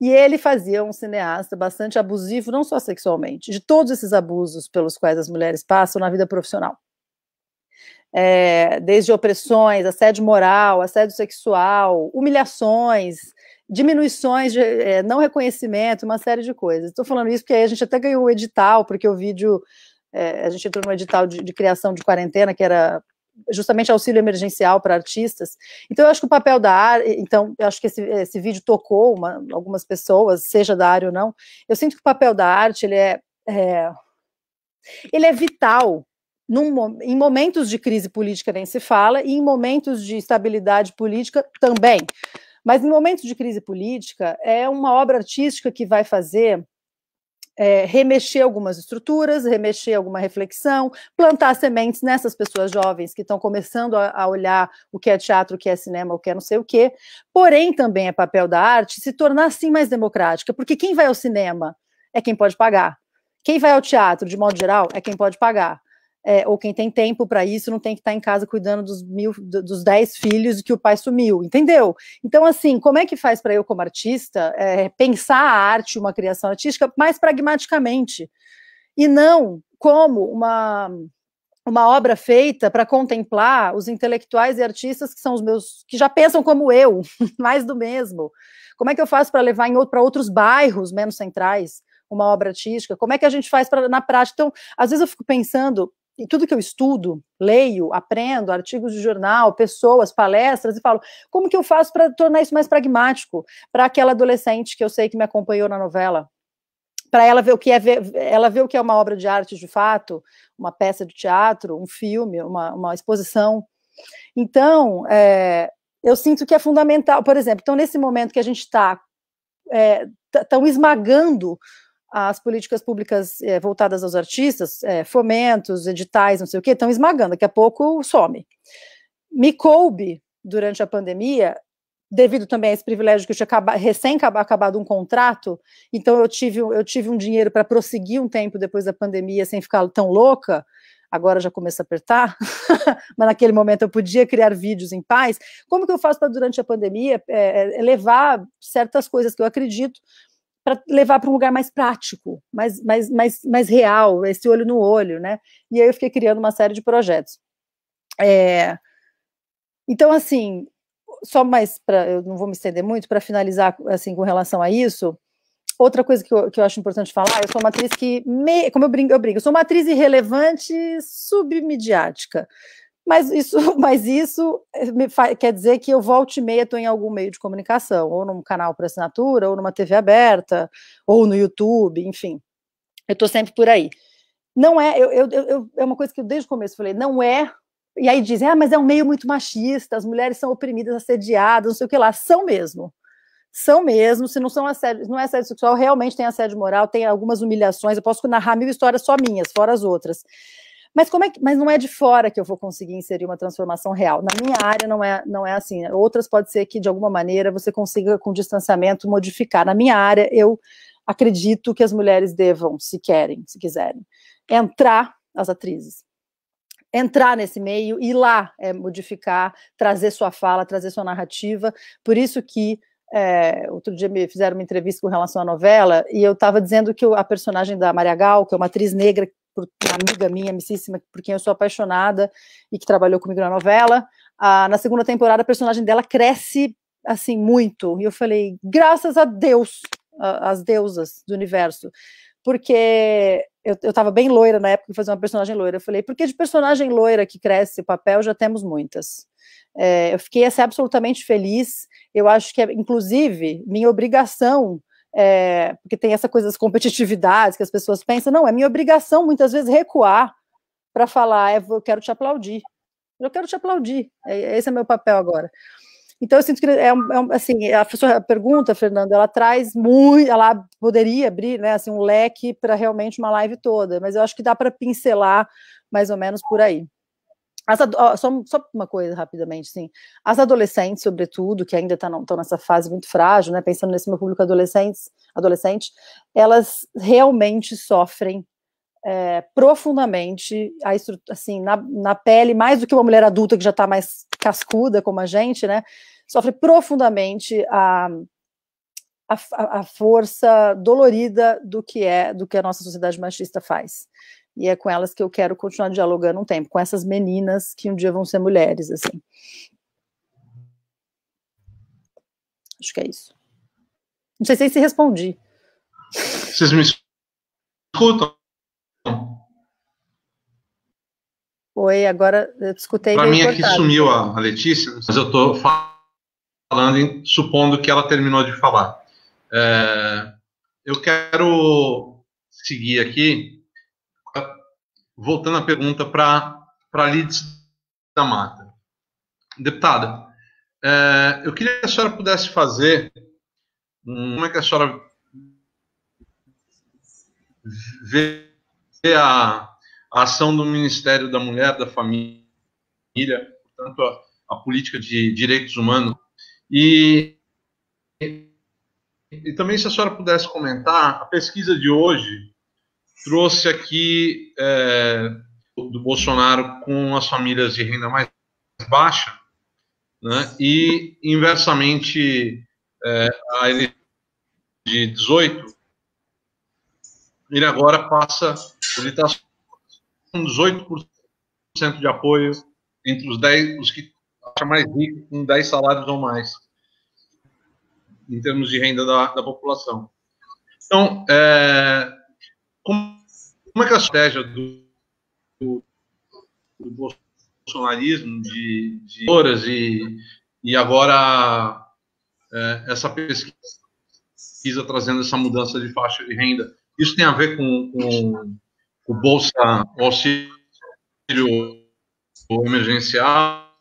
e ele fazia um cineasta bastante abusivo, não só sexualmente, de todos esses abusos pelos quais as mulheres passam na vida profissional. É, desde opressões, assédio moral, assédio sexual, humilhações, diminuições de é, não reconhecimento, uma série de coisas. Estou falando isso porque a gente até ganhou o edital, porque o vídeo, é, a gente entrou no edital de, de, criação de quarentena, que era justamente auxílio emergencial para artistas. Então, eu acho que o papel da área, então, eu acho que esse, esse vídeo tocou uma, algumas pessoas, seja da área ou não. Eu sinto que o papel da arte, ele é, é ele é vital num, em momentos de crise política nem se fala, e em momentos de estabilidade política também. Mas em momentos de crise política, é uma obra artística que vai fazer é, remexer algumas estruturas, remexer alguma reflexão, plantar sementes nessas pessoas jovens que estão começando a, a, olhar o que é teatro, o que é cinema, o que é não sei o quê. Porém, também é papel da arte se tornar assim mais democrática, porque quem vai ao cinema é quem pode pagar. Quem vai ao teatro, de modo geral, é quem pode pagar é, ou quem tem tempo para isso não tem que estar tá em casa cuidando dos mil, dos dez filhos que o pai sumiu, entendeu? Então, assim, como é que faz para eu, como artista, é, pensar a arte, uma criação artística, mais pragmaticamente, e não como uma uma obra feita para contemplar os intelectuais e artistas que são os meus, que já pensam como eu, mais do mesmo. Como é que eu faço para levar para outros bairros menos centrais uma obra artística? Como é que a gente faz pra, na prática? Então, às vezes eu fico pensando, em tudo que eu estudo, leio, aprendo, artigos de jornal, pessoas, palestras, e falo, como que eu faço para tornar isso mais pragmático para aquela adolescente que eu sei que me acompanhou na novela? Para ela ver o que é ela ver o que é uma obra de arte de fato, uma peça de teatro, um filme, uma, uma exposição. Então, é, eu sinto que é fundamental, por exemplo, então nesse momento que a gente está é, tão esmagando as políticas públicas é, voltadas aos artistas, é, fomentos, editais, não sei o quê, estão esmagando, daqui a pouco some. Me coube, durante a pandemia, devido também a esse privilégio que eu tinha acabado, recém acabado um contrato, então eu tive, eu tive um dinheiro para prosseguir um tempo depois da pandemia sem ficar tão louca, agora já começa a apertar, mas naquele momento eu podia criar vídeos em paz. Como que eu faço para, durante a pandemia, é, levar certas coisas que eu acredito para levar para um lugar mais prático, mais, mais, mais, mais real, esse olho no olho, né? E aí eu fiquei criando uma série de projetos. É, então, assim, só mais para, eu não vou me estender muito, para finalizar, assim, com relação a isso, outra coisa que eu, que eu acho importante falar, eu sou uma atriz que, me, como eu brinco, eu brinco, eu sou uma atriz irrelevante submidiática. Mas isso, mas isso quer dizer que eu volte e meia estou em algum meio de comunicação, ou num canal para assinatura, ou numa TV aberta, ou no YouTube, enfim. Eu estou sempre por aí. Não é, eu, eu, eu, é uma coisa que eu desde o começo falei, não é. E aí dizem, ah, mas é um meio muito machista, as mulheres são oprimidas, assediadas, não sei o que lá. São mesmo. São mesmo, se não são assédio, não é assédio sexual, realmente tem assédio moral, tem algumas humilhações. Eu posso narrar mil histórias só minhas, fora as outras. Mas como é que, mas não é de fora que eu vou conseguir inserir uma transformação real. Na minha área não é, não é assim. Outras pode ser que de alguma maneira você consiga com distanciamento modificar. Na minha área eu acredito que as mulheres devam, se querem, se quiserem, entrar as atrizes entrar nesse meio, ir lá é, modificar, trazer sua fala, trazer sua narrativa. Por isso que é, outro dia me fizeram uma entrevista com relação à novela e eu estava dizendo que a personagem da Maria Gal, que é uma atriz negra por uma amiga minha, amicíssima, por quem eu sou apaixonada e que trabalhou comigo na novela. Ah, na segunda temporada, a personagem dela cresce assim muito. E eu falei, graças a Deus, as deusas do universo, porque eu, eu tava bem loira na época de fazer uma personagem loira. Eu falei, porque de personagem loira que cresce o papel já temos muitas. É, eu fiquei assim, absolutamente feliz. Eu acho que é, inclusive, minha obrigação é, porque tem essa coisa das competitividades que as pessoas pensam, não, é minha obrigação muitas vezes recuar para falar, é, eu quero te aplaudir, eu quero te aplaudir, é, esse é meu papel agora. Então, eu sinto que é, é assim, a sua pergunta, Fernanda, ela traz muito, ela poderia abrir, né, assim, um leque para realmente uma live toda, mas eu acho que dá para pincelar mais ou menos por aí. As, só, só, uma coisa rapidamente, sim. As adolescentes, sobretudo, que ainda estão tá, nessa fase muito frágil, né, pensando nesse meu público adolescentes, adolescente, elas realmente sofrem é, profundamente, assim, na, na pele, mais do que uma mulher adulta que já está mais cascuda como a gente, né, sofre profundamente a, a, a força dolorida do que é, do que a nossa sociedade machista faz e é com elas que eu quero continuar dialogando um tempo, com essas meninas que um dia vão ser mulheres, assim. Acho que é isso. Não sei se respondi. Vocês me escutam? Oi, agora eu escutei. Para mim aqui sumiu a, Letícia, mas eu estou falando, em, supondo que ela terminou de falar. É, eu quero seguir aqui voltando a pergunta para a Lides da Mata. Deputada, é, eu queria que a senhora pudesse fazer como é que a senhora vê a, a ação do Ministério da Mulher, da Família, portanto, a, a política de direitos humanos, e, e também se a senhora pudesse comentar a pesquisa de hoje trouxe aqui é, do Bolsonaro com as famílias de renda mais baixa, né, e inversamente é, a ele de 18, ele agora passa, ele está com 18% de apoio entre os 10, os que acham mais ricos, com 10 salários ou mais, em termos de renda da, da população. Então, é, como, é que é a estratégia do, do, do bolsonarismo de, de horas e, e agora é, essa pesquisa trazendo essa mudança de faixa de renda? Isso tem a ver com, com o Bolsa, o auxílio emergencial?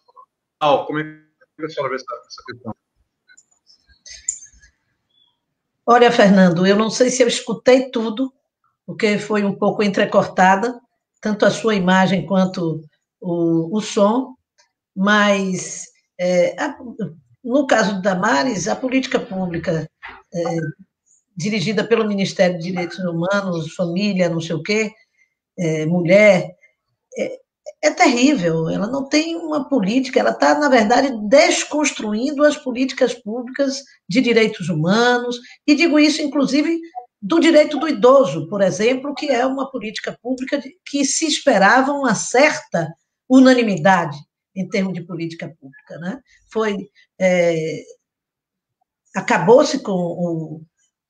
Como é que a senhora vê essa, essa questão? Olha, Fernando, eu não sei se eu escutei tudo, porque foi um pouco entrecortada, tanto a sua imagem quanto o, o som, mas é, a, no caso da Damares, a política pública é, dirigida pelo Ministério de Direitos Humanos, família, não sei o quê, é, mulher, é, é, terrível. Ela não tem uma política, ela está, na verdade, desconstruindo as políticas públicas de direitos humanos, e digo isso, inclusive, do direito do idoso, por exemplo, que é uma política pública que se esperava uma certa unanimidade em termos de política pública. Né? Foi. É, Acabou-se com o,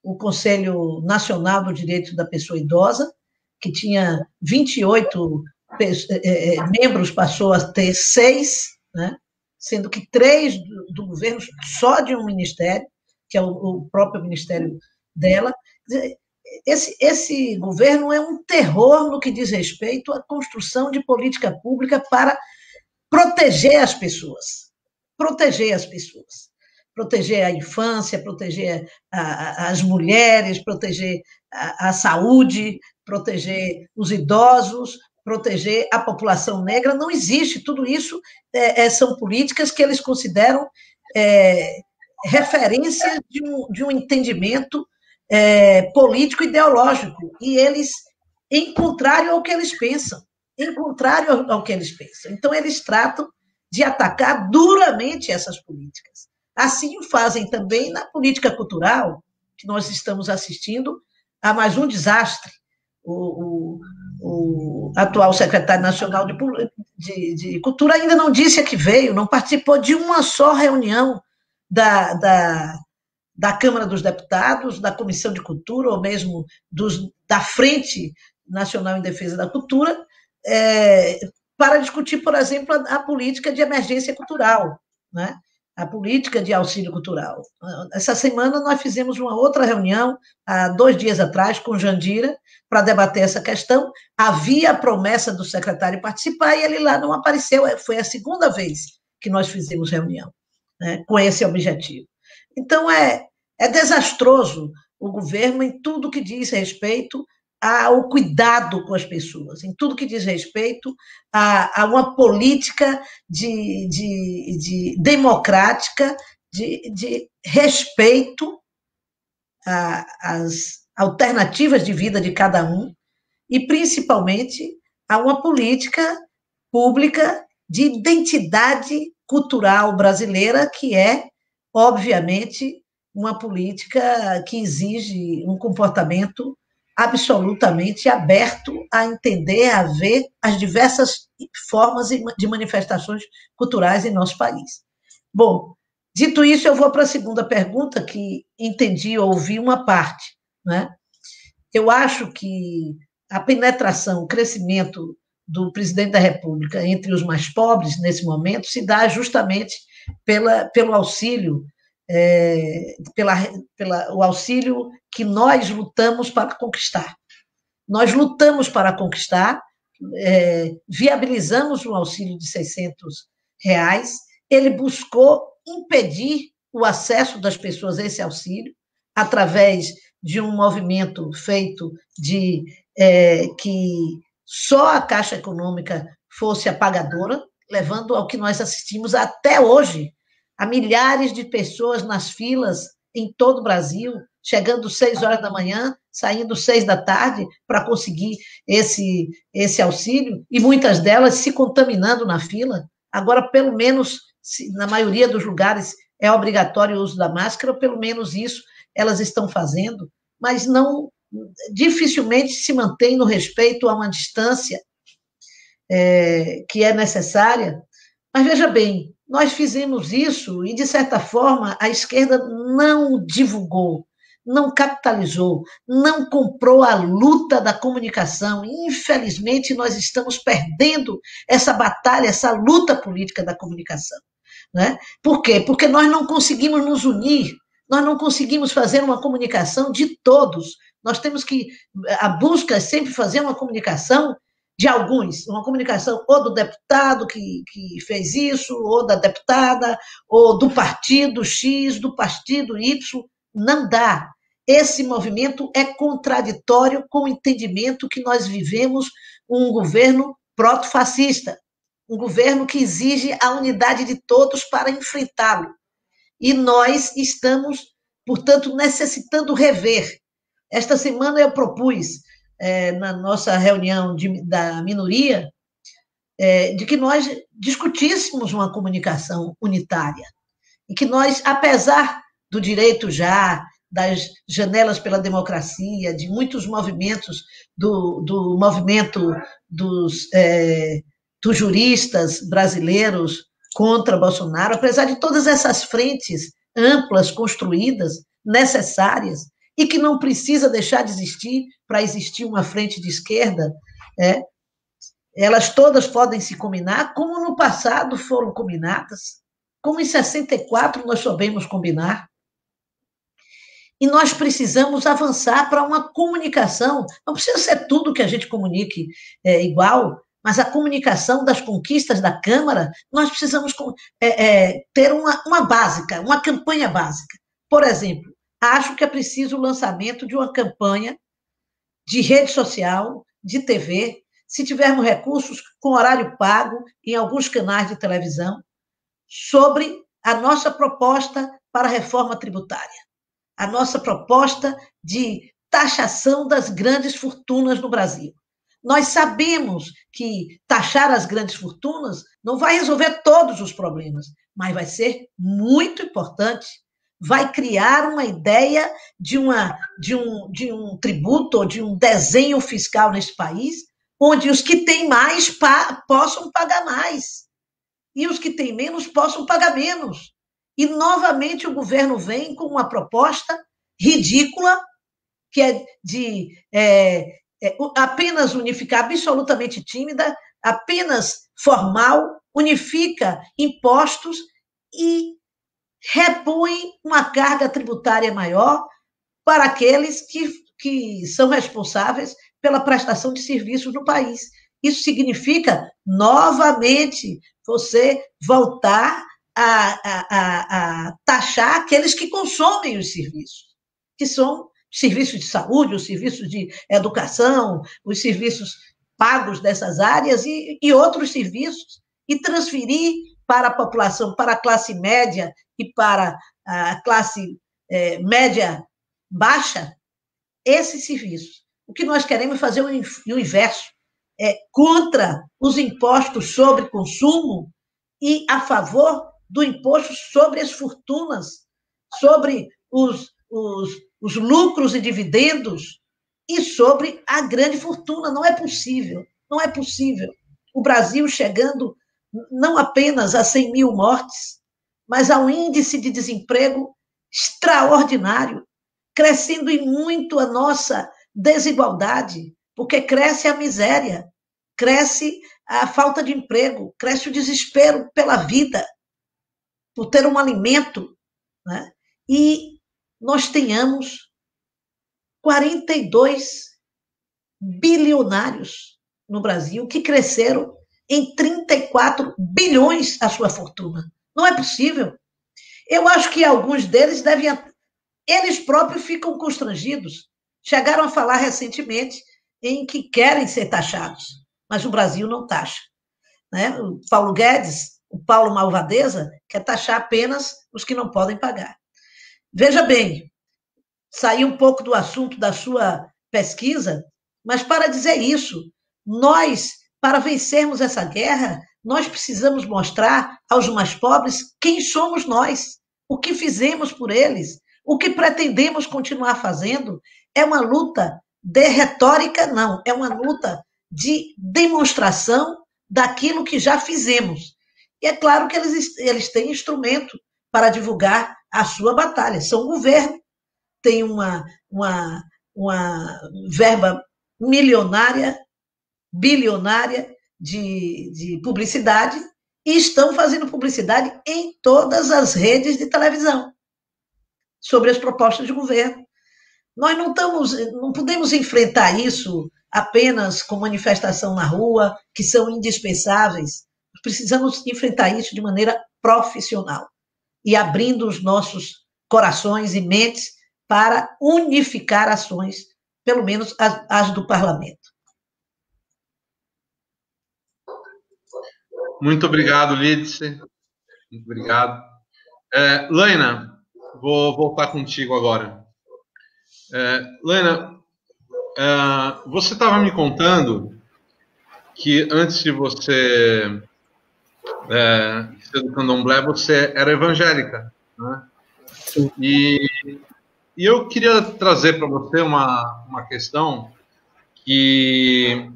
o Conselho Nacional do Direito da Pessoa Idosa, que tinha 28 é, é, é, membros, passou a ter seis, né? sendo que três do, do governo só de um ministério, que é o, o próprio ministério dela, esse, esse governo é um terror no que diz respeito à construção de política pública para proteger as pessoas. Proteger as pessoas. Proteger a infância, proteger a, a, as mulheres, proteger a, a saúde, proteger os idosos, proteger a população negra. Não existe. Tudo isso é, é, são políticas que eles consideram é, referência de um, de um entendimento é, político ideológico e eles em contrário ao que eles pensam, em contrário ao que eles pensam. Então eles tratam de atacar duramente essas políticas. Assim fazem também na política cultural, que nós estamos assistindo a mais um desastre. O, o, o atual secretário nacional de, de, de, Cultura ainda não disse a que veio, não participou de uma só reunião da, da, da Câmara dos Deputados, da Comissão de Cultura, ou mesmo dos, da Frente Nacional em Defesa da Cultura, é, para discutir, por exemplo, a, a, política de emergência cultural, né? a política de auxílio cultural. Essa semana nós fizemos uma outra reunião, há dois dias atrás, com Jandira, para debater essa questão. Havia a promessa do secretário participar e ele lá não apareceu. Foi a segunda vez que nós fizemos reunião né, com esse objetivo. Então, é, é desastroso o governo em tudo que diz respeito ao cuidado com as pessoas, em tudo que diz respeito a, a uma política de, de, de democrática, de, de respeito às alternativas de vida de cada um e, principalmente, a uma política pública de identidade cultural brasileira, que é, obviamente, uma política que exige um comportamento absolutamente aberto a entender, a ver as diversas formas de manifestações culturais em nosso país. Bom, dito isso, eu vou para a segunda pergunta, que entendi, ouvi uma parte. Né? Eu acho que a penetração, o crescimento do presidente da República entre os mais pobres, nesse momento, se dá justamente pela, pelo auxílio é, pela, pela, o auxílio que nós lutamos para conquistar. Nós lutamos para conquistar, é, viabilizamos um auxílio de 600 reais, ele buscou impedir o acesso das pessoas a esse auxílio através de um movimento feito de é, que só a Caixa Econômica fosse a pagadora, levando ao que nós assistimos até hoje, a milhares de pessoas nas filas em todo o Brasil, chegando seis horas da manhã, saindo seis da tarde para conseguir esse, esse auxílio, e muitas delas se contaminando na fila. Agora, pelo menos, na maioria dos lugares, é obrigatório o uso da máscara, pelo menos isso elas estão fazendo, mas não dificilmente se mantém no respeito a uma distância é, que é necessária. Mas veja bem, nós fizemos isso e, de certa forma, a esquerda não divulgou, não capitalizou, não comprou a luta da comunicação. Infelizmente, nós estamos perdendo essa batalha, essa luta política da comunicação. Né? Por quê? Porque nós não conseguimos nos unir, nós não conseguimos fazer uma comunicação de todos. Nós temos que, a busca é sempre fazer uma comunicação de alguns, uma comunicação ou do deputado que, que fez isso, ou da deputada, ou do partido X, do partido Y, não dá. Esse movimento é contraditório com o entendimento que nós vivemos um governo proto-fascista, um governo que exige a unidade de todos para enfrentá-lo. E nós estamos, portanto, necessitando rever. Esta semana eu propus é, na nossa reunião de, da minoria, é, de que nós discutíssemos uma comunicação unitária. E que nós, apesar do direito já, das janelas pela democracia, de muitos movimentos, do, do movimento dos, é, dos juristas brasileiros contra Bolsonaro, apesar de todas essas frentes amplas, construídas, necessárias, e que não precisa deixar de existir para existir uma frente de esquerda, é, elas todas podem se combinar, como no passado foram combinadas, como em 64 nós soubemos combinar. E nós precisamos avançar para uma comunicação. Não precisa ser tudo que a gente comunique é, igual, mas a comunicação das conquistas da Câmara, nós precisamos é, é, ter uma, uma básica, uma campanha básica. Por exemplo, acho que é preciso o lançamento de uma campanha de rede social, de TV, se tivermos recursos com horário pago em alguns canais de televisão, sobre a nossa proposta para a reforma tributária, a nossa proposta de taxação das grandes fortunas no Brasil. Nós sabemos que taxar as grandes fortunas não vai resolver todos os problemas, mas vai ser muito importante vai criar uma ideia de, uma, de, um, de um tributo ou de um desenho fiscal nesse país, onde os que têm mais pa possam pagar mais e os que têm menos possam pagar menos. E, novamente, o governo vem com uma proposta ridícula, que é de é, é, apenas unificar, absolutamente tímida, apenas formal, unifica impostos e repõe uma carga tributária maior para aqueles que, que são responsáveis pela prestação de serviços no país. Isso significa, novamente, você voltar a, a, a, a taxar aqueles que consomem os serviços, que são serviços de saúde, os serviços de educação, os serviços pagos dessas áreas e, e outros serviços, e transferir para a população, para a classe média e para a classe é, média baixa, esses serviços. O que nós queremos é fazer o inverso, é contra os impostos sobre consumo e a favor do imposto sobre as fortunas, sobre os, os, os lucros e dividendos e sobre a grande fortuna. Não é possível, não é possível. O Brasil chegando não apenas a 100 mil mortes, mas a um índice de desemprego extraordinário, crescendo em muito a nossa desigualdade, porque cresce a miséria, cresce a falta de emprego, cresce o desespero pela vida, por ter um alimento, né? e nós tenhamos 42 bilionários no Brasil que cresceram em 34 bilhões a sua fortuna. Não é possível. Eu acho que alguns deles devem. Eles próprios ficam constrangidos. Chegaram a falar recentemente em que querem ser taxados, mas o Brasil não taxa. Né? O Paulo Guedes, o Paulo Malvadeza, quer taxar apenas os que não podem pagar. Veja bem, saí um pouco do assunto da sua pesquisa, mas para dizer isso, nós, para vencermos essa guerra, nós precisamos mostrar aos mais pobres quem somos nós, o que fizemos por eles, o que pretendemos continuar fazendo. É uma luta de retórica, não, é uma luta de demonstração daquilo que já fizemos. E é claro que eles, eles têm instrumento para divulgar a sua batalha. São governo, tem uma, uma, uma verba milionária, bilionária de, de publicidade e estão fazendo publicidade em todas as redes de televisão sobre as propostas de governo. Nós não estamos, não podemos enfrentar isso apenas com manifestação na rua, que são indispensáveis. Precisamos enfrentar isso de maneira profissional e abrindo os nossos corações e mentes para unificar ações, pelo menos as, as do parlamento. Muito obrigado, Lídice. Muito obrigado. É, Laina, vou voltar contigo agora. É, Laina, é, você estava me contando que antes de você é, ser do candomblé, você era evangélica. Né? E, e eu queria trazer para você uma, uma questão que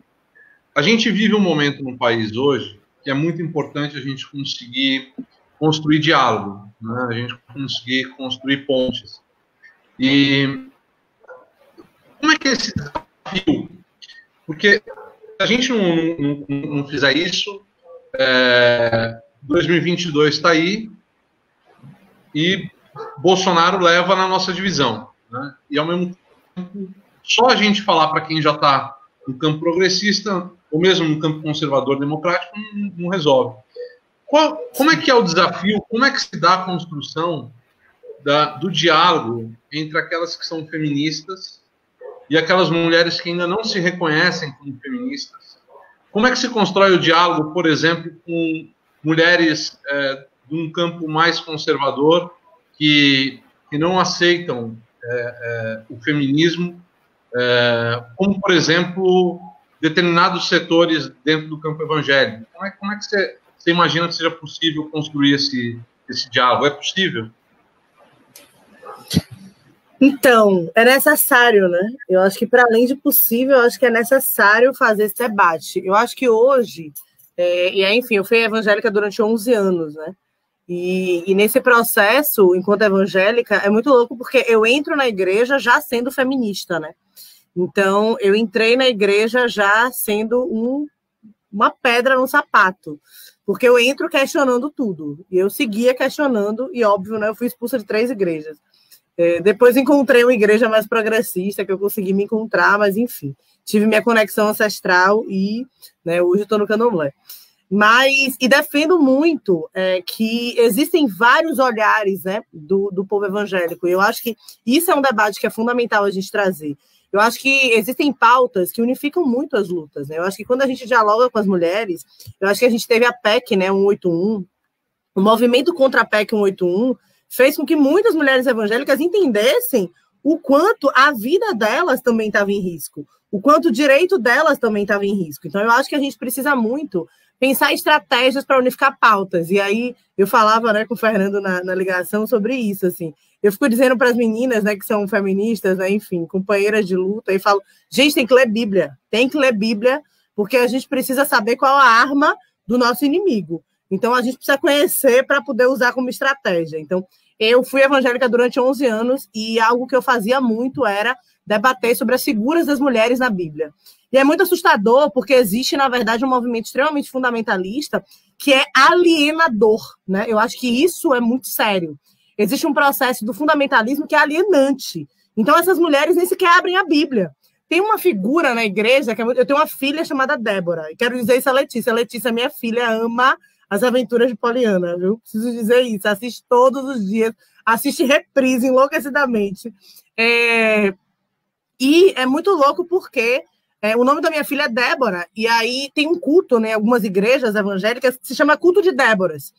a gente vive um momento no país hoje que é muito importante a gente conseguir construir diálogo, né? a gente conseguir construir pontes. E como é que é esse desafio? Porque se a gente não, não, não fizer isso, é, 2022 está aí e Bolsonaro leva na nossa divisão. Né? E ao mesmo tempo, só a gente falar para quem já está no campo progressista ou mesmo no campo conservador democrático, não, não resolve. Qual, como é que é o desafio, como é que se dá a construção da, do diálogo entre aquelas que são feministas e aquelas mulheres que ainda não se reconhecem como feministas? Como é que se constrói o diálogo, por exemplo, com mulheres é, de um campo mais conservador que, que não aceitam é, é, o feminismo, é, como, por exemplo, determinados setores dentro do campo evangélico. Como é, como é que você, você, imagina que seja possível construir esse, esse diálogo? É possível? Então, é necessário, né? Eu acho que, para além de possível, eu acho que é necessário fazer esse debate. Eu acho que hoje, é, e enfim, eu fui evangélica durante 11 anos, né? E, e, nesse processo, enquanto evangélica, é muito louco porque eu entro na igreja já sendo feminista, né? Então, eu entrei na igreja já sendo um, uma pedra no sapato, porque eu entro questionando tudo. E eu seguia questionando, e óbvio, né, eu fui expulsa de três igrejas. É, depois encontrei uma igreja mais progressista, que eu consegui me encontrar, mas enfim, tive minha conexão ancestral e né, hoje estou no candomblé. Mas, e defendo muito é, que existem vários olhares né, do, do povo evangélico. E eu acho que isso é um debate que é fundamental a gente trazer. Eu acho que existem pautas que unificam muito as lutas. Né? Eu acho que quando a gente dialoga com as mulheres, eu acho que a gente teve a PEC né, 181, o movimento contra a PEC 181 fez com que muitas mulheres evangélicas entendessem o quanto a vida delas também estava em risco, o quanto o direito delas também estava em risco. Então, eu acho que a gente precisa muito pensar estratégias para unificar pautas. E aí eu falava né, com o Fernando na, na ligação sobre isso. assim. Eu fico dizendo para as meninas né, que são feministas, né, enfim, companheiras de luta, e falo: gente, tem que ler Bíblia, tem que ler Bíblia, porque a gente precisa saber qual a arma do nosso inimigo. Então a gente precisa conhecer para poder usar como estratégia. Então, eu fui evangélica durante 11 anos e algo que eu fazia muito era debater sobre as figuras das mulheres na Bíblia. E é muito assustador, porque existe, na verdade, um movimento extremamente fundamentalista que é alienador. Né? Eu acho que isso é muito sério. Existe um processo do fundamentalismo que é alienante. Então, essas mulheres nem sequer abrem a Bíblia. Tem uma figura na igreja, que é eu tenho uma filha chamada Débora, e quero dizer isso a Letícia. A Letícia, minha filha, ama as aventuras de Poliana, viu? Preciso dizer isso. Assiste todos os dias, assiste reprise enlouquecidamente. É... E é muito louco porque é, o nome da minha filha é Débora, e aí tem um culto, né? Algumas igrejas evangélicas que se chama culto de Déboras.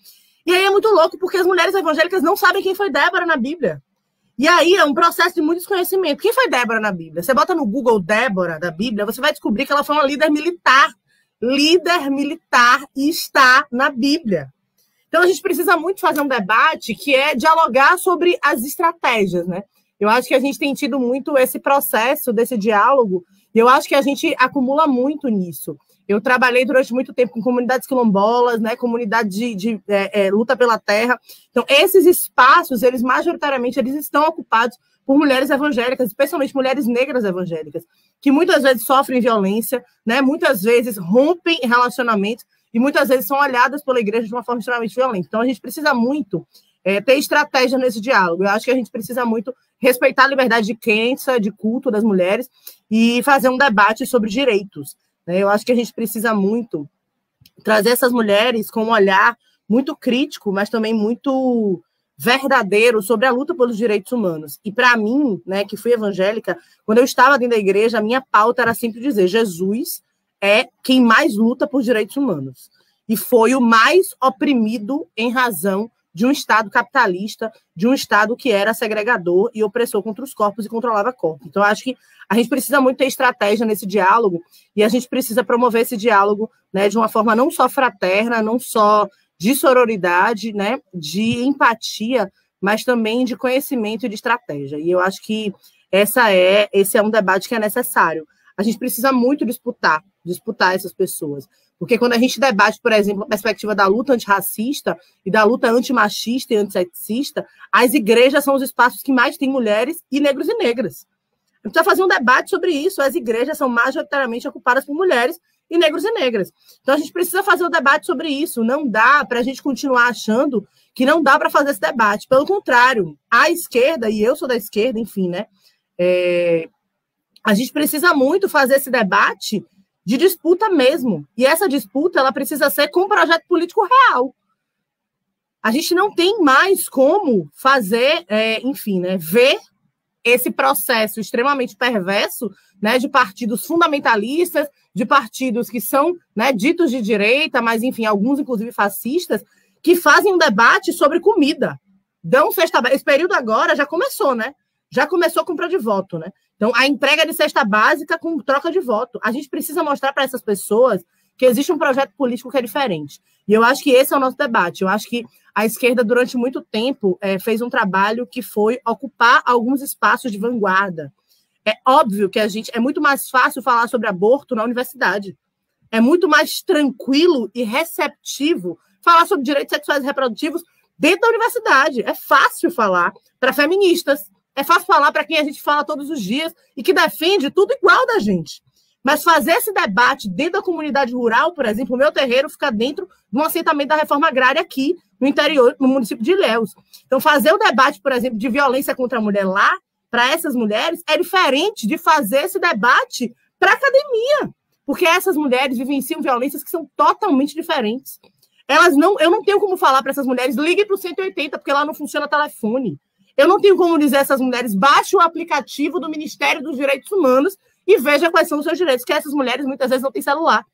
E aí é muito louco, porque as mulheres evangélicas não sabem quem foi Débora na Bíblia. E aí é um processo de muito desconhecimento. Quem foi Débora na Bíblia? Você bota no Google Débora da Bíblia, você vai descobrir que ela foi uma líder militar. Líder militar e está na Bíblia. Então a gente precisa muito fazer um debate que é dialogar sobre as estratégias, né? Eu acho que a gente tem tido muito esse processo desse diálogo e eu acho que a gente acumula muito nisso. Eu trabalhei durante muito tempo com comunidades quilombolas, né, comunidade de, de é, é, luta pela terra. Então, esses espaços, eles majoritariamente, eles estão ocupados por mulheres evangélicas, especialmente mulheres negras evangélicas, que muitas vezes sofrem violência, né, muitas vezes rompem relacionamentos e muitas vezes são olhadas pela igreja de uma forma extremamente violenta. Então, a gente precisa muito é, ter estratégia nesse diálogo. Eu acho que a gente precisa muito respeitar a liberdade de crença, de culto das mulheres e fazer um debate sobre direitos. Né? Eu acho que a gente precisa muito trazer essas mulheres com um olhar muito crítico, mas também muito verdadeiro sobre a luta pelos direitos humanos. E para mim, né, que fui evangélica, quando eu estava dentro da igreja, a minha pauta era sempre dizer: Jesus é quem mais luta por direitos humanos. E foi o mais oprimido em razão de um Estado capitalista, de um Estado que era segregador e opressor contra os corpos e controlava corpos. Então, acho que a gente precisa muito ter estratégia nesse diálogo e a gente precisa promover esse diálogo né, de uma forma não só fraterna, não só de sororidade, né, de empatia, mas também de conhecimento e de estratégia. E eu acho que essa é esse é um debate que é necessário. A gente precisa muito disputar, disputar essas pessoas. Porque quando a gente debate, por exemplo, a perspectiva da luta antirracista e da luta antimachista e antissexista, as igrejas são os espaços que mais têm mulheres e negros e negras. A gente precisa fazer um debate sobre isso. As igrejas são majoritariamente ocupadas por mulheres e negros e negras. Então a gente precisa fazer um debate sobre isso. Não dá para a gente continuar achando que não dá para fazer esse debate. Pelo contrário, a esquerda, e eu sou da esquerda, enfim, né? É, a gente precisa muito fazer esse debate de disputa mesmo. E essa disputa ela precisa ser com um projeto político real. A gente não tem mais como fazer, é, enfim, né, ver esse processo extremamente perverso né, de partidos fundamentalistas, de partidos que são né, ditos de direita, mas, enfim, alguns, inclusive, fascistas, que fazem um debate sobre comida. Dão cesta Esse período agora já começou, né? Já começou a compra de voto, né? Então, a entrega de cesta básica com troca de voto. A gente precisa mostrar para essas pessoas que existe um projeto político que é diferente. E eu acho que esse é o nosso debate. Eu acho que a esquerda, durante muito tempo, é, fez um trabalho que foi ocupar alguns espaços de vanguarda. É óbvio que a gente é muito mais fácil falar sobre aborto na universidade. É muito mais tranquilo e receptivo falar sobre direitos sexuais e reprodutivos dentro da universidade. É fácil falar para feministas, é fácil falar para quem a gente fala todos os dias e que defende tudo igual da gente. Mas fazer esse debate dentro da comunidade rural, por exemplo, o meu terreiro fica dentro de um assentamento da reforma agrária aqui, no interior, no município de Ilhéus. Então, fazer o debate, por exemplo, de violência contra a mulher lá, para essas mulheres, é diferente de fazer esse debate para a academia, porque essas mulheres vivenciam violências que são totalmente diferentes. Elas não, eu não tenho como falar para essas mulheres, ligue para o 180, porque lá não funciona telefone. Eu não tenho como dizer a essas mulheres, baixe o aplicativo do Ministério dos Direitos Humanos e veja quais são os seus direitos, que essas mulheres muitas vezes não têm celular.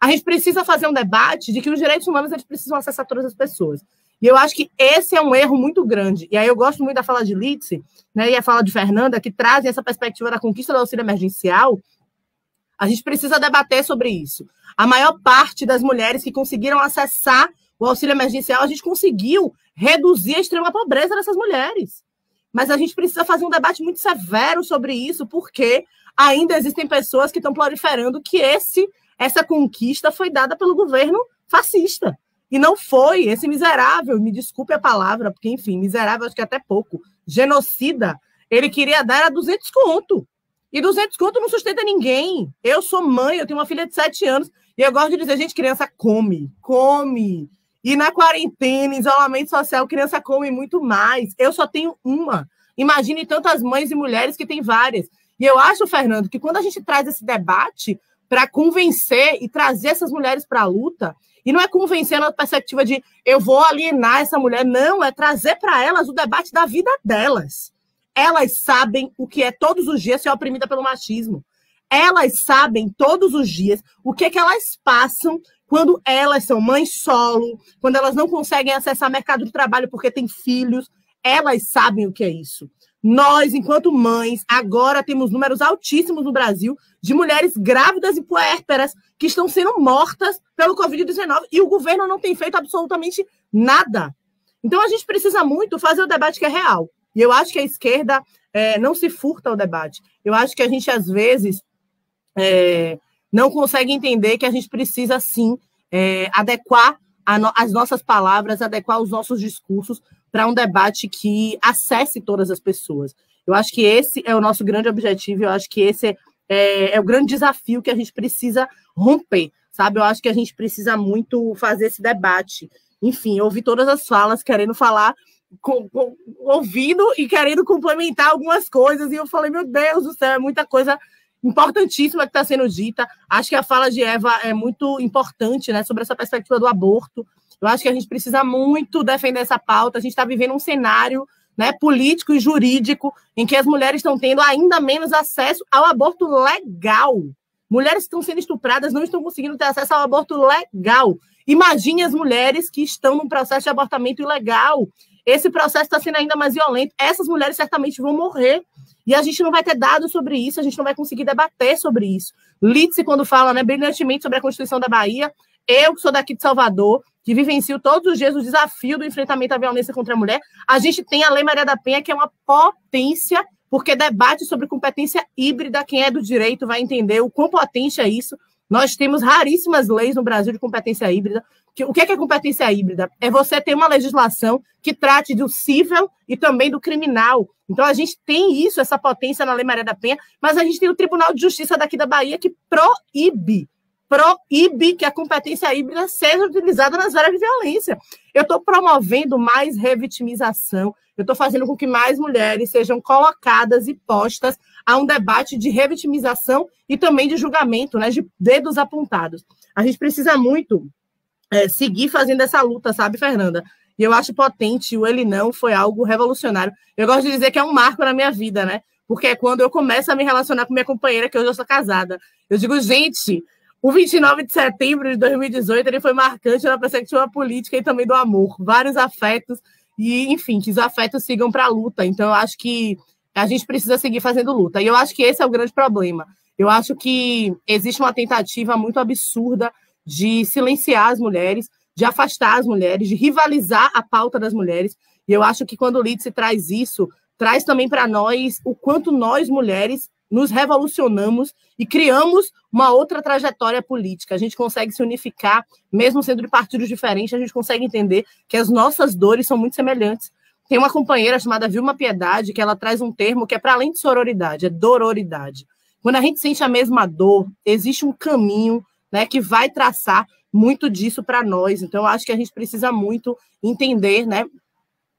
A gente precisa fazer um debate de que os direitos humanos eles precisam acessar todas as pessoas. E eu acho que esse é um erro muito grande. E aí eu gosto muito da fala de Litz, né, e a fala de Fernanda, que trazem essa perspectiva da conquista do auxílio emergencial. A gente precisa debater sobre isso. A maior parte das mulheres que conseguiram acessar o auxílio emergencial, a gente conseguiu reduzir a extrema pobreza dessas mulheres. Mas a gente precisa fazer um debate muito severo sobre isso, porque ainda existem pessoas que estão proliferando que esse essa conquista foi dada pelo governo fascista. E não foi esse miserável, me desculpe a palavra, porque, enfim, miserável acho que até pouco, genocida, ele queria dar a 200 conto. E 200 conto não sustenta ninguém. Eu sou mãe, eu tenho uma filha de 7 anos, e eu gosto de dizer, gente, criança come, come. E na quarentena, isolamento social, criança come muito mais. Eu só tenho uma. Imagine tantas mães e mulheres que têm várias. E eu acho, Fernando, que quando a gente traz esse debate para convencer e trazer essas mulheres para a luta, e não é convencer na perspectiva de eu vou alienar essa mulher, não, é trazer para elas o debate da vida delas. Elas sabem o que é todos os dias ser oprimida pelo machismo. Elas sabem todos os dias o que é que elas passam quando elas são mães solo, quando elas não conseguem acessar mercado de trabalho porque têm filhos, elas sabem o que é isso. Nós, enquanto mães, agora temos números altíssimos no Brasil de mulheres grávidas e puérperas que estão sendo mortas pelo Covid-19 e o governo não tem feito absolutamente nada. Então a gente precisa muito fazer o debate que é real. E eu acho que a esquerda é, não se furta ao debate. Eu acho que a gente, às vezes, é, não consegue entender que a gente precisa, sim, é, adequar no, as nossas palavras, adequar os nossos discursos para um debate que acesse todas as pessoas. Eu acho que esse é o nosso grande objetivo, eu acho que esse é, é, é, o grande desafio que a gente precisa romper, sabe? Eu acho que a gente precisa muito fazer esse debate. Enfim, eu ouvi todas as falas querendo falar, com, com, ouvindo e querendo complementar algumas coisas, e eu falei, meu Deus do céu, é muita coisa importantíssima que está sendo dita. Acho que a fala de Eva é muito importante, né, sobre essa perspectiva do aborto. Eu acho que a gente precisa muito defender essa pauta. A gente está vivendo um cenário né, político e jurídico em que as mulheres estão tendo ainda menos acesso ao aborto legal. Mulheres estão sendo estupradas não estão conseguindo ter acesso ao aborto legal. Imagine as mulheres que estão num processo de abortamento ilegal. Esse processo está sendo ainda mais violento. Essas mulheres certamente vão morrer. E a gente não vai ter dados sobre isso, a gente não vai conseguir debater sobre isso. Litze, quando fala né, brilhantemente sobre a Constituição da Bahia, eu que sou daqui de Salvador, que vivencio todos os dias o desafio do enfrentamento à violência contra a mulher, a gente tem a Lei Maria da Penha, que é uma potência, porque debate sobre competência híbrida, quem é do direito vai entender o quão potente é isso. Nós temos raríssimas leis no Brasil de competência híbrida. O que é, competência híbrida? É você ter uma legislação que trate do civil e também do criminal. Então, a gente tem isso, essa potência na Lei Maria da Penha, mas a gente tem o Tribunal de Justiça daqui da Bahia que proíbe proíbe que a competência híbrida seja utilizada nas áreas de violência. Eu estou promovendo mais revitimização, eu estou fazendo com que mais mulheres sejam colocadas e postas a um debate de revitimização e também de julgamento, né, de dedos apontados. A gente precisa muito é, seguir fazendo essa luta, sabe, Fernanda? E eu acho potente, o ele não foi algo revolucionário. Eu gosto de dizer que é um marco na minha vida, né? Porque é quando eu começo a me relacionar com minha companheira, que hoje eu sou casada. Eu digo, gente, o 29 de setembro de 2018 ele foi marcante na perspectiva política e também do amor. Vários afetos e, enfim, que os afetos sigam para a luta. Então, eu acho que a gente precisa seguir fazendo luta. E eu acho que esse é o grande problema. Eu acho que existe uma tentativa muito absurda de silenciar as mulheres, de afastar as mulheres, de rivalizar a pauta das mulheres. E eu acho que quando o Lidse traz isso, traz também para nós o quanto nós, mulheres, nos revolucionamos e criamos uma outra trajetória política. A gente consegue se unificar, mesmo sendo de partidos diferentes, a gente consegue entender que as nossas dores são muito semelhantes. Tem uma companheira chamada Vilma Piedade que ela traz um termo que é para além de sororidade, é dororidade. Quando a gente sente a mesma dor, existe um caminho né, que vai traçar muito disso para nós. Então, eu acho que a gente precisa muito entender né,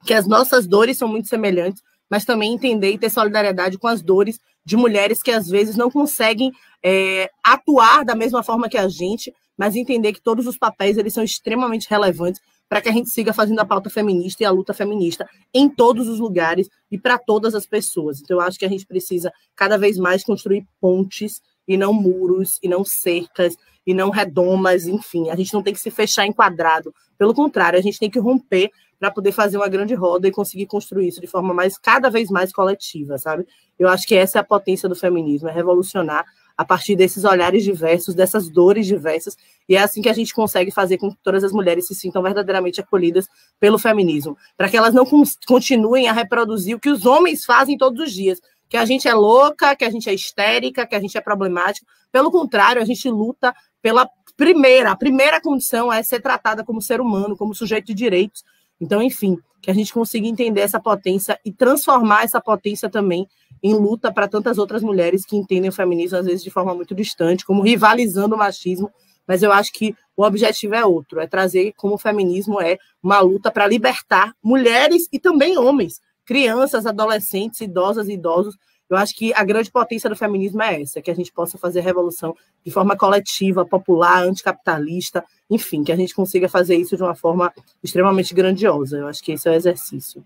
que as nossas dores são muito semelhantes, mas também entender e ter solidariedade com as dores de mulheres que às vezes não conseguem é, atuar da mesma forma que a gente, mas entender que todos os papéis eles são extremamente relevantes para que a gente siga fazendo a pauta feminista e a luta feminista em todos os lugares e para todas as pessoas. Então, eu acho que a gente precisa cada vez mais construir pontes e não muros, e não cercas, e não redomas, enfim. A gente não tem que se fechar em quadrado. Pelo contrário, a gente tem que romper para poder fazer uma grande roda e conseguir construir isso de forma mais cada vez mais coletiva, sabe? Eu acho que essa é a potência do feminismo, é revolucionar a partir desses olhares diversos, dessas dores diversas, e é assim que a gente consegue fazer com que todas as mulheres se sintam verdadeiramente acolhidas pelo feminismo, para que elas não continuem a reproduzir o que os homens fazem todos os dias, que a gente é louca, que a gente é histérica, que a gente é problemática. Pelo contrário, a gente luta pela primeira, a primeira condição é ser tratada como ser humano, como sujeito de direitos. Então, enfim, que a gente consiga entender essa potência e transformar essa potência também em luta para tantas outras mulheres que entendem o feminismo, às vezes, de forma muito distante, como rivalizando o machismo. Mas eu acho que o objetivo é outro, é trazer como o feminismo é uma luta para libertar mulheres e também homens, crianças, adolescentes, idosas e idosos. Eu acho que a grande potência do feminismo é essa, que a gente possa fazer revolução de forma coletiva, popular, anticapitalista, enfim, que a gente consiga fazer isso de uma forma extremamente grandiosa. Eu acho que esse é o exercício.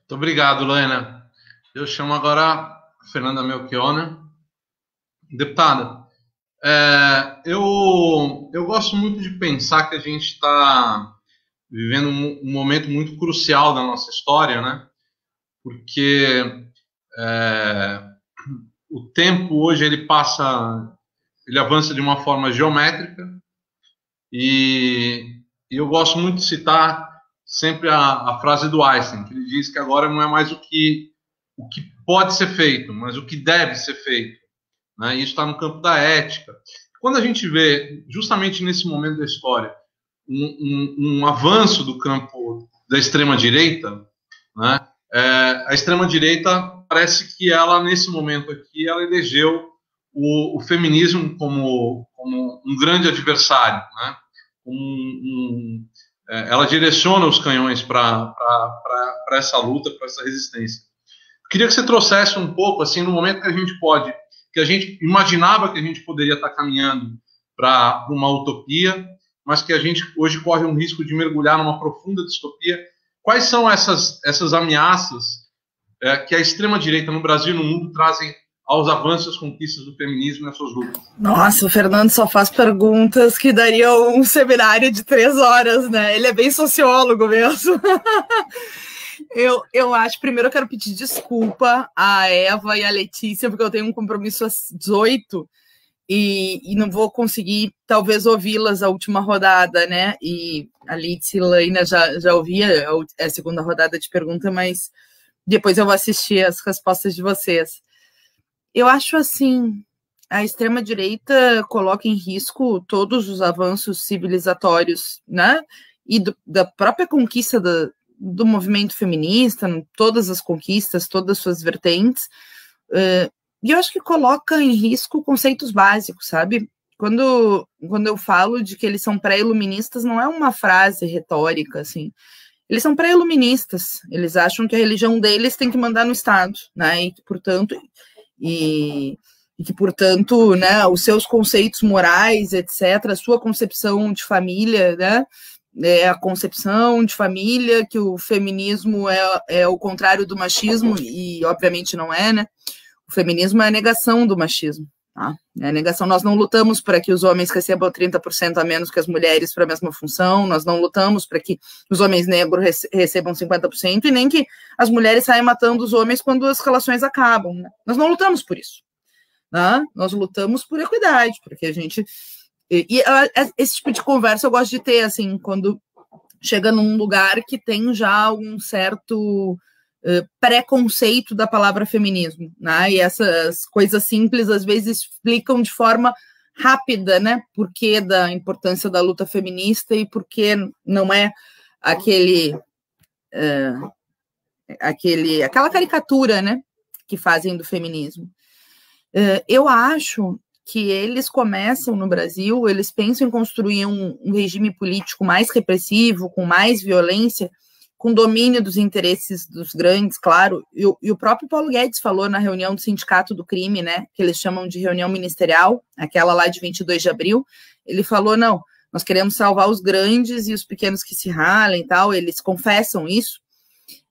Muito obrigado, Lena. Eu chamo agora a Fernanda Melchiona. Deputada, é, eu, eu gosto muito de pensar que a gente está vivendo um, um, momento muito crucial da nossa história, né? Porque é, o tempo hoje ele passa, ele avança de uma forma geométrica e, e eu gosto muito de citar sempre a, a, frase do Einstein, que ele diz que agora não é mais o que, o que pode ser feito, mas o que deve ser feito. Né? Isso está no campo da ética. Quando a gente vê, justamente nesse momento da história, um, um, avanço do campo da extrema-direita, né? é, a extrema-direita parece que ela, nesse momento aqui, ela elegeu o, o feminismo como, como um grande adversário, né? um é, ela direciona os canhões para essa luta, para essa resistência. Queria que você trouxesse um pouco, assim, no momento que a gente pode, que a gente imaginava que a gente poderia estar caminhando para uma utopia, mas que a gente hoje corre um risco de mergulhar numa profunda distopia. Quais são essas, essas ameaças é, que a extrema-direita no Brasil e no mundo trazem aos avanços e conquistas do feminismo nessas lutas? Nossa, o Fernando só faz perguntas que dariam um seminário de três horas, né? Ele é bem sociólogo mesmo. eu, eu acho, primeiro eu quero pedir desculpa a Eva e a Letícia, porque eu tenho um compromisso às 18 e, e não vou conseguir, talvez, ouvi-las a última rodada, né? E a Liz e Laina já, já ouvia a segunda rodada de pergunta, mas depois eu vou assistir as respostas de vocês. Eu acho assim, a extrema direita coloca em risco todos os avanços civilizatórios, né? E do, da própria conquista do, do movimento feminista, todas as conquistas, todas as suas vertentes. Uh, e eu acho que coloca em risco conceitos básicos, sabe? Quando, quando eu falo de que eles são pré-iluministas, não é uma frase retórica, assim. Eles são pré-iluministas. Eles acham que a religião deles tem que mandar no Estado, né? E, portanto, e, e que, portanto, né, os seus conceitos morais, etc., a sua concepção de família, né, é a concepção de família, que o feminismo é, é o contrário do machismo, e obviamente não é, né? O feminismo é a negação do machismo. Tá? É a negação. Nós não lutamos para que os homens recebam 30% a menos que as mulheres para a mesma função, nós não lutamos para que os homens negros recebam 50% e nem que as mulheres saiam matando os homens quando as relações acabam. Né? Nós não lutamos por isso. Né? Nós lutamos por equidade, porque a gente. E, e esse tipo de conversa eu gosto de ter, assim, quando chega num lugar que tem já um certo preconceito da palavra feminismo, né? E essas coisas simples às vezes explicam de forma rápida, né? Por que da importância da luta feminista e por que não é aquele uh, aquele aquela caricatura, né? Que fazem do feminismo. Uh, eu acho que eles começam no Brasil, eles pensam em construir um, um regime político mais repressivo, com mais violência, com domínio dos interesses dos grandes, claro. E, e, o próprio Paulo Guedes falou na reunião do Sindicato do Crime, né, que eles chamam de reunião ministerial, aquela lá de 22 de abril. Ele falou: não, nós queremos salvar os grandes e os pequenos que se ralem e tal. Eles confessam isso.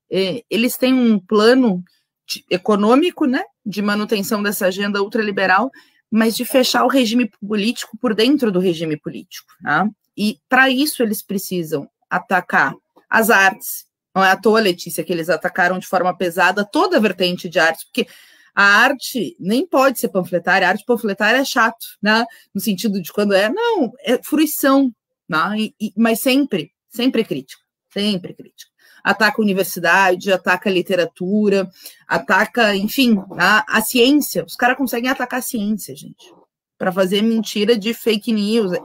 Eles têm um plano de, econômico, né, de manutenção dessa agenda ultraliberal, mas de fechar o regime político por dentro do regime político. Tá? E para isso eles precisam atacar as artes. Não é à toa, Letícia, que eles atacaram de forma pesada toda a vertente de artes, porque a arte nem pode ser panfletária, a arte panfletária é chato, né? No sentido de quando é, não, é fruição, né? E, e, mas sempre, sempre crítica, sempre crítica. Ataca a universidade, ataca a literatura, ataca, enfim, a, a ciência. Os caras conseguem atacar a ciência, gente, para fazer mentira de fake news. É,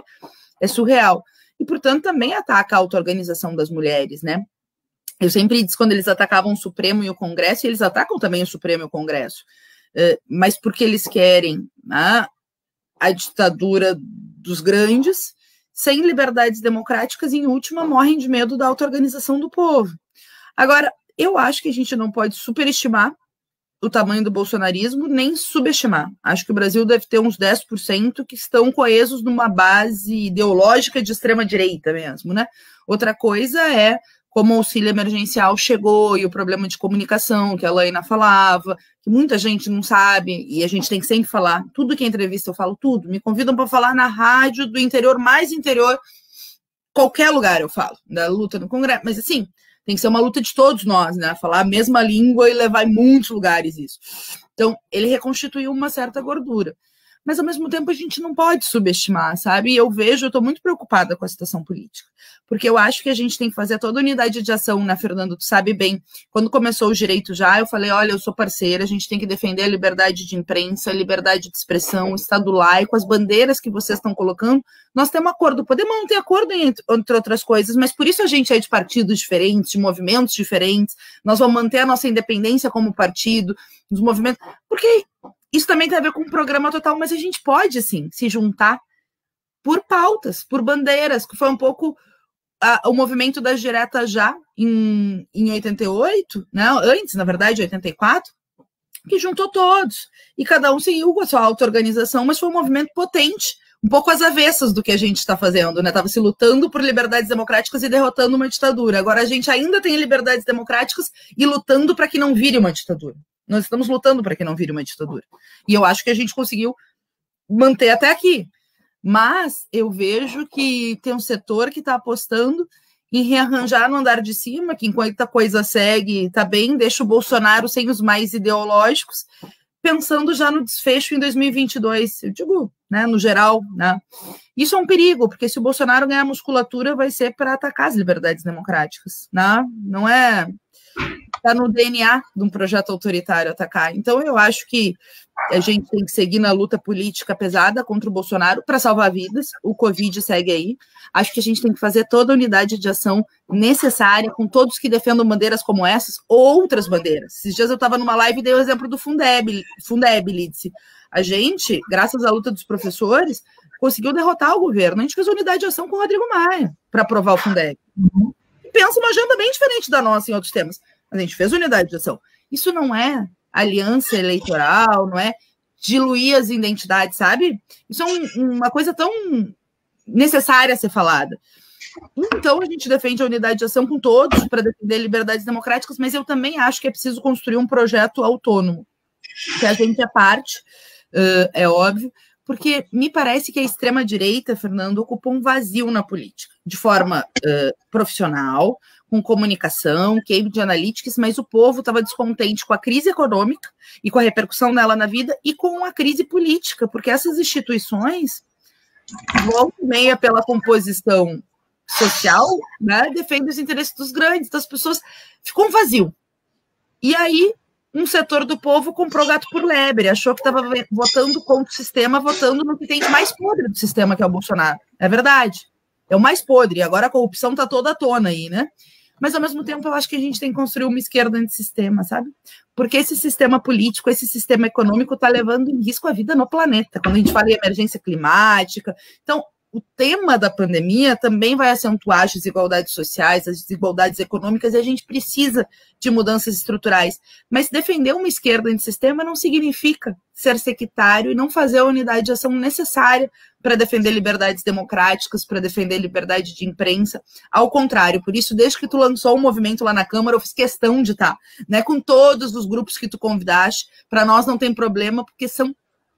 é surreal e, portanto, também ataca a auto-organização das mulheres, né? Eu sempre disse quando eles atacavam o Supremo e o Congresso, e eles atacam também o Supremo e o Congresso, uh, mas porque eles querem né, a ditadura dos grandes, sem liberdades democráticas, e, em última, morrem de medo da auto-organização do povo. Agora, eu acho que a gente não pode superestimar o tamanho do bolsonarismo, nem subestimar. Acho que o Brasil deve ter uns 10% que estão coesos numa base ideológica de extrema-direita mesmo, né? Outra coisa é como o auxílio emergencial chegou e o problema de comunicação que a Laina falava, que muita gente não sabe, e a gente tem que sempre falar. Tudo que é entrevista eu falo tudo. Me convidam para falar na rádio do interior mais interior, qualquer lugar eu falo, da luta no Congresso. Mas assim, tem que ser uma luta de todos nós, né? Falar a mesma língua e levar em muitos lugares isso. Então, ele reconstituiu uma certa gordura mas ao mesmo tempo a gente não pode subestimar, sabe? E eu vejo, eu estou muito preocupada com a situação política, porque eu acho que a gente tem que fazer toda unidade de ação, né, Fernando? Tu sabe bem, quando começou o direito já, eu falei: olha, eu sou parceira, a gente tem que defender a liberdade de imprensa, a liberdade de expressão, o Estado laico, as bandeiras que vocês estão colocando. Nós temos acordo, podemos não ter acordo entre, entre outras coisas, mas por isso a gente é de partidos diferentes, de movimentos diferentes, nós vamos manter a nossa independência como partido, os movimentos, porque isso também tem a ver com o programa total, mas a gente pode, sim, se juntar por pautas, por bandeiras, que foi um pouco o movimento das diretas já em, em 88, né? antes, na verdade, 84, que juntou todos. E cada um seguiu a sua auto-organização, mas foi um movimento potente, um pouco às avessas do que a gente está fazendo, né? Estava se lutando por liberdades democráticas e derrotando uma ditadura. Agora a gente ainda tem liberdades democráticas e lutando para que não vire uma ditadura. Nós estamos lutando para que não vire uma ditadura. E eu acho que a gente conseguiu manter até aqui. Mas eu vejo que tem um setor que está apostando em rearranjar no andar de cima, que enquanto a coisa segue, está bem, deixa o Bolsonaro sem os mais ideológicos, pensando já no desfecho em 2022. Eu digo, né, no geral, né? Isso é um perigo, porque se o Bolsonaro ganhar musculatura, vai ser para atacar as liberdades democráticas, né? Não é está no DNA de um projeto autoritário atacar. Então, eu acho que a gente tem que seguir na luta política pesada contra o Bolsonaro para salvar vidas. O Covid segue aí. Acho que a gente tem que fazer toda a unidade de ação necessária com todos que defendam bandeiras como essas, ou outras bandeiras. Esses dias eu estava numa live e dei o exemplo do Fundeb, Fundeb Lídice. A gente, graças à luta dos professores, conseguiu derrotar o governo. A gente fez unidade de ação com o Rodrigo Maia para aprovar o Fundeb. Pensa uma agenda bem diferente da nossa em outros temas mas a gente fez unidade de ação. Isso não é aliança eleitoral, não é diluir as identidades, sabe? Isso é um, uma coisa tão necessária a ser falada. Então, a gente defende a unidade de ação com todos para defender liberdades democráticas, mas eu também acho que é preciso construir um projeto autônomo, que a gente é parte, uh, é óbvio, porque me parece que a extrema-direita, Fernando, ocupa um vazio na política, de forma uh, profissional, com comunicação, Cambridge Analytics, mas o povo estava descontente com a crise econômica e com a repercussão dela na vida e com a crise política, porque essas instituições, volta e meia pela composição social, né, defendem os interesses dos grandes, das pessoas. Ficou um vazio. E aí, um setor do povo comprou gato por lebre, achou que estava votando contra o sistema, votando no que tem mais podre do sistema, que é o Bolsonaro. É verdade. É o mais podre. Agora a corrupção está toda à tona aí, né? Mas ao mesmo tempo eu acho que a gente tem que construir uma esquerda antissistema, sabe? Porque esse sistema político, esse sistema econômico está levando em risco a vida no planeta. Quando a gente fala em emergência climática, então o tema da pandemia também vai acentuar as desigualdades sociais, as desigualdades econômicas, e a gente precisa de mudanças estruturais. Mas defender uma esquerda antissistema não significa ser sectário e não fazer a unidade de ação necessária para defender liberdades democráticas, para defender liberdade de imprensa. Ao contrário, por isso, desde que tu lançou o movimento lá na Câmara, eu fiz questão de estar, né, com todos os grupos que tu convidaste. Para nós não tem problema, porque são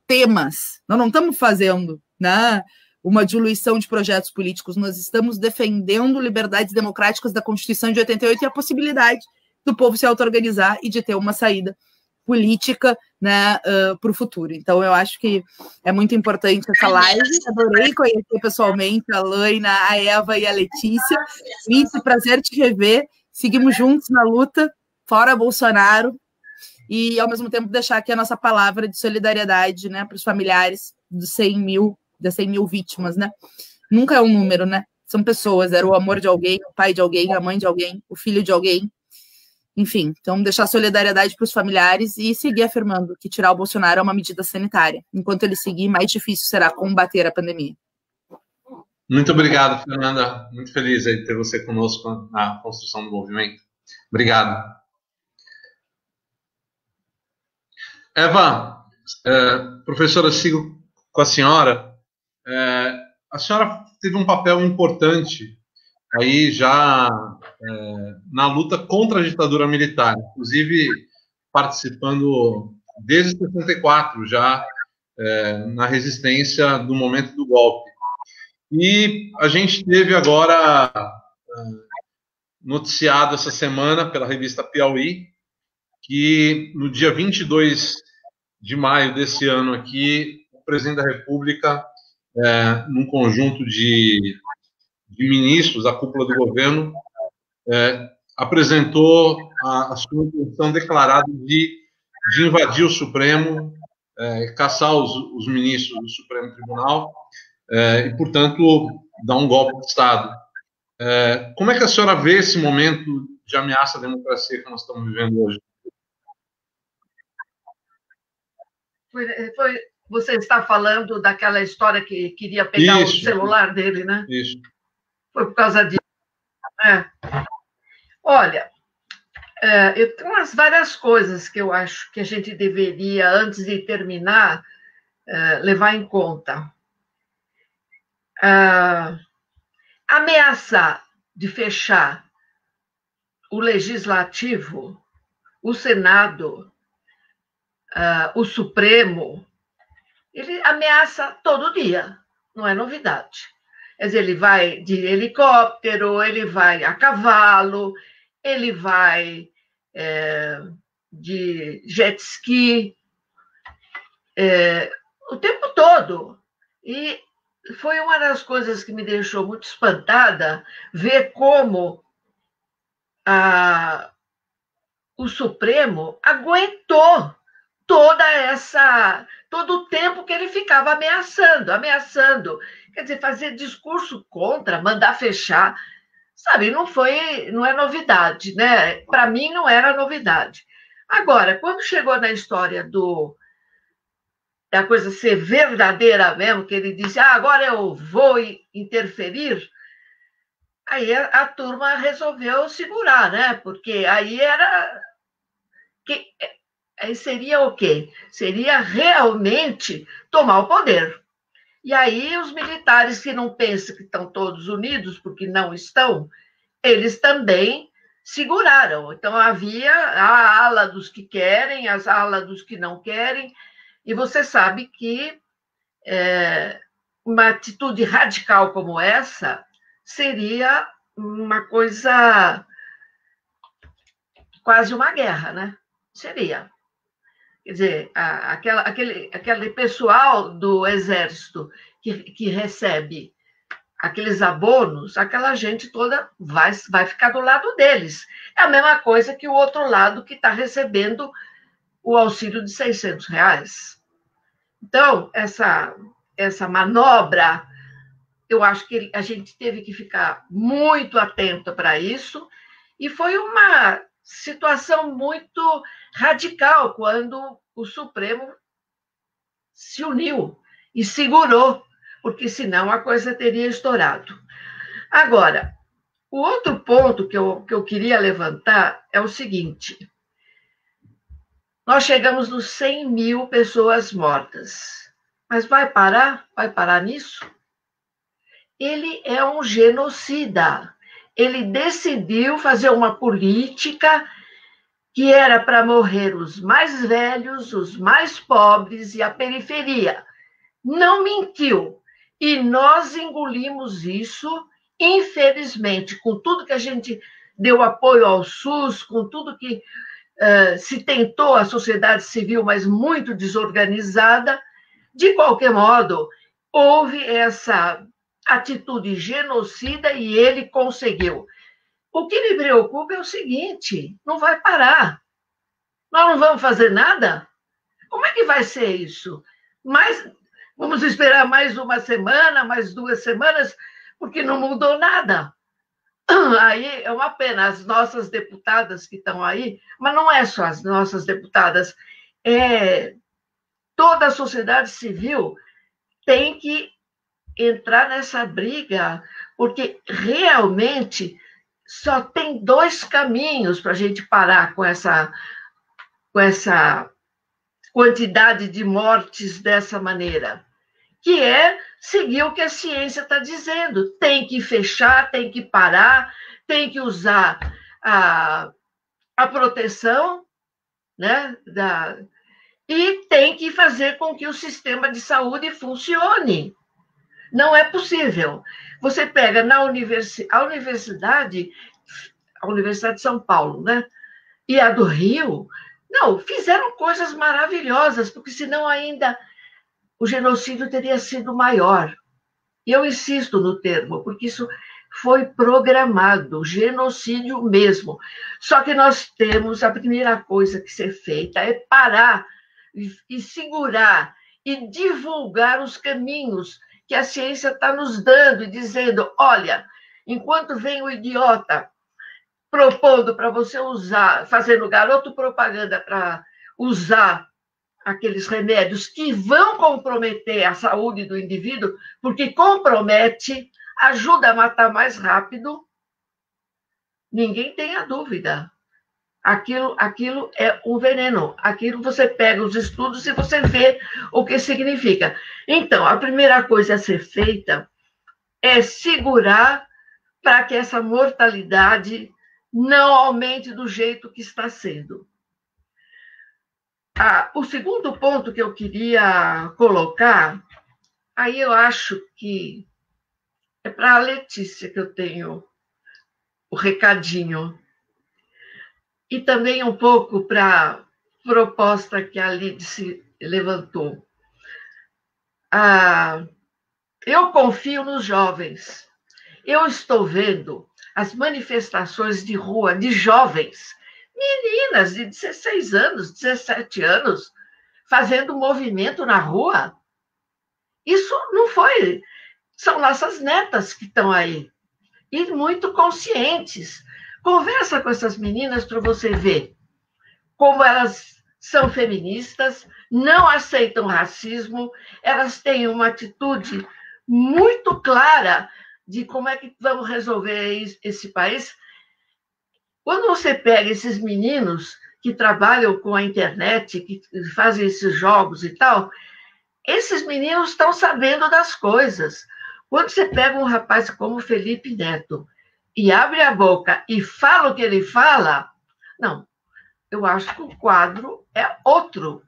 temas. Nós não estamos fazendo, né? Uma diluição de projetos políticos, nós estamos defendendo liberdades democráticas da Constituição de 88 e a possibilidade do povo se auto-organizar e de ter uma saída política né, uh, para o futuro. Então, eu acho que é muito importante essa live. Adorei conhecer pessoalmente a Laina, a Eva e a Letícia. Muito prazer te rever. Seguimos juntos na luta, fora Bolsonaro, e ao mesmo tempo deixar aqui a nossa palavra de solidariedade né, para os familiares dos 100 mil das 100 mil vítimas, né? Nunca é um número, né? São pessoas, era o amor de alguém, o pai de alguém, a mãe de alguém, o filho de alguém. Enfim, então deixar solidariedade para os familiares e seguir afirmando que tirar o Bolsonaro é uma medida sanitária. Enquanto ele seguir, mais difícil será combater a pandemia. Muito obrigado, Fernanda. Muito feliz de ter você conosco na construção do movimento. Obrigado. Eva, é, professora, sigo com a senhora. É, a senhora teve um papel importante aí já é, na luta contra a ditadura militar, inclusive participando desde 64 já é, na resistência do momento do golpe. E a gente teve agora é, noticiado essa semana pela revista Piauí que no dia 22 de maio desse ano aqui, o presidente da República é, num conjunto de, de, ministros, a cúpula do governo, é, apresentou a, a, sua intenção declarada de, de invadir o Supremo, é, caçar os, os, ministros do Supremo Tribunal é, e, portanto, dar um golpe de Estado. É, como é que a senhora vê esse momento de ameaça à democracia que nós estamos vivendo hoje? Foi, foi você está falando daquela história que queria pegar Isso. o celular dele, né? Isso. Foi por causa disso. É. Olha, é, eu tenho umas várias coisas que eu acho que a gente deveria, antes de terminar, é, levar em conta. É, ameaçar de fechar o legislativo, o Senado, é, o Supremo, ele ameaça todo dia, não é novidade. Quer dizer, ele vai de helicóptero, ele vai a cavalo, ele vai é, de jet ski, é, o tempo todo. E foi uma das coisas que me deixou muito espantada ver como a, o Supremo aguentou toda essa todo o tempo que ele ficava ameaçando, ameaçando, quer dizer, fazer discurso contra, mandar fechar, sabe? Não foi, não é novidade, né? Para mim não era novidade. Agora, quando chegou na história do da coisa ser verdadeira mesmo, que ele disse, ah, agora eu vou interferir, aí a, a turma resolveu segurar, né? Porque aí era que aí seria o quê? Seria realmente tomar o poder. E aí os militares que não pensam que estão todos unidos, porque não estão, eles também seguraram. Então havia a ala dos que querem, as ala dos que não querem, e você sabe que é, uma atitude radical como essa seria uma coisa quase uma guerra, né? Seria. Quer dizer, a, aquela, aquele, aquele pessoal do exército que, que recebe aqueles abonos, aquela gente toda vai, vai ficar do lado deles. É a mesma coisa que o outro lado que está recebendo o auxílio de 600 reais. Então, essa, essa manobra, eu acho que a gente teve que ficar muito atento para isso E foi uma situação muito radical quando o Supremo se uniu e segurou, porque senão a coisa teria estourado. Agora, o outro ponto que eu, que eu queria levantar é o seguinte: nós chegamos nos 100 mil pessoas mortas. Mas vai parar? Vai parar nisso? Ele é um genocida. Ele decidiu fazer uma política que era para morrer os mais velhos, os mais pobres e a periferia. Não mentiu. E nós engolimos isso, infelizmente, com tudo que a gente deu apoio ao SUS, com tudo que uh, se tentou a sociedade civil, mas muito desorganizada. De qualquer modo, houve essa atitude genocida e ele conseguiu. O que me preocupa é o seguinte: não vai parar. Nós não vamos fazer nada? Como é que vai ser isso? Mas vamos esperar mais uma semana, mais duas semanas, porque não mudou nada. Aí é uma pena, as nossas deputadas que estão aí, mas não é só as nossas deputadas, é toda a sociedade civil tem que entrar nessa briga, porque realmente só tem dois caminhos para a gente parar com essa, com essa quantidade de mortes dessa maneira, que é seguir o que a ciência está dizendo. Tem que fechar, tem que parar, tem que usar a, a proteção, né, da, e tem que fazer com que o sistema de saúde funcione. Não é possível. Você pega na universi a universidade, a Universidade de São Paulo, né? E a do Rio, não, fizeram coisas maravilhosas, porque senão ainda o genocídio teria sido maior. E eu insisto no termo, porque isso foi programado, genocídio mesmo. Só que nós temos a primeira coisa que ser feita é parar e, e segurar e divulgar os caminhos que a ciência está nos dando e dizendo: olha, enquanto vem o idiota propondo para você usar, fazendo garoto propaganda para usar aqueles remédios que vão comprometer a saúde do indivíduo, porque compromete, ajuda a matar mais rápido, ninguém tenha dúvida aquilo, aquilo é um veneno. Aquilo você pega os estudos e você vê o que significa. Então, a primeira coisa a ser feita é segurar para que essa mortalidade não aumente do jeito que está sendo. Ah, o segundo ponto que eu queria colocar, aí eu acho que é para a Letícia que eu tenho o recadinho e também um pouco para a proposta que a Lidice levantou. Ah, eu confio nos jovens. Eu estou vendo as manifestações de rua de jovens, meninas de 16 anos, 17 anos, fazendo movimento na rua. Isso não foi. São nossas netas que estão aí. E muito conscientes Conversa com essas meninas para você ver como elas são feministas, não aceitam racismo, elas têm uma atitude muito clara de como é que vamos resolver esse país. Quando você pega esses meninos que trabalham com a internet, que fazem esses jogos e tal, esses meninos estão sabendo das coisas. Quando você pega um rapaz como Felipe Neto, e abre a boca e fala o que ele fala, não. Eu acho que o quadro é outro.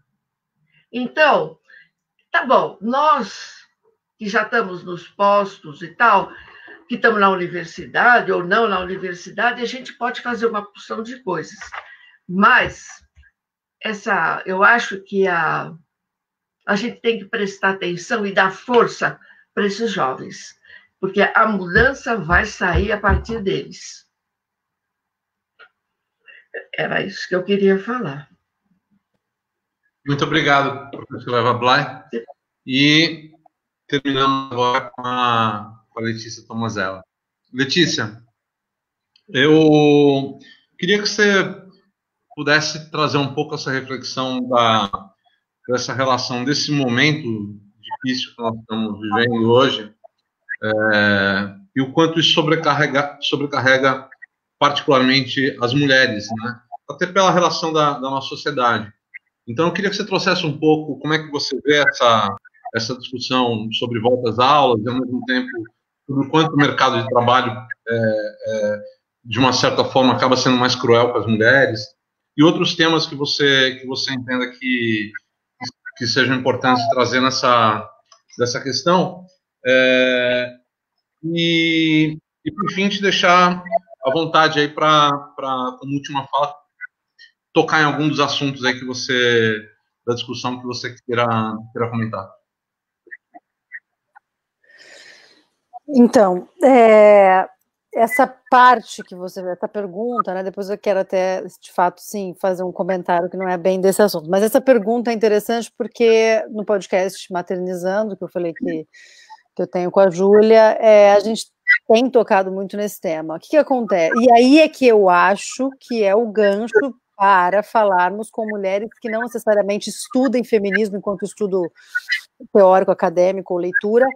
Então, tá bom, nós que já estamos nos postos e tal, que estamos na universidade ou não na universidade, a gente pode fazer uma porção de coisas. Mas essa, eu acho que a, a gente tem que prestar atenção e dar força para esses jovens porque a mudança vai sair a partir deles. Era isso que eu queria falar. Muito obrigado, professor Eva Blay. E terminamos agora com a, com a Letícia Tomazella. Letícia, Eu queria que você pudesse trazer um pouco essa reflexão da, dessa relação, desse momento difícil que nós estamos vivendo hoje, é, e o quanto isso sobrecarrega, sobrecarrega particularmente as mulheres, né? até pela relação da, da, nossa sociedade. Então, eu queria que você trouxesse um pouco como é que você vê essa, essa discussão sobre volta às aulas, e ao mesmo tempo, o quanto o mercado de trabalho, é, é, de uma certa forma, acaba sendo mais cruel com as mulheres, e outros temas que você, que você entenda que, que sejam importantes trazer nessa, dessa questão. É, e, e, por fim, te deixar à vontade aí para, como última fala, tocar em algum dos assuntos aí que você, da discussão que você queira, queira comentar. Então, é, essa parte que você essa pergunta, né? Depois eu quero até, de fato, sim, fazer um comentário que não é bem desse assunto. Mas essa pergunta é interessante porque no podcast Maternizando, que eu falei que, que eu tenho com a Júlia, é, a gente tem tocado muito nesse tema. O que, que acontece? E aí é que eu acho que é o gancho para falarmos com mulheres que não necessariamente estudem feminismo enquanto estudo teórico, acadêmico ou leitura,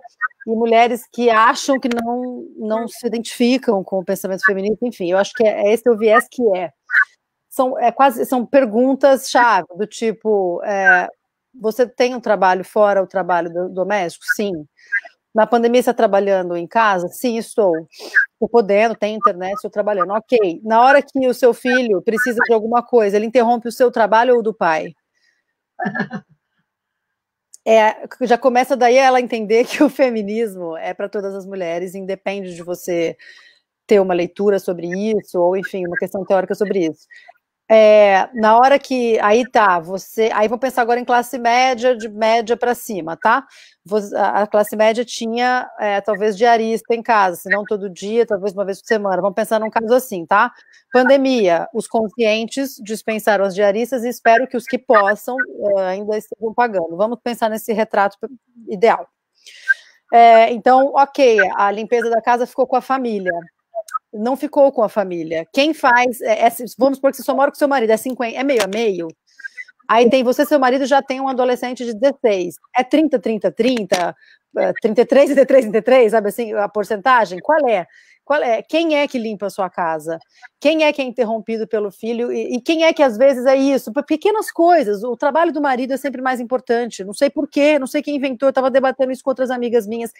e mulheres que acham que não, não se identificam com o pensamento feminista, enfim, eu acho que é, é esse o viés que é. São, é quase, são perguntas-chave, do tipo, é, você tem um trabalho fora o trabalho do, doméstico? Sim. Na pandemia, você está trabalhando em casa? Sim, estou. Estou podendo, tenho internet, estou trabalhando. Ok. Na hora que o seu filho precisa de alguma coisa, ele interrompe o seu trabalho ou do pai? É, já começa daí ela entender que o feminismo é para todas as mulheres, independe de você ter uma leitura sobre isso, ou enfim, uma questão teórica sobre isso. É, na hora que aí tá, você, aí vou pensar agora em classe média, de média para cima, tá? A classe média tinha é, talvez diarista em casa, se não todo dia, talvez uma vez por semana. Vamos pensar num caso assim, tá? Pandemia, os conscientes dispensaram as diaristas e espero que os que possam é, ainda estejam pagando. Vamos pensar nesse retrato ideal. É, então, ok, a limpeza da casa ficou com a família não ficou com a família. Quem faz, é, é, vamos supor que você só mora com seu marido, é 50, é meio a meio. Aí tem você, seu marido já tem um adolescente de 16. É 30, 30, 30, 33, 33, 33, sabe assim, a porcentagem? Qual é? É? Quem é que limpa a sua casa? Quem é que é interrompido pelo filho? E, e quem é que às vezes é isso? Pequenas coisas. O trabalho do marido é sempre mais importante. Não sei porquê, não sei quem inventou. Eu estava debatendo isso com outras amigas minhas.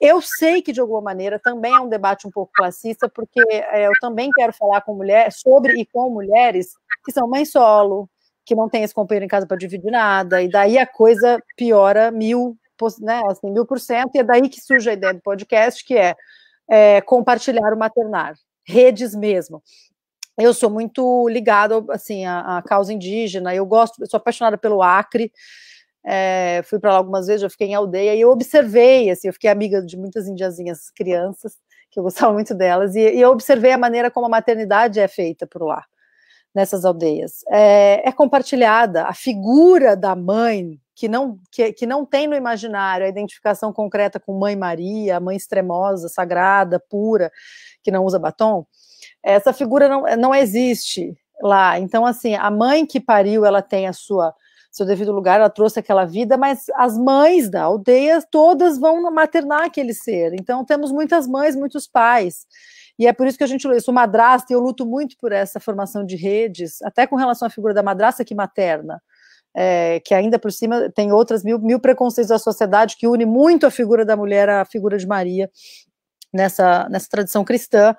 Eu sei que de alguma maneira também é um debate um pouco classista, porque é, eu também quero falar com mulheres sobre e com mulheres que são mães solo, que não tem esse companheiro em casa para dividir nada, e daí a coisa piora mil, né, assim, mil por cento, e é daí que surge a ideia do podcast, que é é, compartilhar o maternar, redes mesmo. Eu sou muito ligado assim à, à causa indígena. Eu gosto, eu sou apaixonada pelo Acre. É, fui para lá algumas vezes, eu fiquei em aldeia e eu observei, assim, eu fiquei amiga de muitas indiazinhas crianças, que eu gostava muito delas, e, e eu observei a maneira como a maternidade é feita por lá, nessas aldeias. É, é compartilhada, a figura da mãe que não, que, que não tem no imaginário a identificação concreta com Mãe Maria, mãe extremosa, sagrada, pura, que não usa batom, essa figura não, não existe lá. Então, assim, a mãe que pariu, ela tem a sua seu devido lugar, ela trouxe aquela vida, mas as mães da aldeia todas vão maternar aquele ser. Então, temos muitas mães, muitos pais. E é por isso que a gente, eu sou madrasta e eu luto muito por essa formação de redes, até com relação à figura da madrasta que materna é, que ainda por cima tem outras mil, mil preconceitos da sociedade que une muito a figura da mulher à figura de Maria nessa, nessa tradição cristã,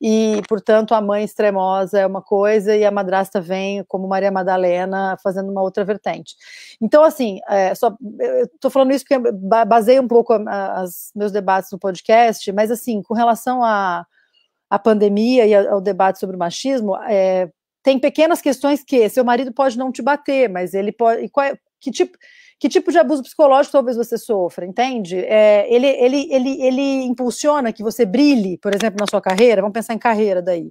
e, portanto, a mãe extremosa é uma coisa e a madrasta vem como Maria Madalena fazendo uma outra vertente. Então, assim, é, só, eu estou falando isso porque baseei um pouco os meus debates no podcast, mas, assim, com relação à, à pandemia e ao debate sobre o machismo, é, tem pequenas questões que seu marido pode não te bater, mas ele pode. É, que tipo, que tipo de abuso psicológico talvez você sofra, entende? É, ele, ele, ele, ele impulsiona que você brilhe, por exemplo, na sua carreira, vamos pensar em carreira daí.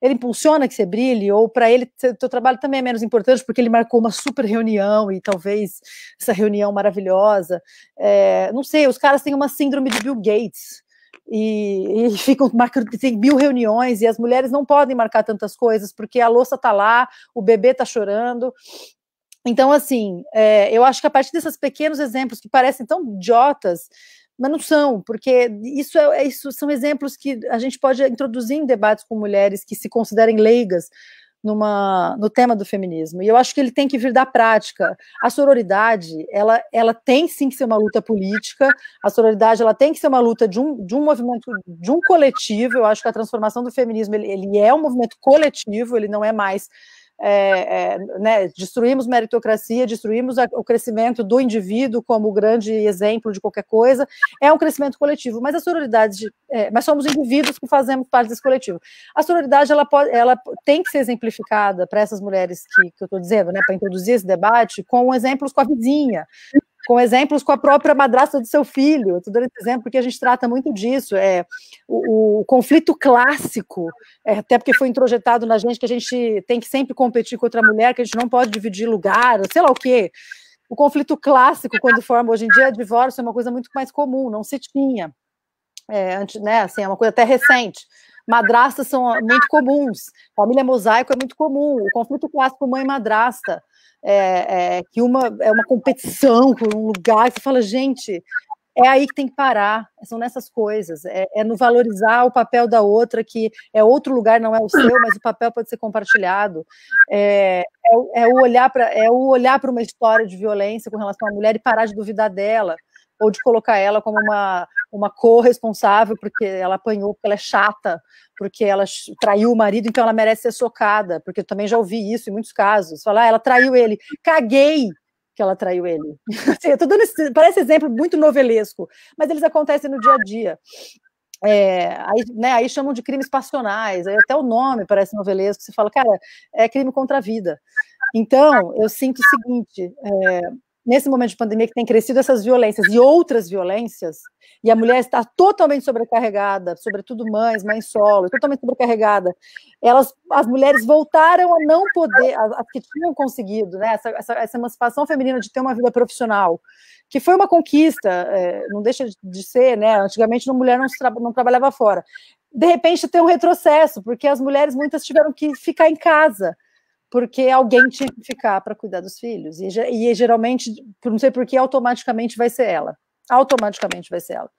Ele impulsiona que você brilhe, ou para ele, seu trabalho também é menos importante, porque ele marcou uma super reunião e talvez essa reunião maravilhosa. É, não sei, os caras têm uma síndrome de Bill Gates e, e ficam marcando, tem mil reuniões e as mulheres não podem marcar tantas coisas porque a louça está lá, o bebê está chorando. Então, assim, é, eu acho que a partir desses pequenos exemplos que parecem tão idiotas, mas não são, porque isso, é, isso são exemplos que a gente pode introduzir em debates com mulheres que se considerem leigas numa, no tema do feminismo. E eu acho que ele tem que vir da prática. A sororidade, ela, ela tem sim que ser uma luta política, a sororidade ela tem que ser uma luta de um, de um movimento, de um coletivo. Eu acho que a transformação do feminismo ele, ele é um movimento coletivo, ele não é mais é, é, né, destruímos meritocracia, destruímos a, o crescimento do indivíduo como grande exemplo de qualquer coisa, é um crescimento coletivo, mas a sororidade, é, mas somos indivíduos que fazemos parte desse coletivo. A sororidade, ela, pode, ela tem que ser exemplificada para essas mulheres que, que eu estou dizendo, né, para introduzir esse debate, com exemplos com a vizinha, com exemplos com a própria madrasta do seu filho. Estou dando exemplo porque a gente trata muito disso. É, o, o conflito clássico, é, até porque foi introjetado na gente que a gente tem que sempre competir com outra mulher, que a gente não pode dividir lugar, sei lá o quê. O conflito clássico, quando forma hoje em dia, divórcio é uma coisa muito mais comum, não se tinha. É, antes, né, assim, é uma coisa até recente. Madrastas são muito comuns, família mosaico é muito comum, o conflito clássico mãe-madrasta é, é, que uma é uma competição por um lugar, você fala, gente, é aí que tem que parar, são nessas coisas, é, é, no valorizar o papel da outra, que é outro lugar, não é o seu, mas o papel pode ser compartilhado, é, é, é o olhar para é o olhar para uma história de violência com relação à mulher e parar de duvidar dela, ou de colocar ela como uma, uma corresponsável porque ela apanhou, porque ela é chata, porque ela traiu o marido, então ela merece ser socada, porque eu também já ouvi isso em muitos casos. Falar, ah, ela traiu ele, caguei que ela traiu ele. Assim, eu tô dando esse, parece exemplo muito novelesco, mas eles acontecem no dia a dia. É, aí, né, aí chamam de crimes passionais, até o nome parece novelesco, você fala, cara, é crime contra a vida. Então, eu sinto o seguinte: é, nesse momento de pandemia que tem crescido essas violências e outras violências, e a mulher está totalmente sobrecarregada, sobretudo mães, mães solo, totalmente sobrecarregada, elas, as mulheres voltaram a não poder, as, que tinham conseguido, né, essa, essa, essa, emancipação feminina de ter uma vida profissional, que foi uma conquista, é, não deixa de ser, né, antigamente a mulher não, tra não trabalhava fora, de repente tem um retrocesso, porque as mulheres muitas tiveram que ficar em casa, porque alguém tinha que ficar para cuidar dos filhos. E, e geralmente, não sei por que, automaticamente vai ser ela. Automaticamente vai ser ela.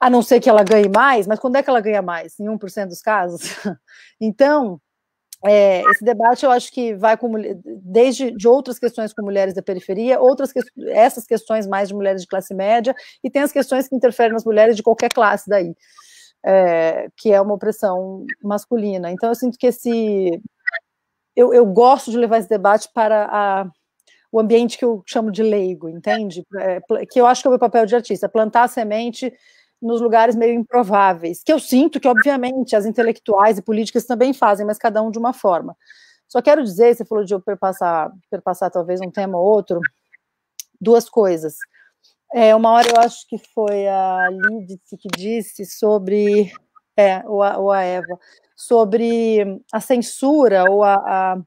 A não ser que ela ganhe mais, mas quando é que ela ganha mais? Em 1% dos casos? então, é, esse debate eu acho que vai com desde de outras questões com mulheres da periferia, outras que, essas questões mais de mulheres de classe média, e tem as questões que interferem nas mulheres de qualquer classe daí. É, que é uma opressão masculina. Então, eu sinto que esse, eu, eu gosto de levar esse debate para a, o ambiente que eu chamo de leigo, entende? É, que eu acho que é o meu papel de artista, plantar semente nos lugares meio improváveis, que eu sinto que, obviamente, as intelectuais e políticas também fazem, mas cada um de uma forma. Só quero dizer, você falou de eu perpassar, perpassar talvez um tema ou outro, duas coisas. É, uma hora eu acho que foi a Lidice que disse sobre, é, ou a, ou a Eva, sobre a censura ou a, a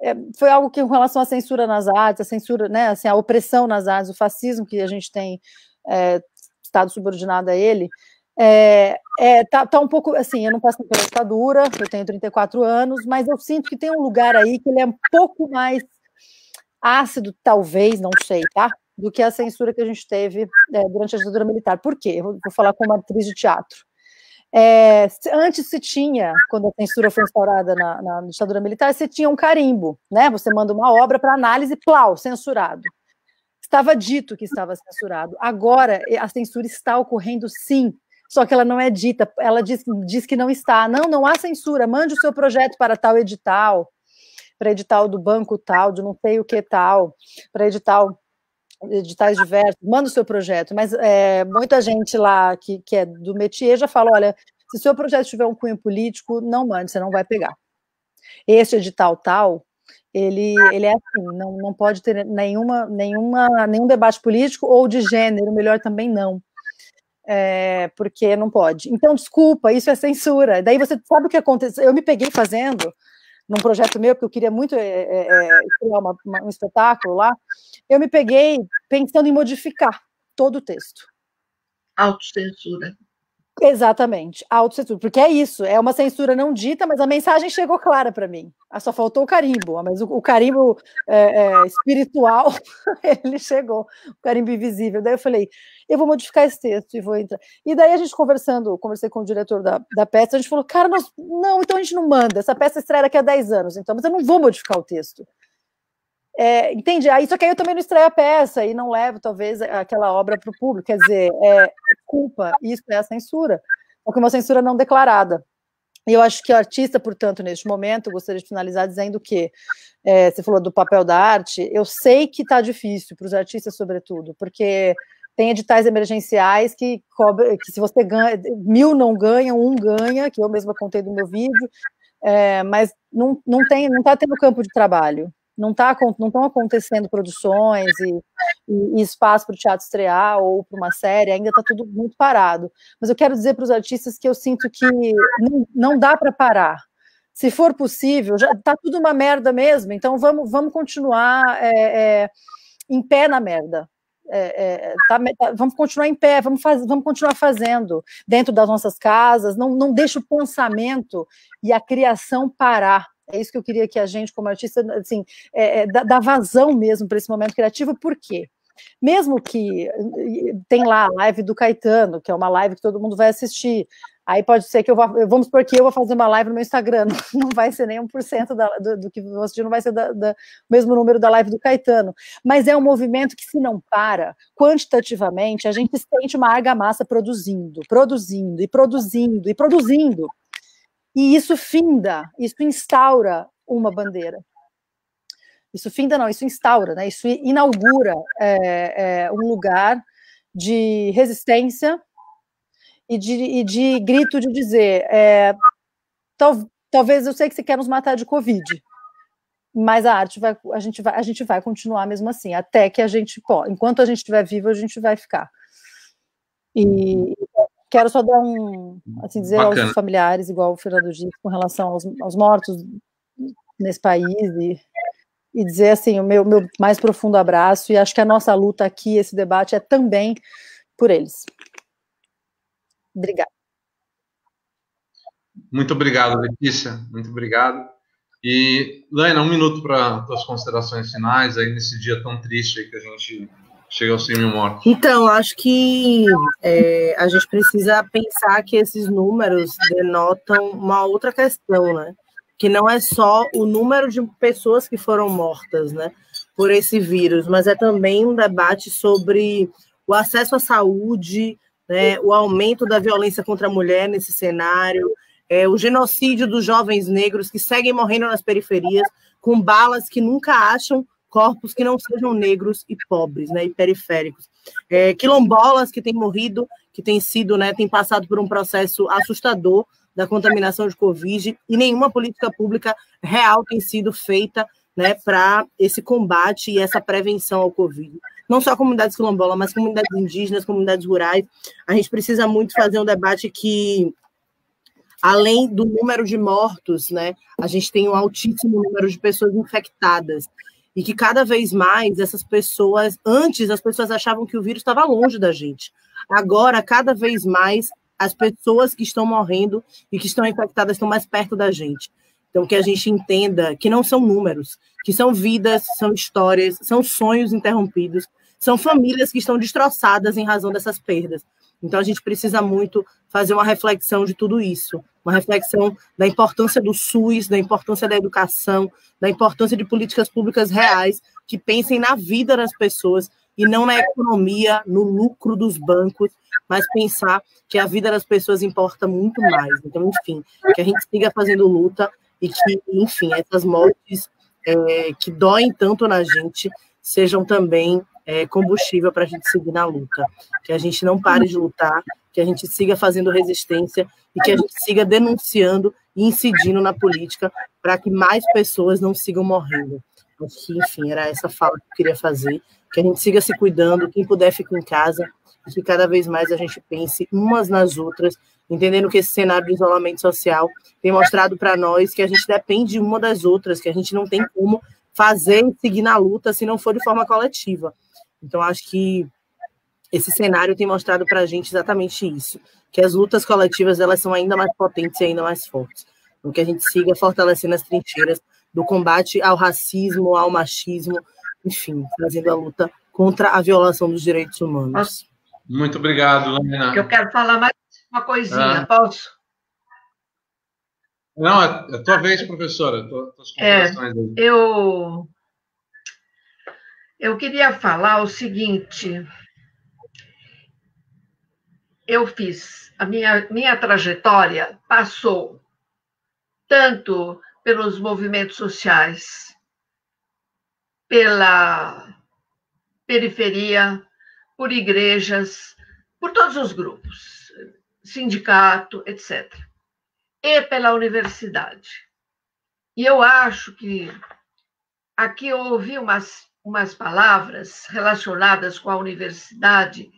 é, foi algo que, em relação à censura nas artes, a censura, né, assim, a opressão nas artes, o fascismo que a gente tem é, estado subordinado a ele, é, é, tá, tá, um pouco assim, eu não passo pela ditadura, eu tenho 34 anos, mas eu sinto que tem um lugar aí que ele é um pouco mais ácido, talvez, não sei, tá? Do que a censura que a gente teve é, durante a ditadura militar. Por quê? Eu vou falar como atriz de teatro. É, antes se tinha, quando a censura foi instaurada na, na ditadura militar, você tinha um carimbo, né? Você manda uma obra para análise, plau, censurado. Estava dito que estava censurado. Agora a censura está ocorrendo sim, só que ela não é dita. Ela diz, diz que não está. Não, não há censura. Mande o seu projeto para tal edital, para edital do banco tal, de não sei o que tal, para edital editais diversos, manda o seu projeto, mas é, muita gente lá que, que é do métier já fala, olha, se o seu projeto tiver um cunho político, não mande, você não vai pegar. Esse edital tal, ele, ele é assim, não, não pode ter nenhuma, nenhuma, nenhum debate político ou de gênero, melhor também não. É, porque não pode. Então, desculpa, isso é censura. Daí você sabe o que aconteceu? Eu me peguei fazendo num projeto meu, porque eu queria muito é, é, criar uma, uma, um espetáculo lá, eu me peguei pensando em modificar todo o texto. Autocensura. Exatamente, autocensura, porque é isso, é uma censura não dita, mas a mensagem chegou clara para mim. Ah, só faltou o carimbo, mas o, o carimbo é, é, espiritual, ele chegou, o carimbo invisível. Daí eu falei, eu vou modificar esse texto e vou entrar. E daí a gente conversando, conversei com o diretor da, da peça, a gente falou, cara, nós, não, então a gente não manda, essa peça estreia daqui a 10 anos, então, mas eu não vou modificar o texto. É, entende? Aí, só que aí eu também não estreio a peça e não levo, talvez, aquela obra para o público. Quer dizer, é culpa, isso é a censura. Só que uma censura não declarada. E eu acho que o artista, portanto, neste momento, gostaria de finalizar dizendo que é, você falou do papel da arte. Eu sei que está difícil para os artistas, sobretudo, porque tem editais emergenciais que cobra, que se você ganha, mil não ganham, um ganha, que eu mesma contei no meu vídeo, é, mas não, não tem, não está tendo campo de trabalho não tá, não estão acontecendo produções e, e, e espaço para o teatro estrear ou para uma série, ainda está tudo muito parado. Mas eu quero dizer para os artistas que eu sinto que não, não dá para parar. Se for possível, já está tudo uma merda mesmo, então vamos, vamos continuar é, é, em pé na merda. É, é tá, tá, vamos continuar em pé, vamos, faz, vamos continuar fazendo dentro das nossas casas, não, não deixa o pensamento e a criação parar é isso que eu queria que a gente, como artista, assim, é, é, dá, vazão mesmo para esse momento criativo, por quê? Mesmo que tem lá a live do Caetano, que é uma live que todo mundo vai assistir, aí pode ser que eu vá, vamos porque eu vou fazer uma live no meu Instagram, não vai ser nem 1% da, do, do que vou assistir, não vai ser o mesmo número da live do Caetano, mas é um movimento que se não para, quantitativamente, a gente sente uma argamassa produzindo, produzindo, e produzindo, e produzindo, e isso finda, isso instaura uma bandeira. Isso finda não, isso instaura, né? Isso inaugura é, é, um lugar de resistência e de, e de grito de dizer, é, tal, talvez eu sei que você quer nos matar de Covid, mas a arte vai, a gente vai, a gente vai continuar mesmo assim, até que a gente pode, enquanto a gente estiver vivo, a gente vai ficar. E quero só dar um, assim, dizer Bacana. aos familiares, igual o Fernando disse, com relação aos, aos mortos nesse país e, e, dizer assim o meu, meu mais profundo abraço e acho que a nossa luta aqui, esse debate é também por eles. Obrigada. Muito obrigado, Letícia. Muito obrigado. E, Laina, um minuto para as considerações finais aí nesse dia tão triste que a gente chega aos 100 mil mortos? Então, acho que é, a gente precisa pensar que esses números denotam uma outra questão, né? Que não é só o número de pessoas que foram mortas, né? Por esse vírus, mas é também um debate sobre o acesso à saúde, né, o aumento da violência contra a mulher nesse cenário, é, o genocídio dos jovens negros que seguem morrendo nas periferias com balas que nunca acham corpos que não sejam negros e pobres, né, e periféricos. É, quilombolas que têm morrido, que têm sido, né, têm passado por um processo assustador da contaminação de Covid e nenhuma política pública real tem sido feita, né, para esse combate e essa prevenção ao Covid. Não só comunidades quilombolas, mas comunidades indígenas, comunidades rurais. A gente precisa muito fazer um debate que além do número de mortos, né, a gente tem um altíssimo número de pessoas infectadas e que cada vez mais essas pessoas, antes as pessoas achavam que o vírus estava longe da gente. Agora, cada vez mais, as pessoas que estão morrendo e que estão infectadas estão mais perto da gente. Então, que a gente entenda que não são números, que são vidas, são histórias, são sonhos interrompidos, são famílias que estão destroçadas em razão dessas perdas. Então, a gente precisa muito fazer uma reflexão de tudo isso, uma reflexão da importância do SUS, da importância da educação, da importância de políticas públicas reais que pensem na vida das pessoas e não na economia, no lucro dos bancos, mas pensar que a vida das pessoas importa muito mais. Então, enfim, que a gente siga fazendo luta e que, enfim, essas mortes é, que doem tanto na gente sejam também é, combustível para a gente seguir na luta. Que a gente não pare de lutar, que a gente siga fazendo resistência e que a gente siga denunciando e incidindo na política para que mais pessoas não sigam morrendo. Acho que, enfim, era essa fala que eu queria fazer. Que a gente siga se cuidando, quem puder fique em casa, e que cada vez mais a gente pense umas nas outras, entendendo que esse cenário de isolamento social tem mostrado para nós que a gente depende uma das outras, que a gente não tem como fazer e seguir na luta se não for de forma coletiva. Então, acho que esse cenário tem mostrado para a gente exatamente isso, que as lutas coletivas elas são ainda mais potentes e ainda mais fortes. Então, que a gente siga fortalecendo as trincheiras do combate ao racismo, ao machismo, enfim, trazendo a luta contra a violação dos direitos humanos. Muito obrigado, Lamina. Eu quero falar mais uma coisinha, ah. posso? Não, é, é a tua vez, professora. é, eu, eu queria falar o seguinte. Eu fiz, a minha, minha trajetória passou tanto pelos movimentos sociais, pela periferia, por igrejas, por todos os grupos, sindicato, etc. E pela universidade. E eu acho que aqui eu ouvi umas, umas palavras relacionadas com a universidade,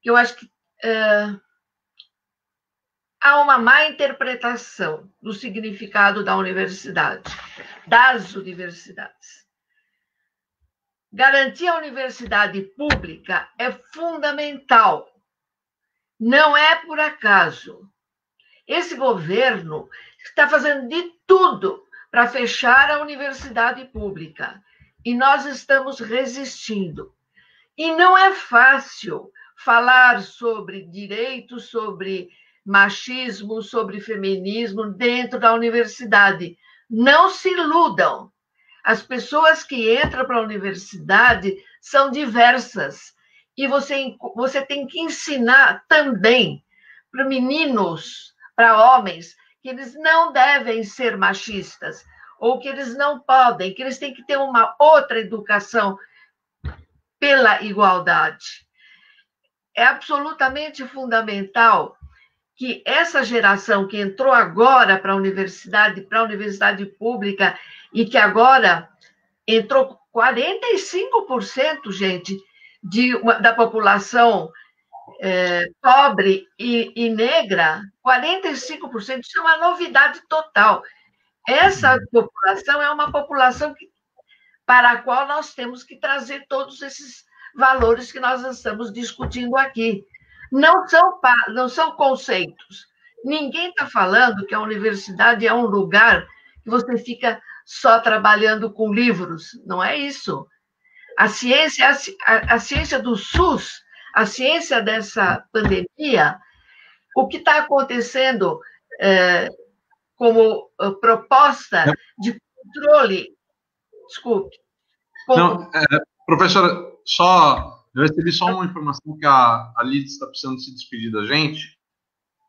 que eu acho que é, há uma má interpretação do significado da universidade, das universidades. Garantir a universidade pública é fundamental. Não é por acaso. Esse governo está fazendo de tudo para fechar a universidade pública e nós estamos resistindo. E não é fácil falar sobre direitos, sobre machismo, sobre feminismo dentro da universidade. Não se iludam. As pessoas que entram para a universidade são diversas. E você, você tem que ensinar também para meninos, para homens, que eles não devem ser machistas, ou que eles não podem, que eles têm que ter uma outra educação pela igualdade. É absolutamente fundamental que essa geração que entrou agora para a universidade, para a universidade pública, e que agora entrou 45%, gente, de, da população é, pobre e, e, negra, 45%, isso é uma novidade total. Essa população é uma população que, para a qual nós temos que trazer todos esses valores que nós estamos discutindo aqui. Não são, não são conceitos. Ninguém está falando que a universidade é um lugar que você fica só trabalhando com livros. Não é isso. A ciência, a, a ciência do SUS, a ciência dessa pandemia, o que está acontecendo é, como eh, proposta de controle. Desculpe. Como... Não, é, professora, só eu recebi só uma informação que a, a Liz está precisando se despedir da gente.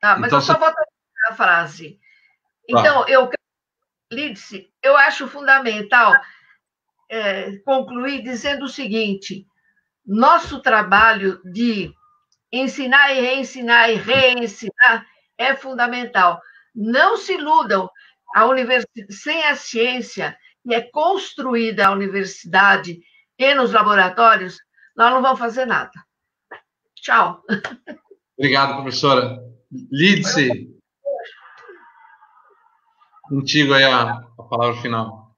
Ah, mas então, eu só você... vou terminar a frase. Tá. Então, tá. eu Lídice, eu acho fundamental é, concluir dizendo o seguinte: nosso trabalho de ensinar e reensinar e reensinar é fundamental. Não se iludam, a universidade, sem a ciência que é construída a universidade e nos laboratórios, nós não vamos fazer nada. Tchau. Obrigado, professora. Lídice, Contigo aí a, a palavra final.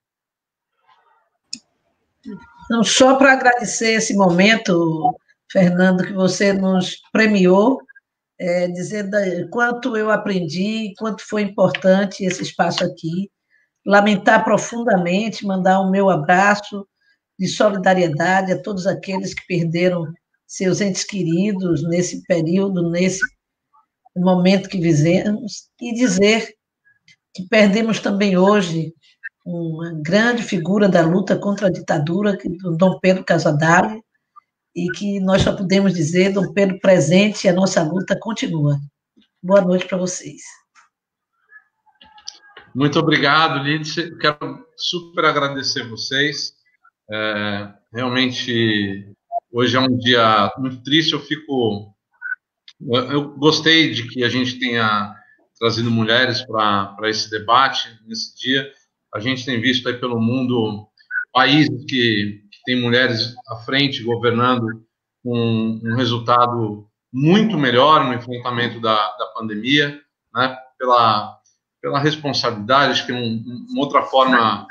Não, só para agradecer esse momento, Fernando, que você nos premiou, é, dizendo quanto eu aprendi, quanto foi importante esse espaço aqui. Lamentar profundamente, mandar o meu abraço de solidariedade a todos aqueles que perderam seus entes queridos nesse período, nesse momento que vivemos, e dizer que perdemos também hoje uma grande figura da luta contra a ditadura, do Dom Pedro Casadale, e que nós só podemos dizer, Dom Pedro presente, e a nossa luta continua. Boa noite para vocês. Muito obrigado, Lídice. Quero super agradecer vocês. É, realmente, hoje é um dia muito triste. Eu fico. Eu gostei de que a gente tenha trazido mulheres para esse debate nesse dia. A gente tem visto aí pelo mundo países que, têm mulheres à frente governando com um resultado muito melhor no enfrentamento da, da pandemia, né? pela, pela responsabilidade, acho que um, uma outra forma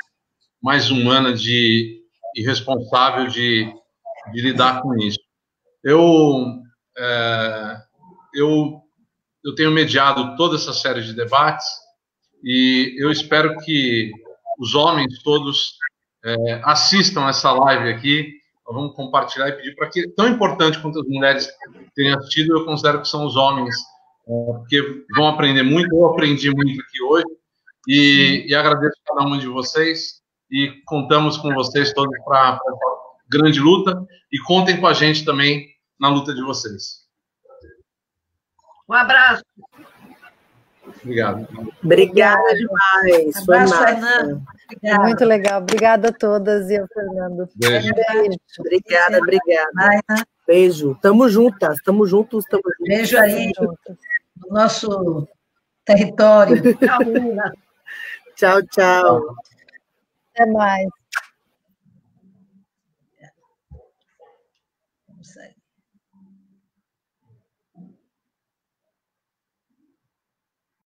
mais humana de, e responsável de, de lidar com isso. Eu, é, eu, eu tenho mediado toda essa série de debates e eu espero que os homens todos é, assistam essa live aqui. Nós vamos compartilhar e pedir para que, tão importante quanto as mulheres terem assistido, eu considero que são os homens, é, porque vão aprender muito. Eu aprendi muito aqui hoje e, e agradeço a cada um de vocês e contamos com vocês todos para a grande luta e contem com a gente também na luta de vocês. Um abraço. Obrigado. Obrigada demais. Foi Abraço, massa. Fernando. Muito legal. Obrigada a todas e ao Fernando. Beijo. Beijo. Obrigada, obrigada. Naina, Beijo. Tamo juntas, tamo juntos, tamo juntos. beijo aí no nosso território. Tchau, tchau. Até mais.